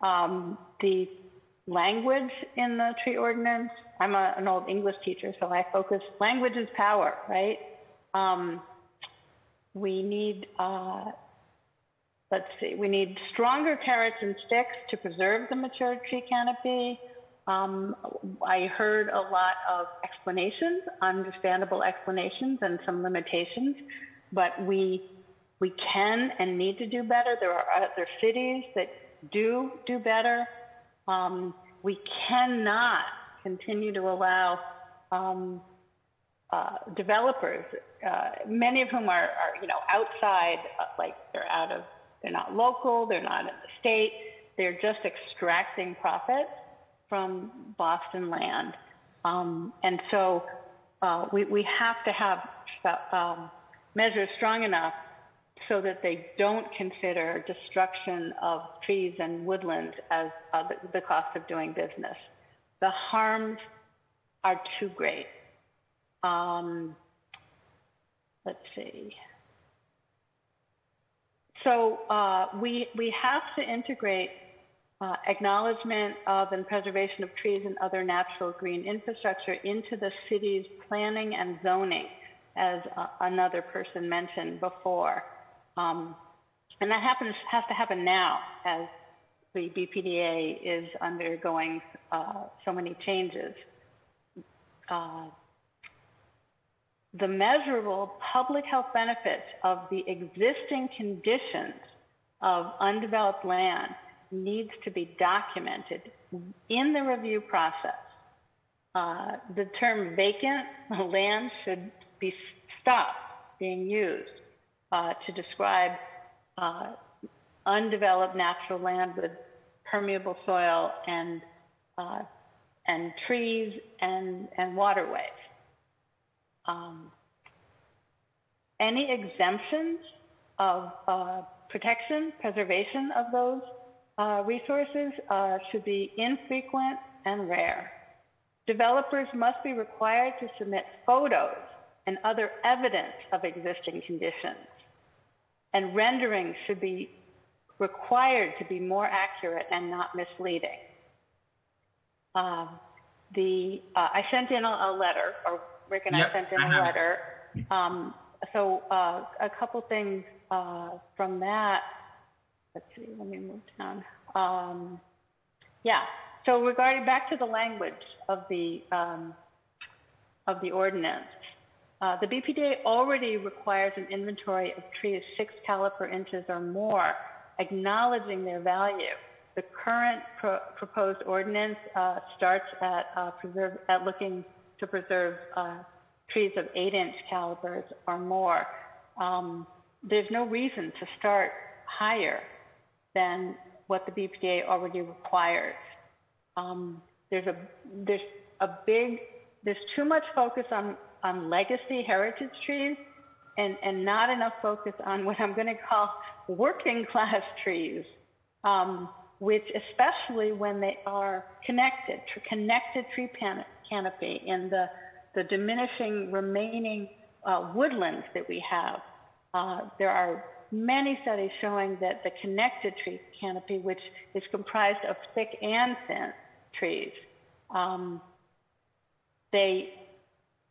Um, the language in the tree ordinance, I'm a, an old English teacher, so I focus, language is power, right? Um, we need uh, let's see, we need stronger carrots and sticks to preserve the mature tree canopy. Um, I heard a lot of explanations, understandable explanations, and some limitations, but we we can and need to do better. There are other cities that do do better. Um, we cannot continue to allow um, uh, developers, uh, many of whom are, are you know outside, uh, like they're out of they're not local, they're not in the state, they're just extracting profits from Boston land. Um, and so uh, we, we have to have um, measures strong enough so that they don't consider destruction of trees and woodlands as uh, the, the cost of doing business. The harms are too great. Um, let's see. So uh, we, we have to integrate uh, acknowledgement of and preservation of trees and other natural green infrastructure into the city's planning and zoning, as uh, another person mentioned before. Um, and that happens, has to happen now as the BPDA is undergoing uh, so many changes. Uh, the measurable public health benefits of the existing conditions of undeveloped land needs to be documented in the review process. Uh, the term vacant land should be stopped being used uh, to describe uh, undeveloped natural land with permeable soil and uh, and trees and and waterways. Um, any exemptions of uh, protection, preservation of those uh, resources uh, should be infrequent and rare. Developers must be required to submit photos and other evidence of existing conditions. And renderings should be required to be more accurate and not misleading. Um, the, uh, I sent in a, a letter, or Rick and yep, I sent in a letter. Um, so uh, a couple things uh, from that. Let's see. Let me move down. Um, yeah. So regarding back to the language of the um, of the ordinance, Uh, the BPDA already requires an inventory of trees six caliper inches or more, acknowledging their value. The current pro- proposed ordinance uh, starts at, uh, preserve, at looking to preserve uh, trees of eight inch calipers or more. Um, there's no reason to start higher than what the BPA already requires. Um, there's a there's a big there's too much focus on on legacy heritage trees and and not enough focus on what I'm going to call working class trees, um, which especially when they are connected, to connected tree pan- canopy in the the diminishing remaining uh, woodlands that we have. Uh, there are many studies showing that the connected tree canopy, which is comprised of thick and thin trees, um, they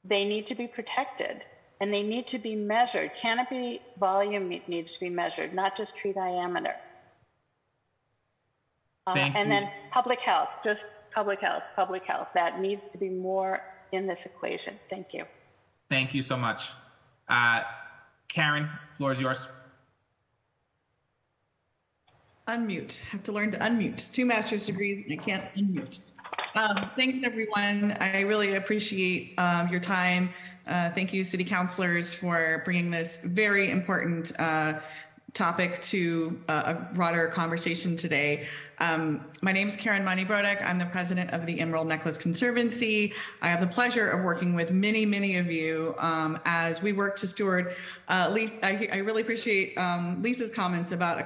they need to be protected and they need to be measured. Canopy volume needs to be measured, not just tree diameter. Uh, and you. then public health, just public health, public health. That needs to be more in this equation. Thank you. Thank you so much. Uh, Karen, floor is yours. Unmute. Have to learn to unmute. Two master's degrees and I can't unmute. Um, thanks, everyone. I really appreciate um, your time. Uh, thank you, city councilors, for bringing this very important uh, topic to uh, a broader conversation today. Um, my name is Karen Mauney-Brodek. I'm the president of the Emerald Necklace Conservancy. I have the pleasure of working with many, many of you um, as we work to steward. Uh, Liza, I, I really appreciate um, Liza's comments about a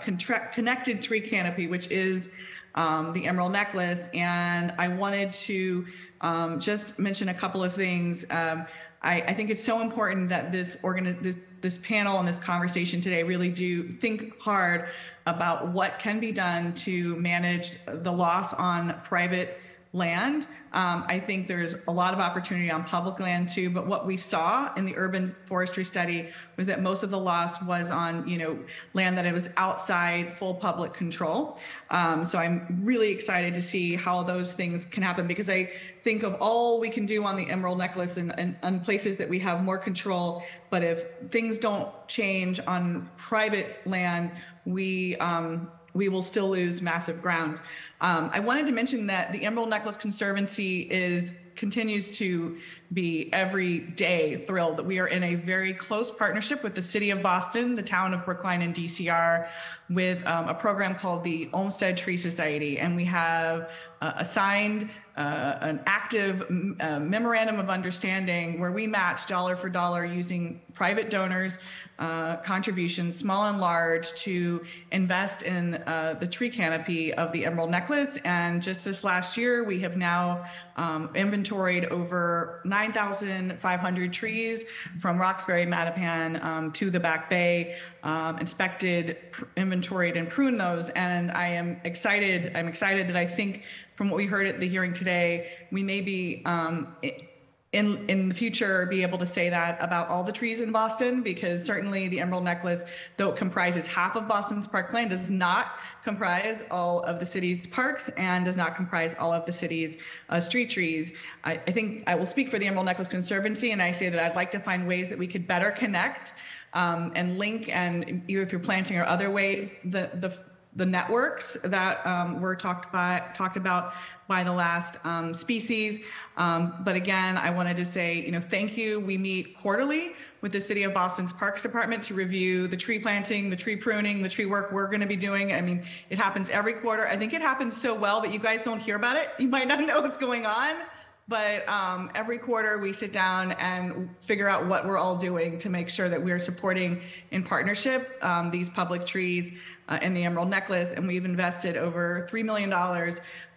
connected tree canopy, which is um, the emerald necklace. And I wanted to um, just mention a couple of things. I, I, think it's so important that this, organi- this this panel and this conversation today really do think hard about what can be done to manage the loss on private land. Um, I think there's a lot of opportunity on public land too, but what we saw in the urban forestry study was that most of the loss was on, you know, land that it was outside full public control. Um, so I'm really excited to see how those things can happen because I think of all we can do on the emerald necklace and, and, and places that we have more control. But if things don't change on private land, we um, we will still lose massive ground. Um, I wanted to mention that the Emerald Necklace Conservancy is continues to be every day thrilled that we are in a very close partnership with the city of Boston, the town of Brookline, and DCR with um, a program called the Olmsted Tree Society. And we have uh, assigned uh, an active uh, memorandum of understanding where we match dollar for dollar using private donors' uh, contributions, small and large, to invest in uh, the tree canopy of the Emerald Necklace. And just this last year, we have now um, inventoried over 9,500 trees from Roxbury, Mattapan um, to the Back Bay, um, inspected, inventoried, and pruned those. And I am excited. I'm excited that I think from what we heard at the hearing today, we may be um, in in the future be able to say that about all the trees in Boston because certainly the Emerald Necklace, though it comprises half of Boston's parkland, does not comprise all of the city's parks and does not comprise all of the city's uh, street trees. I, I think I will speak for the Emerald Necklace Conservancy and I say that I'd like to find ways that we could better connect um, and link and either through planting or other ways the the the networks that um, were talked by talked about by the last um, species. Um, but again, I wanted to say, you know, thank you. We meet quarterly with the City of Boston's Parks Department to review the tree planting, the tree pruning, the tree work we're going to be doing. I mean, it happens every quarter. I think it happens so well that you guys don't hear about it. You might not <laughs> know what's going on. But um, every quarter we sit down and figure out what we're all doing to make sure that we're supporting in partnership um, these public trees uh, in the Emerald Necklace. And we've invested over $3 million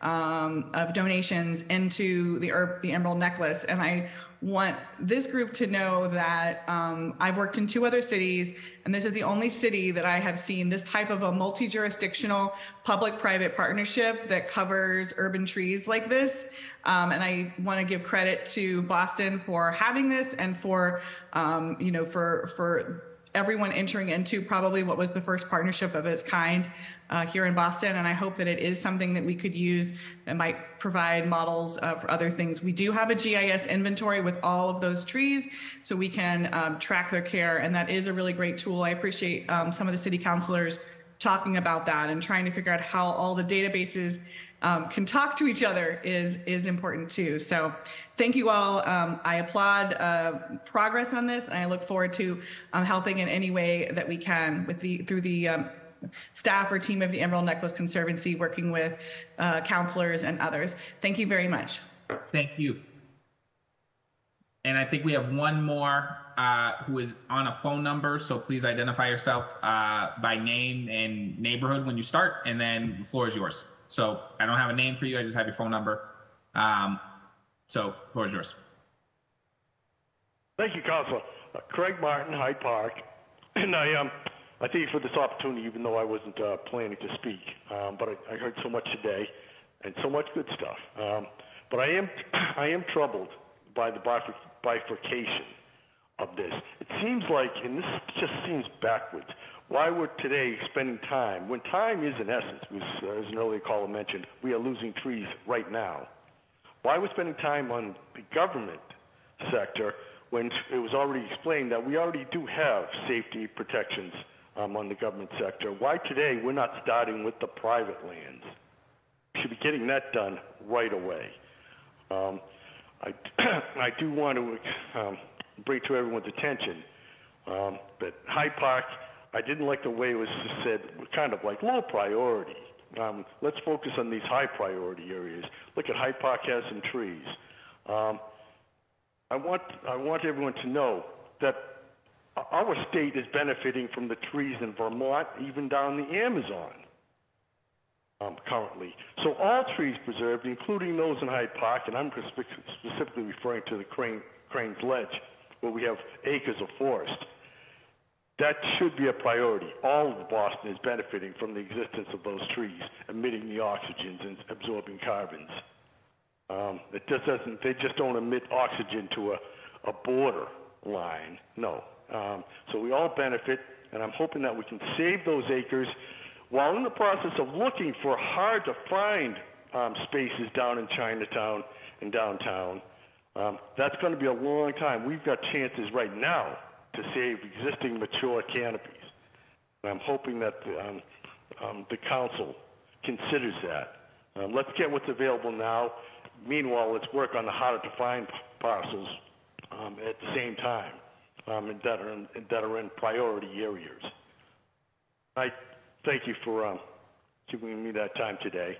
um, of donations into the, the Emerald Necklace. And I want this group to know that um, I've worked in two other cities, and this is the only city that I have seen this type of a multi jurisdictional public private partnership that covers urban trees like this. Um, and I want to give credit to Boston for having this and for, um, you know, for, for everyone entering into probably what was the first partnership of its kind uh, here in Boston. And I hope that it is something that we could use that might provide models uh, for other things. We do have a GIS inventory with all of those trees so we can um, track their care. And that is a really great tool. I appreciate um, some of the city councilors talking about that and trying to figure out how all the databases um, can talk to each other is is important too. So thank you all. Um, I applaud uh, progress on this, and I look forward to um, helping in any way that we can with the through the um, staff or team of the Emerald Necklace Conservancy, working with uh, councilors and others. Thank you very much. Thank you. And I think we have one more uh, who is on a phone number. So please identify yourself uh, by name and neighborhood when you start, and then the floor is yours. So I don't have a name for you. I just have your phone number. Um, so floor is yours. Thank you, Councilor. Uh, Craig Martin, Hyde Park. <clears throat> And I, um, I thank you for this opportunity, even though I wasn't uh, planning to speak. Um, but I, I heard so much today and so much good stuff. Um, but I am, <clears throat> I am troubled by the bifurcation of this. It seems like, and this just seems backwards, why we're today spending time, when time is in essence, was, uh, as an earlier caller mentioned, we are losing trees right now. Why we're spending time on the government sector when it was already explained that we already do have safety protections um, on the government sector. Why today we're not starting with the private lands? We should be getting that done right away. Um, I, <clears throat> I do want to um, bring to everyone's attention um, that Hyde Park I didn't like the way it was said, kind of like low priority. Um, let's focus on these high priority areas. Look at Hyde Park has trees. Um, I want I want everyone to know that our state is benefiting from the trees in Vermont, even down the Amazon. Um, currently, so all trees preserved, including those in Hyde Park, and I'm specifically referring to the Crane, Crane's Ledge, where we have acres of forest. That should be a priority. All of Boston is benefiting from the existence of those trees, emitting the oxygens and absorbing carbons. Um, it just doesn't. They just don't emit oxygen to a, a border line. No. Um, so we all benefit, and I'm hoping that we can save those acres while in the process of looking for hard to find um, spaces down in Chinatown and downtown. Um, that's going to be a long time. We've got chances right now to save existing mature canopies. And I'm hoping that um, um, the council considers that. Um, let's get what's available now. Meanwhile, let's work on the harder to find parcels um, at the same time um, that, are in, that are in priority areas. I thank you for um, giving me that time today.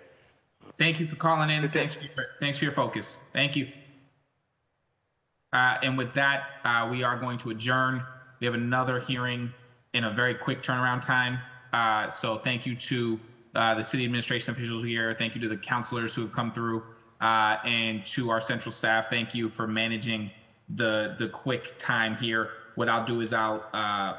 Thank you for calling in. Thanks for, your, thanks for your focus. Thank you. Uh, and with that, uh, we are going to adjourn. We have another hearing in a very quick turnaround time. Uh, so thank you to uh, the city administration officials here. Thank you to the councilors who have come through uh, and to our central staff. Thank you for managing the the quick time here. What I'll do is I'll uh,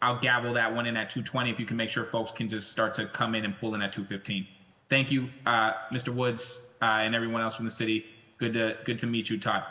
I'll gavel that one in at 220 if you can make sure folks can just start to come in and pull in at 215. Thank you, Mr. Woods and everyone else from the city. Good to good to meet you, Todd.